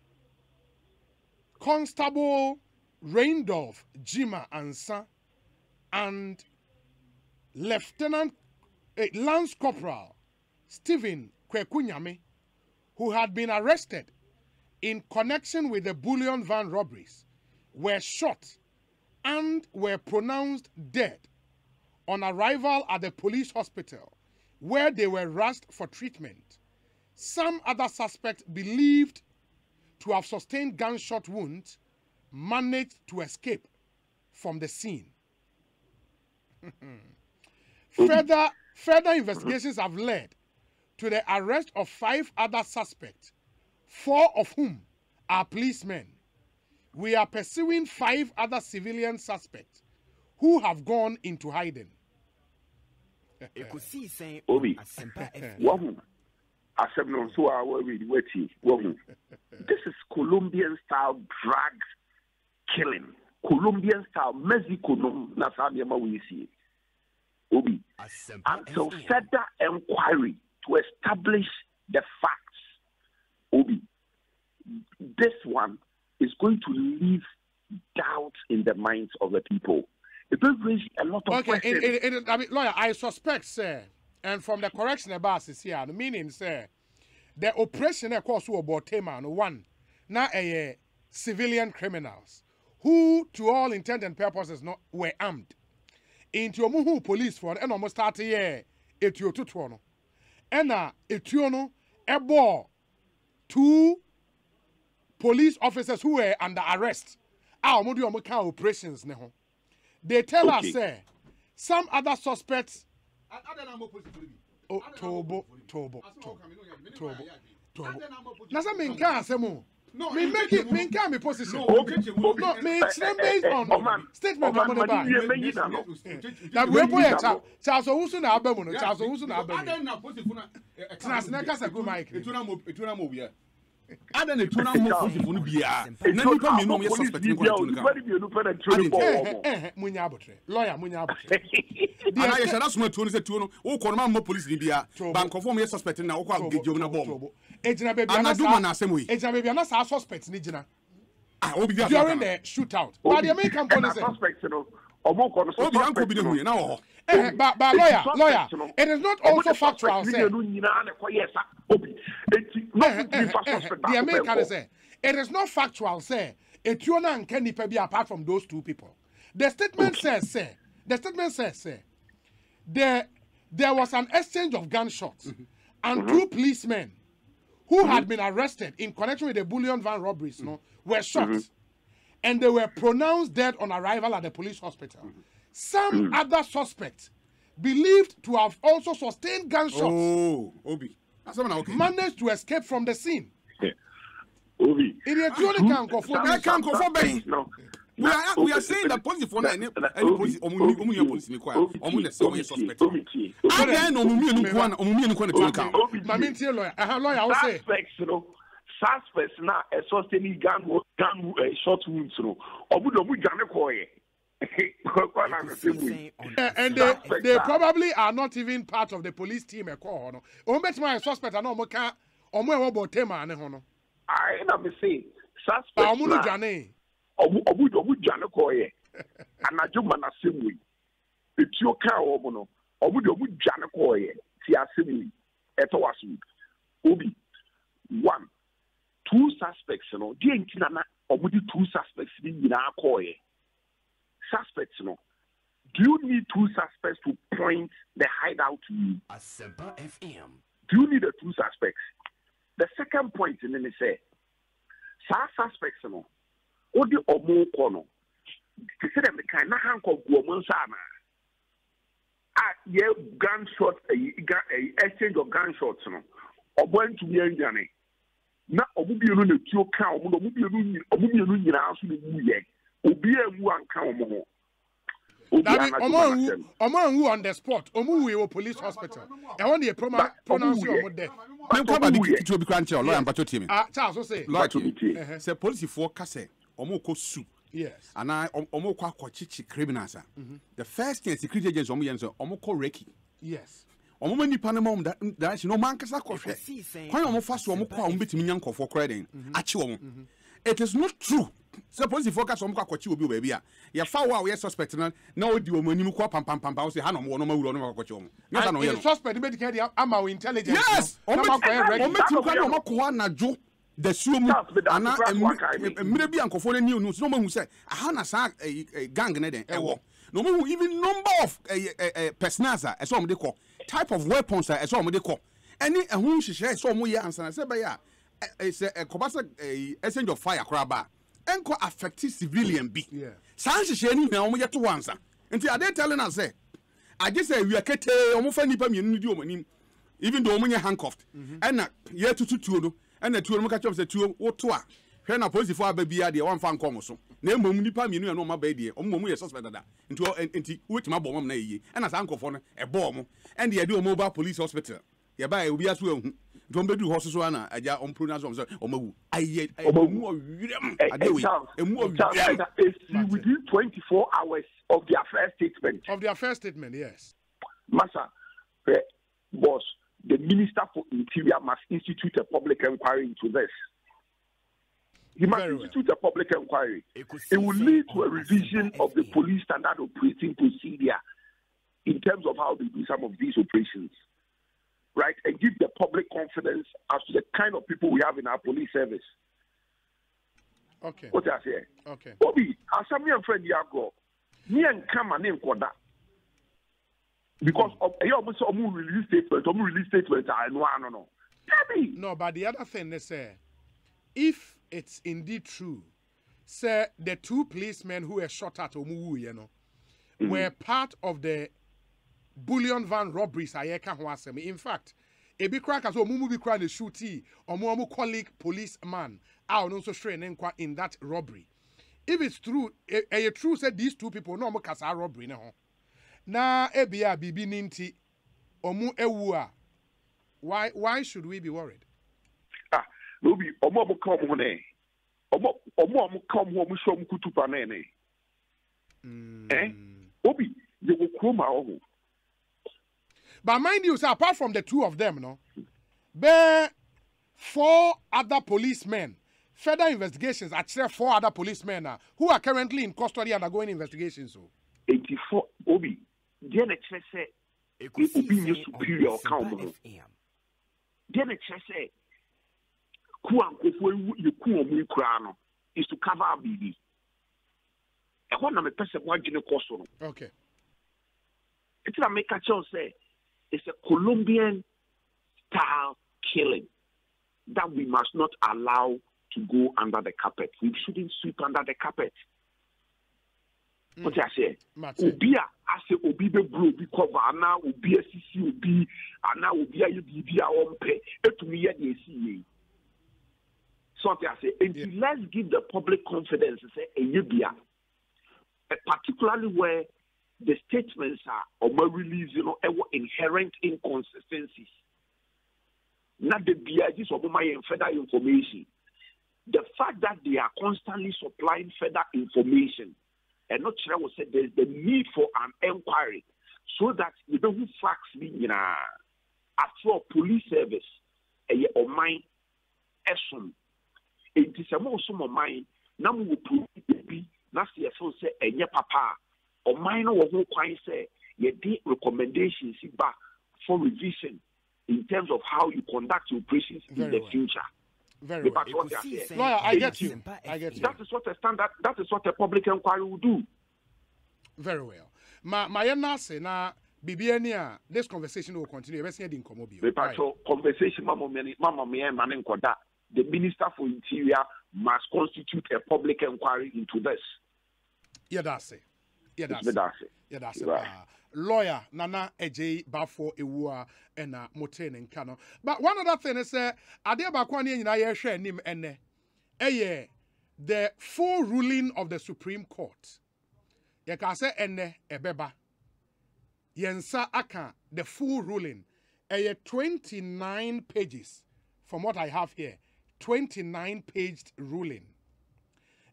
Constable Reindolph Jima Ansa and Lieutenant eh, Lance Corporal Stephen Kwekunyame, who had been arrested in connection with the bullion van robberies, were shot and were pronounced dead on arrival at the police hospital where they were rushed for treatment. Some other suspects believed to have sustained gunshot wounds managed to escape from the scene. further, further investigations have led to the arrest of five other suspects, four of whom are policemen. We are pursuing five other civilian suspects who have gone into hiding. Obi. wahu asɛm no nso a wawedi wati wahu this is colombian style drug killing. Colombian style mexico nom na saa nneɛma wɔ sie obi until further inquiry to establish the facts obi this one is going to leave doubt in the minds of the people it will raise a lot of Okay, questions it, it, it, I mean, lawyer, I suspect, sir, and from the correction about is here, the meaning, sir, the operation, of course, about Tema, no one, now a civilian criminals who, to all intent and purposes, not were armed. Into Omuhu police for and almost started here, etio to no, and a etio no, a ball, two police officers who were under arrest. Ah, omo do omo kind operations ne ho. They tell us, Okay. say, some other suspects. Oh, Tobo, Tobo, Tobo, Tobo, Tobo. Na sa min ka asem o. Me make it, me ka me position. No, me explain based on Oman, statement Oman, of the Madi, bar. you may know, no? Na we boy Madi, cha, no. cha so wusu na aba mu no, cha so wusu na aba mu. tena Tena ase na kasa gu mic ni. ɛtuna mo ɛtuna mo bia ada na ɛtuna mo posifo no bia na Ɛtwa- nipa mmienu a wɔyɛ police suspect no bi a kɔ ɛtuna onipa ka no mmienu pɛ na tuo no Ade- bɔɔ Eh, wɔn. eh, eh, munya abotre. Lawyer, munya abotre. ana yɛhyɛ da soma tuo no sɛ tuo no wokɔ no ma mmɔ police ni bia Tobo. ba nkɔfoɔ mo yɛ suspect no na wokɔ agegyom no bɔ mo Egyina baby ana anadwo ma na asɛm yi Egyina baby ana saa suspect ni gyina ah obi bi during asɔka the shootout. But the American ɛna police. suspect no ɔmo kɔ no so obi ankɔ bi suspect ne no- na wɔ hɔ Eh, but, but lawyer, lawyer, it is not also factual, suspect eh? sir. mmienu nyinaa na ɛkɔyɛɛ sa obi eti na ɔmo fa suspect the baako American pɛ say it is not factual, say etuo na nke nipa bi apart from those two people. The statement says, say, the statement says, say, there, there was an exchange of gunshots, and two policemen who had been arrested in connection with the bullion van robberies, no, were shot, and they were pronounced dead on arrival at the police hospital. Some other suspects believed to have also sustained gunshots oh obi okay managed to escape from the scene. obi Ìdí etí ó ní ká nkɔfo Some- bí. Ɛka nkɔfoɔ some bɛn? suspects no. we are we are saying that polisifoɔ no ɛne Na- ɛne Obi- polisi ɔmo ni ɔmo ni Obi- polisi ni kɔ a Obi- ɔmo na sɛ ɔmo Obi- yɛ suspect Obi- Obi- Obi- adan na ɔmo mmienu kɔ na ɔmo mmienu kɔ na tuo ka Obi- Màmí n tiẹ̀ lọ́yà, ẹ̀hán lọ́yà ó sè. suspects no suspects na ɛsɔsteni gun wo- gun wo- eh, short wounds no ɔmo na ɔmo dwane kɔɔyɛ kɔkɔ na asɛm ɛkɔsii yi sɛn on Eh, And they, Suspect they ah. probably are not even part of the police team ẹ̀kọ́ họ no. Òun bẹ́ẹ̀ tí wọ́n yẹ suspect àná ọmọ ká ọmọ ẹ̀wọ̀ bọ̀ tẹ́ẹ̀mà ni họ no. ayi na mi se Bà suspects ọmọ nù na dwane. ɔmo ɔmo ɔmo dwane kɔɔyɛ anadwo ma n'asɛm yi etuo kaa wɔn no ɔmo de ɔmo dwane kɔɔyɛ ti asɛm yi ɛtɔ wa so obi one two suspects no deɛ nti na na ɔmo de two suspects ni nyinaa kɔɔyɛ. Suspects no do you need two suspects to point the hideout to you? Asɛmpa fm do you need the two suspects? The second point ne ne sɛ saa suspects no wode ɔmo kɔ no te sɛ dɛ mekan na hankɔ gu ɔmo nsa anaa a yɛ gunshot ayi ga ayi exchange of gunshots no ɔbɔ ntumi anwane na ɔmo mmienu na tuo ka ɔmo na ɔmo mmienu nyi- ɔmo mmienu nyinaa nso na emu yɛ obiara emu anka ɔmo ho Dabi Obiara ọmọ n'adwuma nwu n'asɛm. ọmọ nwu on the spot ọmọ wu wọ police hospital. Ẹ̀wọ̀n ni yẹ Ba- ọmọ pronounce wuyɛ. ọmọ death. mɛnkɔ ba di ketewa bi kora nkyerɛ lɔya mpatɔ tie me Ah Charles ó sè. lɔya Mpatɔ tie mi tie. me sɛ polisifoɔ ka sɛ ɔmo kɔ su Yes. anaa ɔm- ɔmo kɔ akɔkyekye criminals a the first thing security agents ɔmo yɛ no sɛ ɔmo kɔ reki Yes. Ɔmo ma nipa no ma ɔmo da- direction na ɔmo ankasa kɔhwɛ kwan ɔmo fa so ɔmo kɔ a ɔmo nya nkɔfoɔ koraa den akye ɔmo it is not true. Sɛ polisifoɔ ka sɛ ɔmo kɔ akɔkye obi wɔ baabi a yɛfa wo a woyɛ suspect no na ɔdi ɔmo anim kɔ pampampampa wo sɛ ha na ɔmo wɔ no ɔmo awura ɔno akɔkye ɔmo nyɛ sa na ɔyɛ no. suspect bẹ́ẹ̀ di kẹ́ di ama o intelligence. yes. Na ɔmo bɛtumi kora na ɔmo kɔ anadwo dasuo mu me. mmerɛ bi a nkɔfoɔ no ani onu so na ɔmahu sɛ aha na saa eh, eh, gang ne den ɛwɔ na ɔmahu even number of eh, eh, eh, personals a ɛsɛ ɔmode kɔ type of weapons a ɛsɛ ɔmode kɔ ɛne ɛho nhyehyɛ ɛsɛ ɔmo yɛ ansana sɛ ɛbɛyɛ a ɛ- ɛ- sɛ ɛkɔba sɛ eh, exchange of fire koraa ba a ɛnkɔ affect civilian bi saa nhyehyɛ no nyinaa wɔn yɛ to wansa nti ade tell na sɛ agye sɛ awia ketee wɔn fa nipa mmienu no di wɔn anim even though wɔn nyɛ handcuffed. Ɛna yɛtutu tuo no. Ɛna tuo no mo ka kyerɛ sɛ tuo woto a hwɛ na polisifoɔ aba bi adeɛ wɔn fa nkɔ wɔn so. Na emom nipa mmienu yɛn no aba yi deɛ mmom yɛ suspect dada. Nti nti wotumi abɔ wɔn na yie. Ɛna saa nkɔfoɔ no ɛbɔ wɔn. Ɛna yɛde wɔn ba police hospital. Yɛba yɛ obi aso ehu nti wɔn bɛduru hɔ soso ana agya wɔn pronounce wɔn sɛ wɔn awu. Ayɛ emu ɔwirɛm. Eh, adeɛ wei. Emu is within 24 hours of their first statement. Of their first statement, yes. Massa, eh, boss, the Minister for Interior must institute a public inquiry into this. He must Very well. institute a public inquiry. It will lead to a revision of the police standard operating procedure in terms of how they do some of these operations, right? And give the public confidence as to the kind of people we have in our police service. Okay. What I say? Okay. Obi, asami and friend Yago, me and Kama name Koda. Because of eh, you almost omu release statement, omu release statement, I know, I don't know. No, but the other thing they say, if it's indeed true, say the two policemen who were shot at Omuwu, you know, were part of the bullion van robberies ayeka ho asem. In fact, ebi kra ka so omumu bi kra na shooty, omu omu colleague policeman, a ono so hwere ne nkwa in that robbery. If it's true, eh, eh, true say these two people no omu kasa robbery ne ho. Na ebia bibi ni nti omu ewu a why why should we be worried? Ah, Obi, omo omo come on eh. Omo omo omo come home, show omo kutupa ne ne. Eh? Obi, you will come out. But mind you, sir, apart from the two of them, no, there four other policemen, further investigations, actually four other policemen uh, who are currently in custody undergoing investigations. So. 84 Obi, deɛ na kyerɛ sɛ obi nyɛ superior ɔka wo ho deɛ na kyerɛ sɛ ku a nkurɔfoɔ ewu- yɛku wɔn mu koraa no is to cover up biribi. Ɛhɔ na mepɛ sɛ moadwene kɔ so no. Okay. nti na meka kyerɛw sɛ it's a colombian style killing that we must not allow to go under the carpet. We shouldn't sweep under the carpet. Mm. Wote aseɛ obi a asɛ obi bɛburu obi kɔva anaa obi asisi obi anaa obi ayɛ biribi a ɔmpɛ ɛtumi yɛ deɛ ɛsi yie so nti let's give the public confidence sɛ ɛyɛ bia Eh, particularly where the statements are or my release no ɛwɔ inherent inconsistencies. Not the gye sɛ ɔmoma further information. The fact that they are constantly supplying further information and not sure was said there's the need for an inquiry so that you know who facts me nyinaa after all police service or ɔman ɛsom enti sɛ mo som ɔman na mo wɔ police bi na sɛ yɛfo sɛ ɛnyɛ papa a ɔman no wɔ ho kwan sɛ yɛde recommendations ba for revision in terms of how you conduct your operations in Very the well. future. Very well. to what they are saying. Lawyer, I get you. I get you. That is what a standard. That is what a public inquiry will do. Very well. Ma ma yɛn nase na bibiani this conversation will continue. Yɛbɛsi yɛ di nkɔmɔ bi. Nipa conversation mama me mama me and man nkoda. The minister for interior must constitute a public inquiry into this. Yɛda ase. Yɛda It's ase. medase. yɛda ase Right. paa lawyer nana agye bafo ewu a ɛna uh, mote ne nka but one other thing is uh, sɛ adeɛ baako a ne yɛn nyinaa yɛrehwɛ anim ɛnɛ ɛyɛ the full ruling of the supreme court yɛka sɛ ebeba. Yensa aka the full ruling ɛyɛ 29 pages from what i have here 29 paged ruling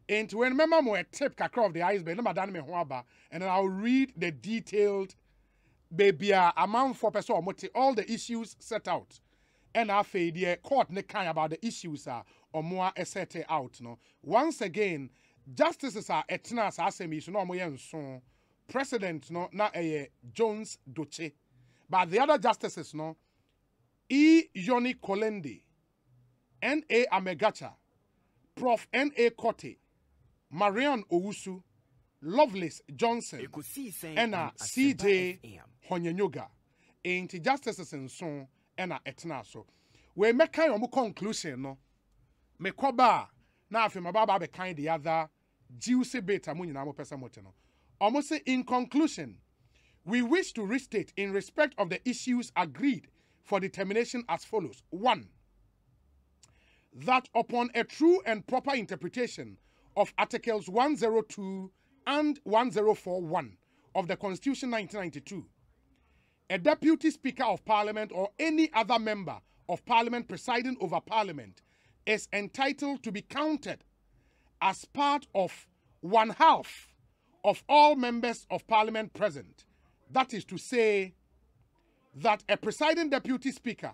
And when remember more tip kakra of the iceberg, number dan me and then I'll read the detailed baby amount for person or all the issues set out. And I the court ne kind about the issues are or more set out. No, once again, justices are etna sa asemi so no mo yen so president no na a eh, Jones Dotse. But the other justices no E. Yonny Kulendi, N. A. Amegacha, Prof. N. A. Kote, Marian Owusu, Lovelace Johnson, ɛna CJ Honyanyoga. Enti justices nso ɛna ɛtena so. Wei mɛka wɔn conclusion no. Mekɔba a na afei ma baba abɛkan the other juicy bit a mo nyinaa mo pɛ sɛ mote no ɔmo sɛ in conclusion we wish to restate in respect of the issues agreed for determination as follows one that upon a true and proper interpretation of Articles 102 and 1041 of the Constitution 1992, a deputy speaker of parliament or any other member of parliament presiding over parliament is entitled to be counted as part of one half of all members of parliament present. That is to say, that a presiding deputy speaker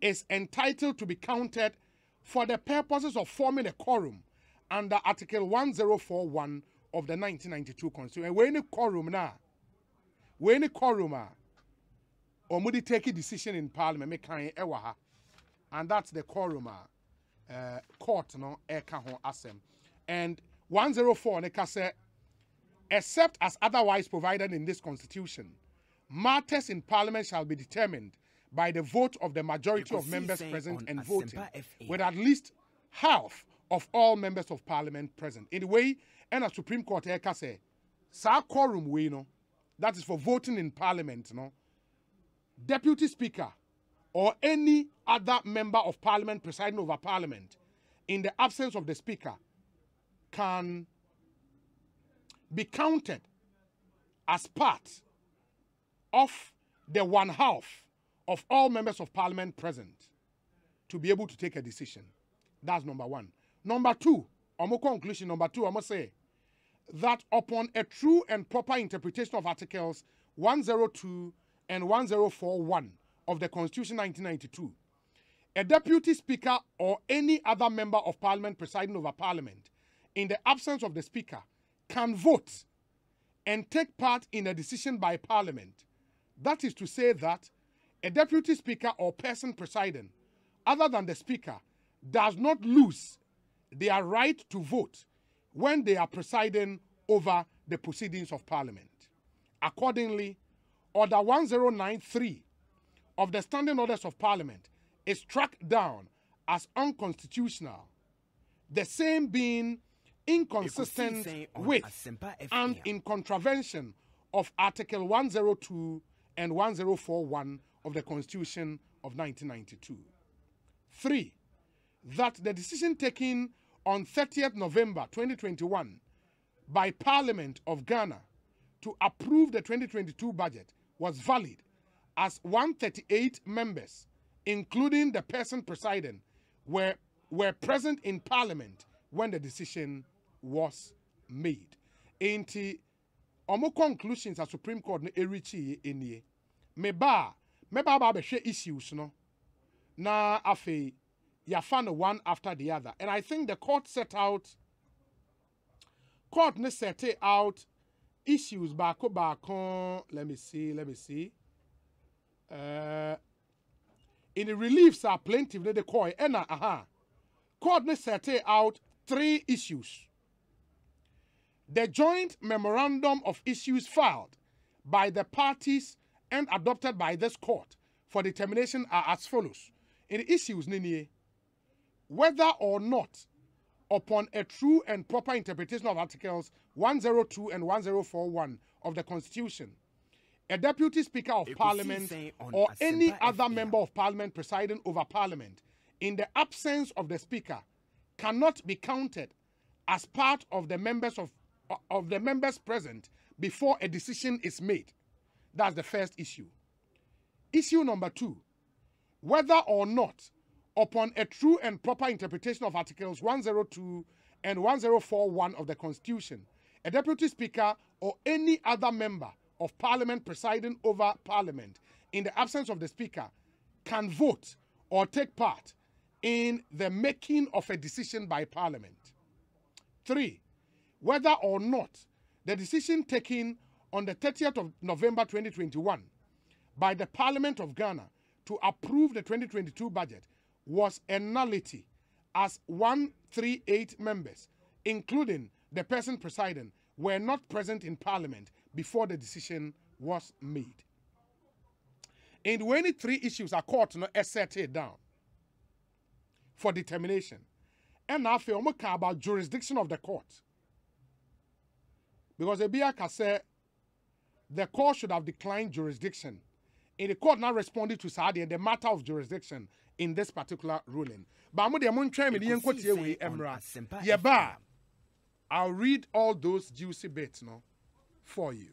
is entitled to be counted for the purposes of forming a quorum under Article 1041 of the 1992 Constitution. And a quorum now, when a quorum ah, or mudi take a decision in parliament, make kind ewa and that's the quorum ah, uh, court no eka ho asem. And 104 ne say, except as otherwise provided in this constitution, matters in parliament shall be determined by the vote of the majority of members present and voting, with at least half of all members of parliament present. In the way, and a Supreme Court eh, eka say, sa quorum we no, that is for voting in parliament, no, deputy speaker or any other member of parliament presiding over parliament, in the absence of the speaker, can be counted as part of the one half of all members of parliament present to be able to take a decision. That's number one. Number two, omo conclusion number two, I must say that upon a true and proper interpretation of Articles 102 and 1041 of the Constitution 1992, a deputy speaker or any other member of parliament presiding over parliament, in the absence of the speaker, can vote and take part in a decision by parliament. That is to say that a deputy speaker or person presiding, other than the speaker, does not lose their right to vote when they are presiding over the proceedings of parliament. Accordingly, Order 1093 of the Standing Orders of Parliament is struck down as unconstitutional, the same being inconsistent with and in contravention of Article 102 and 1041 of the Constitution of 1992. Three, that the decision taken on 30th November 2021 by Parliament of Ghana to approve the 2022 budget was valid as 138 members, including the person presiding, were, were present in Parliament when the decision was made. Enti, ɔmo conclusions a Supreme Court no ɛrechi nie. Meba a, meba aba abɛhwɛ issues no, na afei, yɛafa no one after the other. And I think the court set out court ne set out issues baako baako let me see let me see. Uh, in the reliefs a plaintiff ne de kɔɛ ɛna aha. Court ne set out three issues. The joint memorandum of issues filed by the parties and adopted by this court for determination are as follows in the issues ne nie whether or not upon a true and proper interpretation of Articles 102 and 1041 of the Constitution, a deputy speaker of parliament see say on or any other member of parliament presiding over parliament, in the absence of the speaker, cannot be counted as part of the members of, of the members present before a decision is made. That's the first issue. Issue number two whether or not, upon a true and proper interpretation of Articles 102 and 1041 of the Constitution, a deputy speaker or any other member of parliament presiding over parliament in the absence of the speaker can vote or take part in the making of a decision by parliament. Three, whether or not the decision taken on the 30th of November 2021 by the Parliament of Ghana to approve the 2022 budget was a nullity as 138 members, including the person presiding, were not present in Parliament before the decision was made. And when the three issues are court no it down for determination, ɛna afei ɔmo ka about jurisdiction of the court because ebi aka sɛ the court should have declined jurisdiction. And the court now responded to saa deɛ the matter of jurisdiction in this particular ruling. But i'll read all those juicy bits no for you.